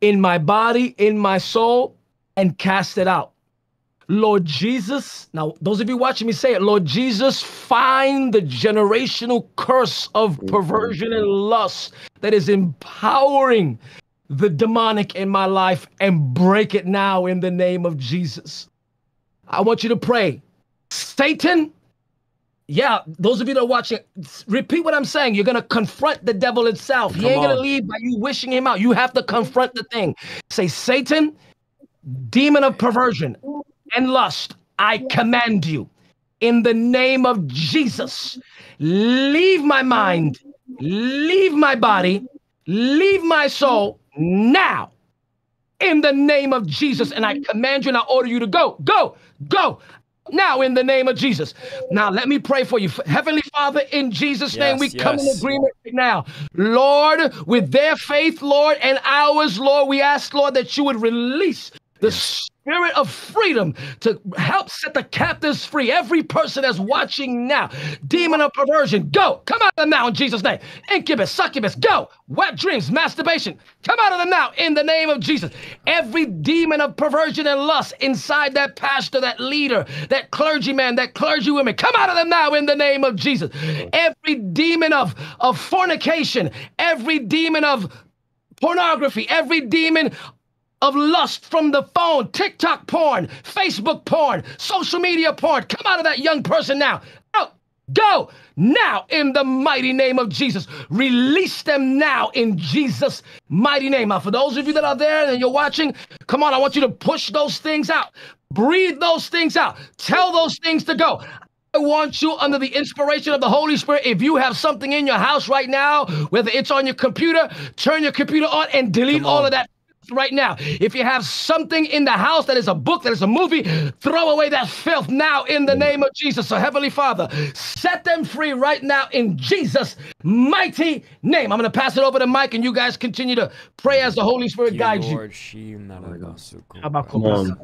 in my body, in my soul, and cast it out. Lord Jesus, now those of you watching me say it, Lord Jesus, find the generational curse of perversion and lust that is empowering the demonic in my life and break it now in the name of Jesus. I want you to pray. Satan, yeah, those of you that are watching, repeat what I'm saying. You're going to confront the devil itself. he ain't going to leave by you wishing him out. You have to confront the thing. Say, Satan, demon of perversion and lust, I command you in the name of Jesus, leave my mind, leave my body, leave my soul now in the name of Jesus. And I command you and I order you to go, go, go. Now, in the name of Jesus. Now, let me pray for you. Heavenly Father, in Jesus' name, we Yes, come in agreement right now. Lord, with their faith, Lord, and ours, Lord, we ask, Lord, that you would release the spirit of freedom to help set the captives free. Every person that's watching now, demon of perversion, go. Come out of them now in Jesus' name. Incubus, succubus, go. Wet dreams, masturbation, come out of them now in the name of Jesus. Every demon of perversion and lust inside that pastor, that leader, that clergyman, that clergywoman, come out of them now in the name of Jesus. Every demon of, of fornication, every demon of pornography, every demon of lust from the phone, TikTok porn, Facebook porn, social media porn. Come out of that young person now. Out. Go now in the mighty name of Jesus. Release them now in Jesus' mighty name. Now, for those of you that are there and you're watching, come on, I want you to push those things out. Breathe those things out. Tell those things to go. I want you under the inspiration of the Holy Spirit. If you have something in your house right now, whether it's on your computer, turn your computer on and delete all of that right now. If you have something in the house that is a book, that is a movie, throw away that filth now in the name of Jesus. So, Heavenly Father, set them free right now in Jesus' mighty name. I'm going to pass it over to Mike, and you guys continue to pray as the Holy Spirit Thank guides you. Lord. She- Come on.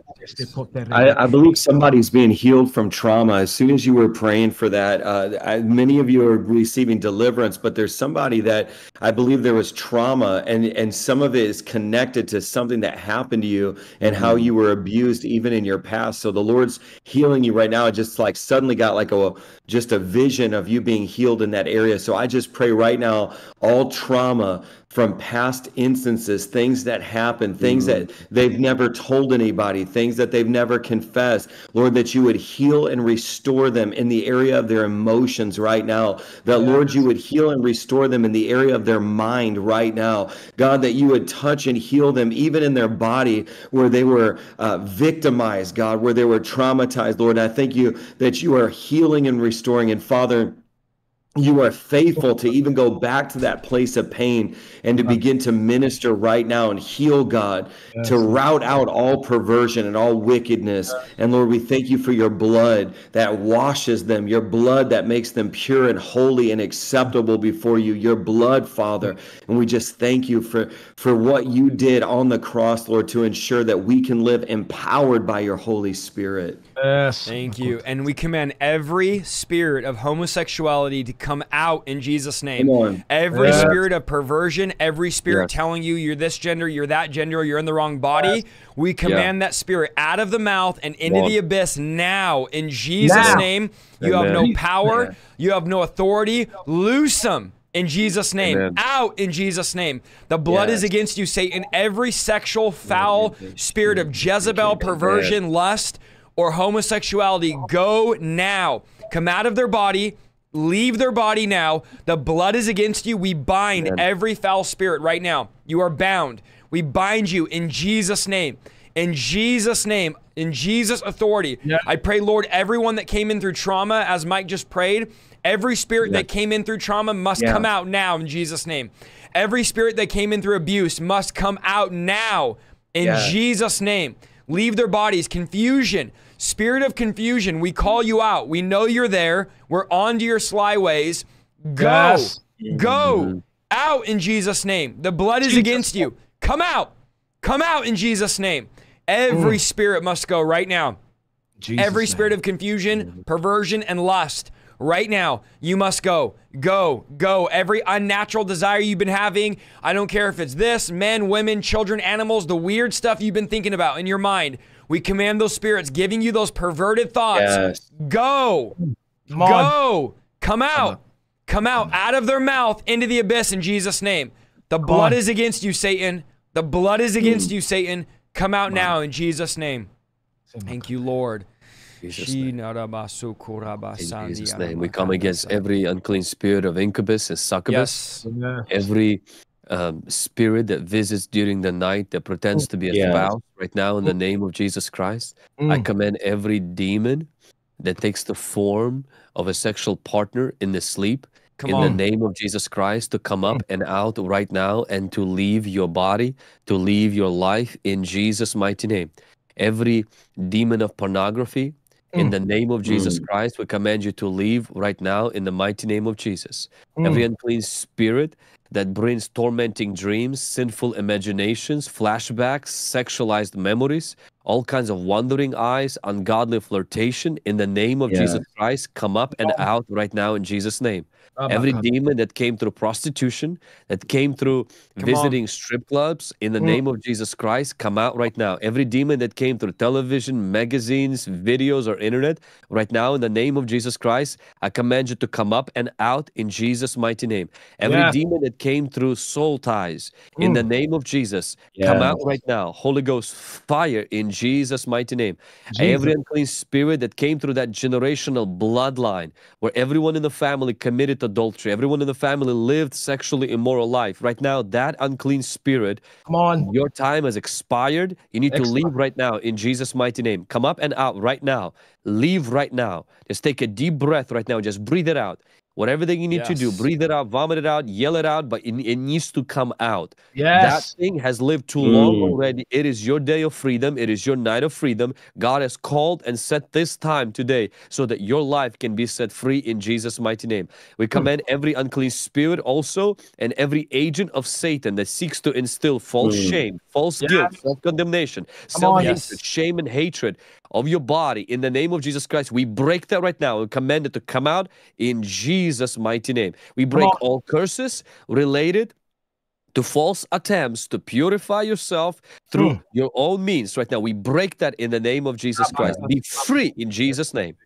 I, I believe somebody's being healed from trauma. As soon as you were praying for that, uh, I, many of you are receiving deliverance, but there's somebody that I believe there was trauma, and and some of it is connected to something that happened to you and how mm-hmm. you were abused even in your past. So the Lord's healing you right now. It just like suddenly got like a just a vision of you being healed in that area. So I just pray right now, all trauma from past instances, things that happened, things that they've never told anybody, things that they've never confessed. Lord, that you would heal and restore them in the area of their emotions right now. That, Lord, you would heal and restore them in the area of their mind right now. God, that you would touch and heal them even in their body where they were uh, victimized, God, where they were traumatized, Lord. And I thank you that you are healing and restoring. And Father, you are faithful to even go back to that place of pain and to begin to minister right now and heal God, to rout out all perversion and all wickedness. And Lord, we thank you for your blood that washes them, your blood that makes them pure and holy and acceptable before you, your blood, Father. And we just thank you for, for what you did on the cross, Lord, to ensure that we can live empowered by your Holy Spirit. Yes. Thank you. And we command every spirit of homosexuality to come out in Jesus' name. Every Yes. spirit of perversion, every spirit Yes. telling you you're this gender, you're that gender, you're in the wrong body, we command that spirit out of the mouth and into Lord. the abyss now in Jesus' Now. name. You have no power, Amen. you have no authority. Loose them. In Jesus' name, Amen. out in Jesus' name. The blood is against you, Satan. Every sexual, foul spirit of Jezebel, perversion, lust, or homosexuality, go now. Come out of their body. Leave their body now. The blood is against you. We bind every foul spirit right now. You are bound. We bind you in Jesus' name. In Jesus' name. In Jesus' authority. Yeah. I pray, Lord, everyone that came in through trauma, as Mike just prayed, every spirit that came in through trauma must Yeah. come out now in Jesus' name. Every spirit that came in through abuse must come out now in Yes. Jesus' name. Leave their bodies. Confusion, spirit of confusion, we call you out. We know you're there. We're on to your sly ways. Go. Yes. Go mm-hmm. out in Jesus' name. The blood is Jesus. against you. Come out. Come out in Jesus' name. Every mm. spirit must go right now. Jesus' Every name. spirit of confusion, mm-hmm. perversion, and lust, right now, you must go. Go, go. Every unnatural desire you've been having, I don't care if it's this, men, women, children, animals, the weird stuff you've been thinking about in your mind. We command those spirits giving you those perverted thoughts. Yes. Go. Come. Go. Come out. Come out out of their mouth into the abyss in Jesus' name. The blood on. is against you, Satan. The blood is against you, Satan. Come out now in Jesus' name. Thank you, Lord. Jesus' name. In In Jesus' name, we come against every unclean spirit of incubus and succubus, Yes. every um, spirit that visits during the night that pretends to be a Yeah. spouse. Right now, in the name of Jesus Christ, I Mm. command every demon that takes the form of a sexual partner in the sleep Come in on. the name of Jesus Christ to come up and out right now and to leave your body, to leave your life in Jesus' mighty name. Every demon of pornography, in Mm. the name of Jesus Mm. Christ, we command you to leave right now in the mighty name of Jesus. Mm. Every unclean spirit that brings tormenting dreams, sinful imaginations, flashbacks, sexualized memories, all kinds of wandering eyes, ungodly flirtation, in the name of Yeah. Jesus Christ, come up and out right now in Jesus' name. Every Abba- demon that came through prostitution, that came through Come on. visiting strip clubs, in the Mm. name of Jesus Christ, come out right now. Every demon that came through television, magazines, videos, or internet, right now, in the name of Jesus Christ, I command you to come up and out in Jesus' mighty name. Every Yeah. demon that came through soul ties, in Mm. the name of Jesus, come out right now. Holy Ghost, fire in Jesus' mighty name. Every unclean spirit that came through that generational bloodline where everyone in the family committed adultery, everyone in the family lived sexually immoral life. Right now, that unclean spirit, Come on. your time has expired. You need to leave right now in Jesus' mighty name. Come up and out right now. Leave right now. Just take a deep breath right now. Just breathe it out. Whatever that you need to do, breathe it out, vomit it out, yell it out, but it, it needs to come out. Yes. That thing has lived too long Mm. already. It is your day of freedom. It is your night of freedom. God has called and set this time today so that your life can be set free in Jesus' mighty name. We command every unclean spirit also and every agent of Satan that seeks to instill false Mm. shame, false Yes. guilt, self condemnation, self on. hatred, Yes. shame, and hatred of your body in the name of Jesus Christ. We break that right now and command it to come out in Jesus' mighty name. We break all curses related to false attempts to purify yourself through Mm. your own means right now. We break that in the name of Jesus Christ. Be free in Jesus' name.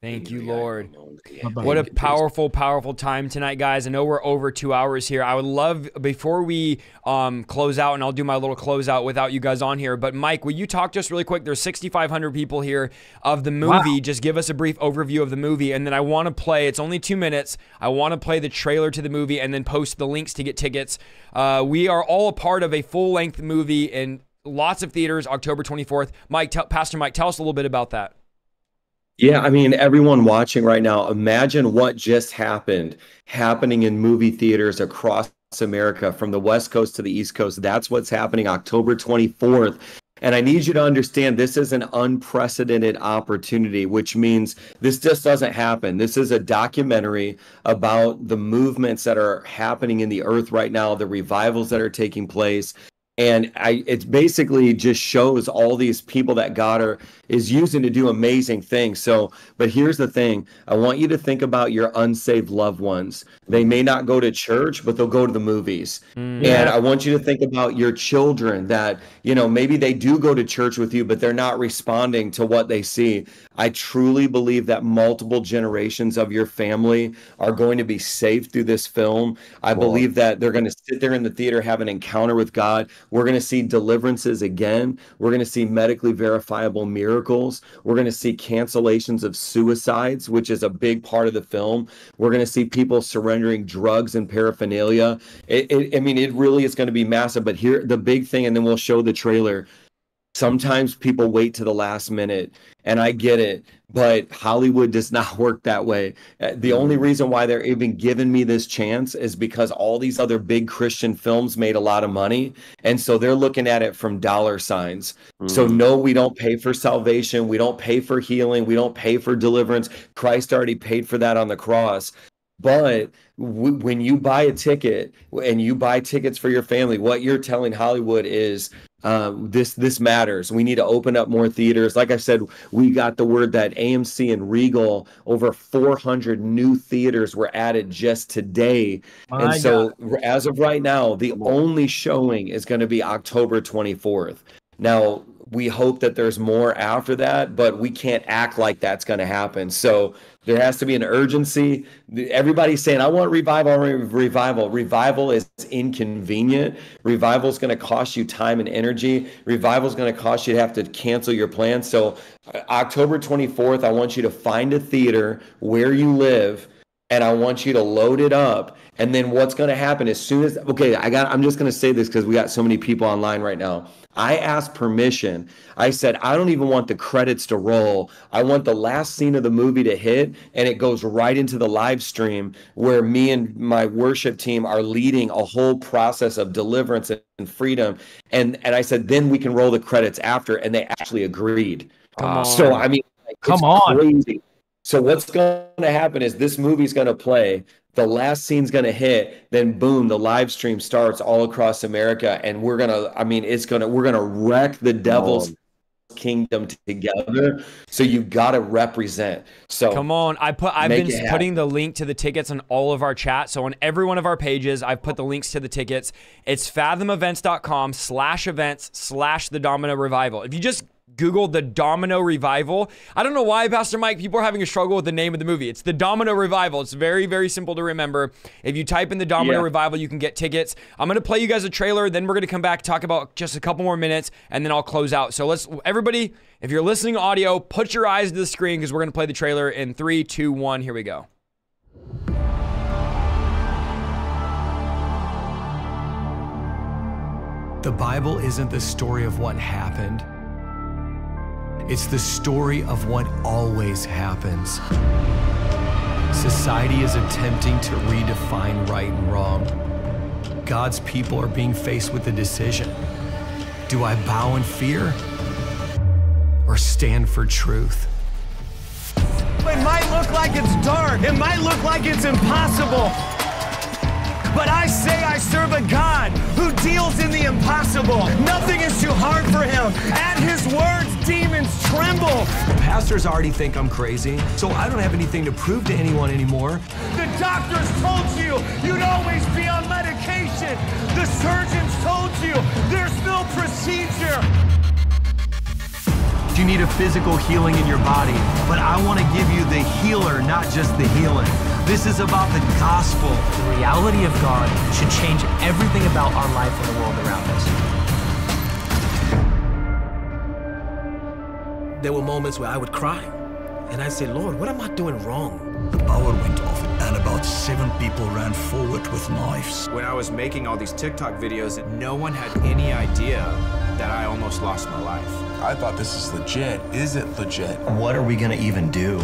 Thank you, Lord. What a Thank you, Jesus. powerful, powerful time tonight, guys. I know we're over two hours here. I would love before we um, close out, and I'll do my little closeout without you guys on here. But Mike, will you talk to us really quick? There's 6,500 people here of the movie. Just give us a brief overview of the movie, and then I want to play. It's only two minutes. I want to play the trailer to the movie, and then post the links to get tickets. Uh, we are all a part of a full-length movie in lots of theaters, October 24th. Mike, tell, Pastor Mike, tell us a little bit about that. Yeah, I mean, everyone watching right now, imagine what just happened happening in movie theaters across America from the West Coast to the East Coast. That's what's happening October 24th. And I need you to understand this is an unprecedented opportunity, which means this just doesn't happen. This is a documentary about the movements that are happening in the earth right now, the revivals that are taking place. And I, it basically just shows all these people that God are, is using to do amazing things. So, but here's the thing I want you to think about your unsaved loved ones. They may not go to church, but they'll go to the movies. Mm. And I want you to think about your children that, you know, maybe they do go to church with you, but they're not responding to what they see. I truly believe that multiple generations of your family are going to be saved through this film. I believe that they're going to sit there in the theater, have an encounter with God. We're going to see deliverances again. We're going to see medically verifiable miracles. We're going to see cancellations of suicides, which is a big part of the film. We're going to see people surrendering drugs and paraphernalia. It, it, I mean, it really is going to be massive. But here, the big thing, and then we'll show the trailer. Sometimes people wait to the last minute, and I get it, but Hollywood does not [LAUGHS] work that way. Uh, The only reason why they're even giving me this chance is because all these other big Christian films made a lot of money, and so they're looking at it from dollar signs. So, Mm. no, we don't pay for salvation. We don't pay for healing. We don't pay for deliverance. Christ already paid for that on the cross. But w- when you buy a ticket and you buy tickets for your family, what you're telling Hollywood is um, this this matters. We need to open up more theaters. Like I said, we got the word that AMC and Regal over 400 new theaters were added just today. My and so, God. r- as of right now, the only showing is going to be October 24th. Now, we hope that there's more after that, but we can't act like that's going to happen. So there has to be an urgency. Everybody's saying, I want revival, revival. Revival is inconvenient. Revival is going to cost you time and energy. Revival is going to cost you to have to cancel your plans. So, uh, October 24th, I want you to find a theater where you live and I want you to load it up. And then what's going to happen as soon as, okay, I got, I'm just going to say this because we got so many people online right now. I asked permission. I said, I don't even want the credits to roll. I want the last scene of the movie to hit, and it goes right into the live stream where me and my worship team are leading a whole process of deliverance and freedom. And and I said, then we can roll the credits after, and they actually agreed. So I mean, come on. Crazy. So what's going to happen is this movie's going to play the last scene's going to hit then boom the live stream starts all across america and we're going to i mean it's going to we're going to wreck the devil's kingdom together. So you've got to represent. So come on. I put i've been putting the link to the tickets on all of our chat. So on every one of our pages i've put the links to the tickets. It's fathomevents.com slash events slash the domino revival. If you just Google the Domino Revival. I don't know why, Pastor Mike, people are having a struggle with the name of the movie. It's the Domino Revival. It's very, very simple to remember. If you type in the Domino yeah. Revival, you can get tickets. I'm going to play you guys a trailer, then we're going to come back, talk about just a couple more minutes, and then I'll close out. So let's, everybody, if you're listening audio, put your eyes to the screen because we're going to play the trailer in three, two, one. Here we go. The Bible isn't the story of what happened. It's the story of what always happens. Society is attempting to redefine right and wrong. God's people are being faced with a decision. Do I bow in fear or stand for truth? It might look like it's dark. It might look like it's impossible. But I say I serve a God who deals in the impossible. Nothing is too hard for him. At his words, demons tremble. The Pastors already think I'm crazy, so I don't have anything to prove to anyone anymore. The doctors told you you'd always be on medication. The surgeons told you there's no procedure. You need a physical healing in your body, but I want to give you the healer, not just the healing. This is about the gospel. The reality of God should change everything about our life and the world around us. There were moments where I would cry, and I'd say, Lord, what am I doing wrong? The power went off, and about seven people ran forward with knives. When I was making all these TikTok videos, no one had any idea that I almost lost my life. I thought this is legit. Is it legit? What are we gonna even do?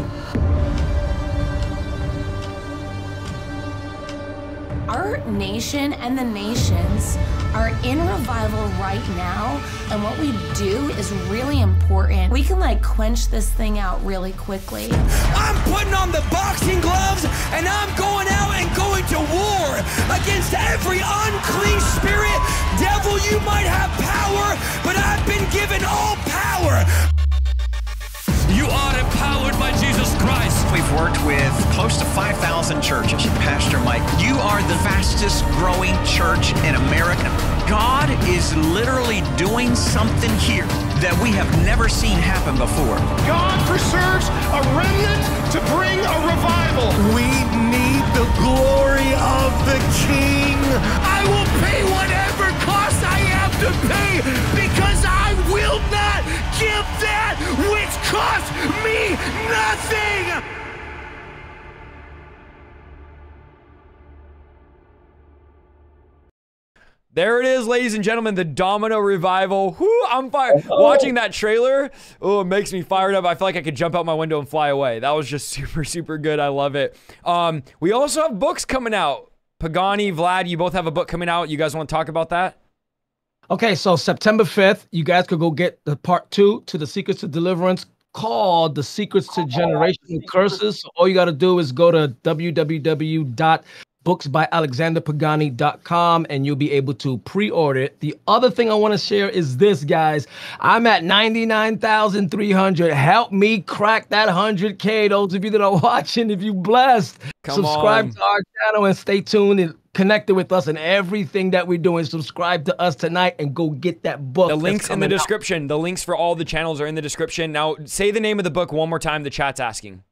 Our nation and the nations are in revival right now, and what we do is really important. We can like quench this thing out really quickly. I'm putting on the boxing gloves and I'm going out and going to war against every unclean spirit. Devil, you might have power, but I've been given all power. You are empowered by Jesus Christ. We've worked with close to 5,000 churches. Pastor Mike, you are the fastest growing church in America. God is literally doing something here that we have never seen happen before. God preserves a remnant to bring a revival. We need the glory of the King. I will pay whatever cost I have to pay because I will not give that which cost me nothing! There it is, ladies and gentlemen, the Domino Revival. Whoo, I'm fired. Oh. Watching that trailer, oh, it makes me fired up. I feel like I could jump out my window and fly away. That was just [LAUGHS] super, super good. I love it. Um, we also have books coming out. Pagani, Vlad, you both have a book coming out. You guys want to talk about that? Okay, so September 5th, you guys could go get the part two to the Secrets to Deliverance called The Secrets to Generational Curses. So all you got to do is go to www booksbyalexanderpagani.com and you'll be able to pre-order it. The other thing I want to share is this, guys. I'm at 99,300. Help me crack that 100K. Those of you that are [LAUGHS] watching, if you blessed, Come subscribe on. to our channel and stay tuned and connected with us and everything that we're doing. Subscribe to us tonight and go get that book. The links in the coming out. description. The links for all the channels are in the description. Now, say the name of the book one more time. The chat's asking.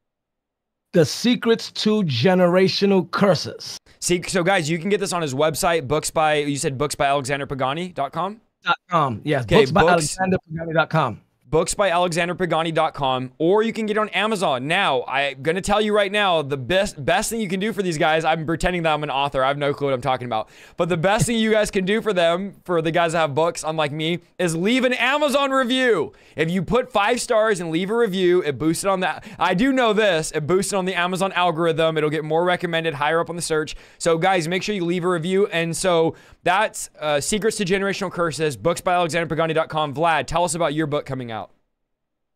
The Secrets to Generational Curses. See, so guys, you can get this on his website, books by you said books by alexanderpagani.com. Dot com. Yes, Okay, books by books- alexanderpagani.com. Books by alexanderpagani.com, or you can get on Amazon. Now, I'm gonna tell you right now, the best best thing you can do for these guys. I'm pretending that I'm an author. I have no clue what I'm talking about. But the best thing you guys can do for them, for the guys that have books, unlike me, is leave an Amazon review. If you put five stars and leave a review, it boosts it on that. I do know this. It boosts it on the Amazon algorithm. It'll get more recommended higher up on the search. So guys, make sure you leave a review. And so that's uh, Secrets to Generational Curses. Books by alexanderpagani.com. Vlad, tell us about your book coming out.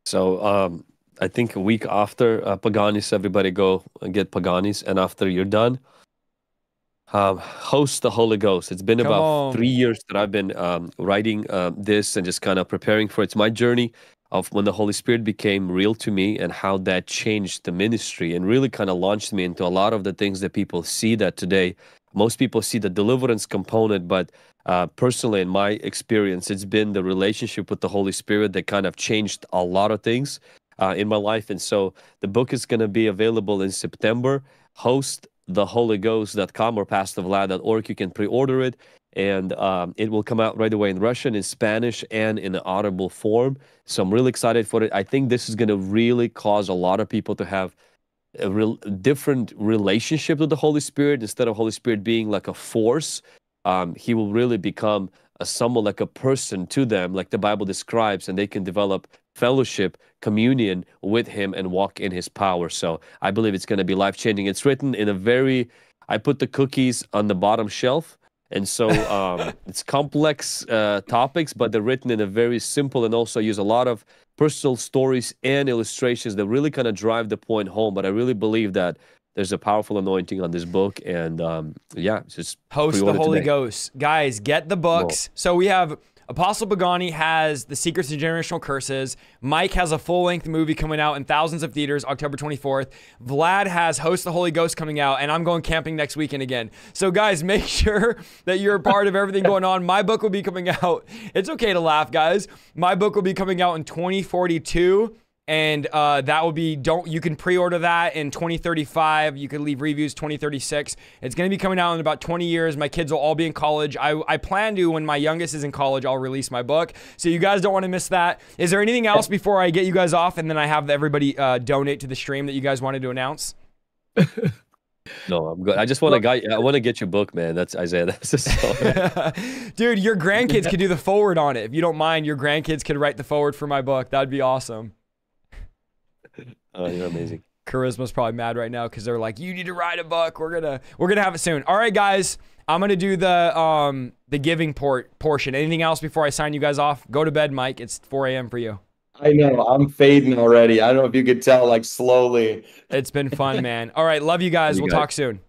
So um, I think a week after uh, Paganis, everybody go and get Paganis, and after you're done, um, host the Holy Ghost. It's been Come about on. three years that I've been um, writing uh, this and just kind of preparing for it. It's my journey of when the Holy Spirit became real to me and how that changed the ministry and really kind of launched me into a lot of the things that people see that today. Most people see the deliverance component, but uh, personally, in my experience, it's been the relationship with the Holy Spirit that kind of changed a lot of things uh, in my life. And so the book is going to be available in September. Host theholyghost.com or pastorvlad.org. You can pre-order it, and um, it will come out right away in Russian, in Spanish, and in an audible form. So I'm really excited for it. I think this is going to really cause a lot of people to have a real different relationship with the Holy Spirit instead of Holy Spirit being like a force. Um, he will really become a somewhat like a person to them, like the Bible describes, and they can develop fellowship, communion with Him, and walk in His power. So I believe it's going to be life changing. It's written in a very, I put the cookies on the bottom shelf. And so um, [LAUGHS] it's complex uh, topics, but they're written in a very simple and also use a lot of personal stories and illustrations that really kind of drive the point home. But I really believe that there's a powerful anointing on this book, and um, yeah, it's just Host the Holy today. Ghost. Guys, get the books. So we have Apostle Pagani has The Secrets of Generational Curses. Mike has a full length movie coming out in thousands of theaters October 24th. Vlad has Host the Holy Ghost coming out, and I'm going camping next weekend again. So, guys, [LAUGHS] make sure that you're a part of everything [LAUGHS] going on. My book will be coming out. It's okay to laugh, guys. My book will be coming out in 2042 and uh, that will be don't you can pre-order that in 2035 you can leave reviews 2036 it's going to be coming out in about 20 years. My kids will all be in college. I, I plan to when my youngest is in college i'll release my book. So you guys don't want to miss that. Is there anything else before i get you guys off and then i have everybody uh, donate to the stream that you guys wanted to announce? [LAUGHS] No, I'm good. I just want to guy. I want to get your book, man. That's Isaiah. [LAUGHS] That's just so, [LAUGHS] dude your grandkids could do the forward on it. If you don't mind your grandkids could write the forward for my book. That'd be awesome oh, you're amazing. Charisma's probably mad right now because they're like, "You need to ride a buck. We're gonna we're gonna have it soon." All right, guys, I'm gonna do the um the giving port portion. Anything else before I sign you guys off? Go to bed, Mike. It's 4 a.m. for you. I know I'm fading already. I don't know if you could tell, like slowly. It's been fun, man. All right, love you guys. You we'll guys. talk soon.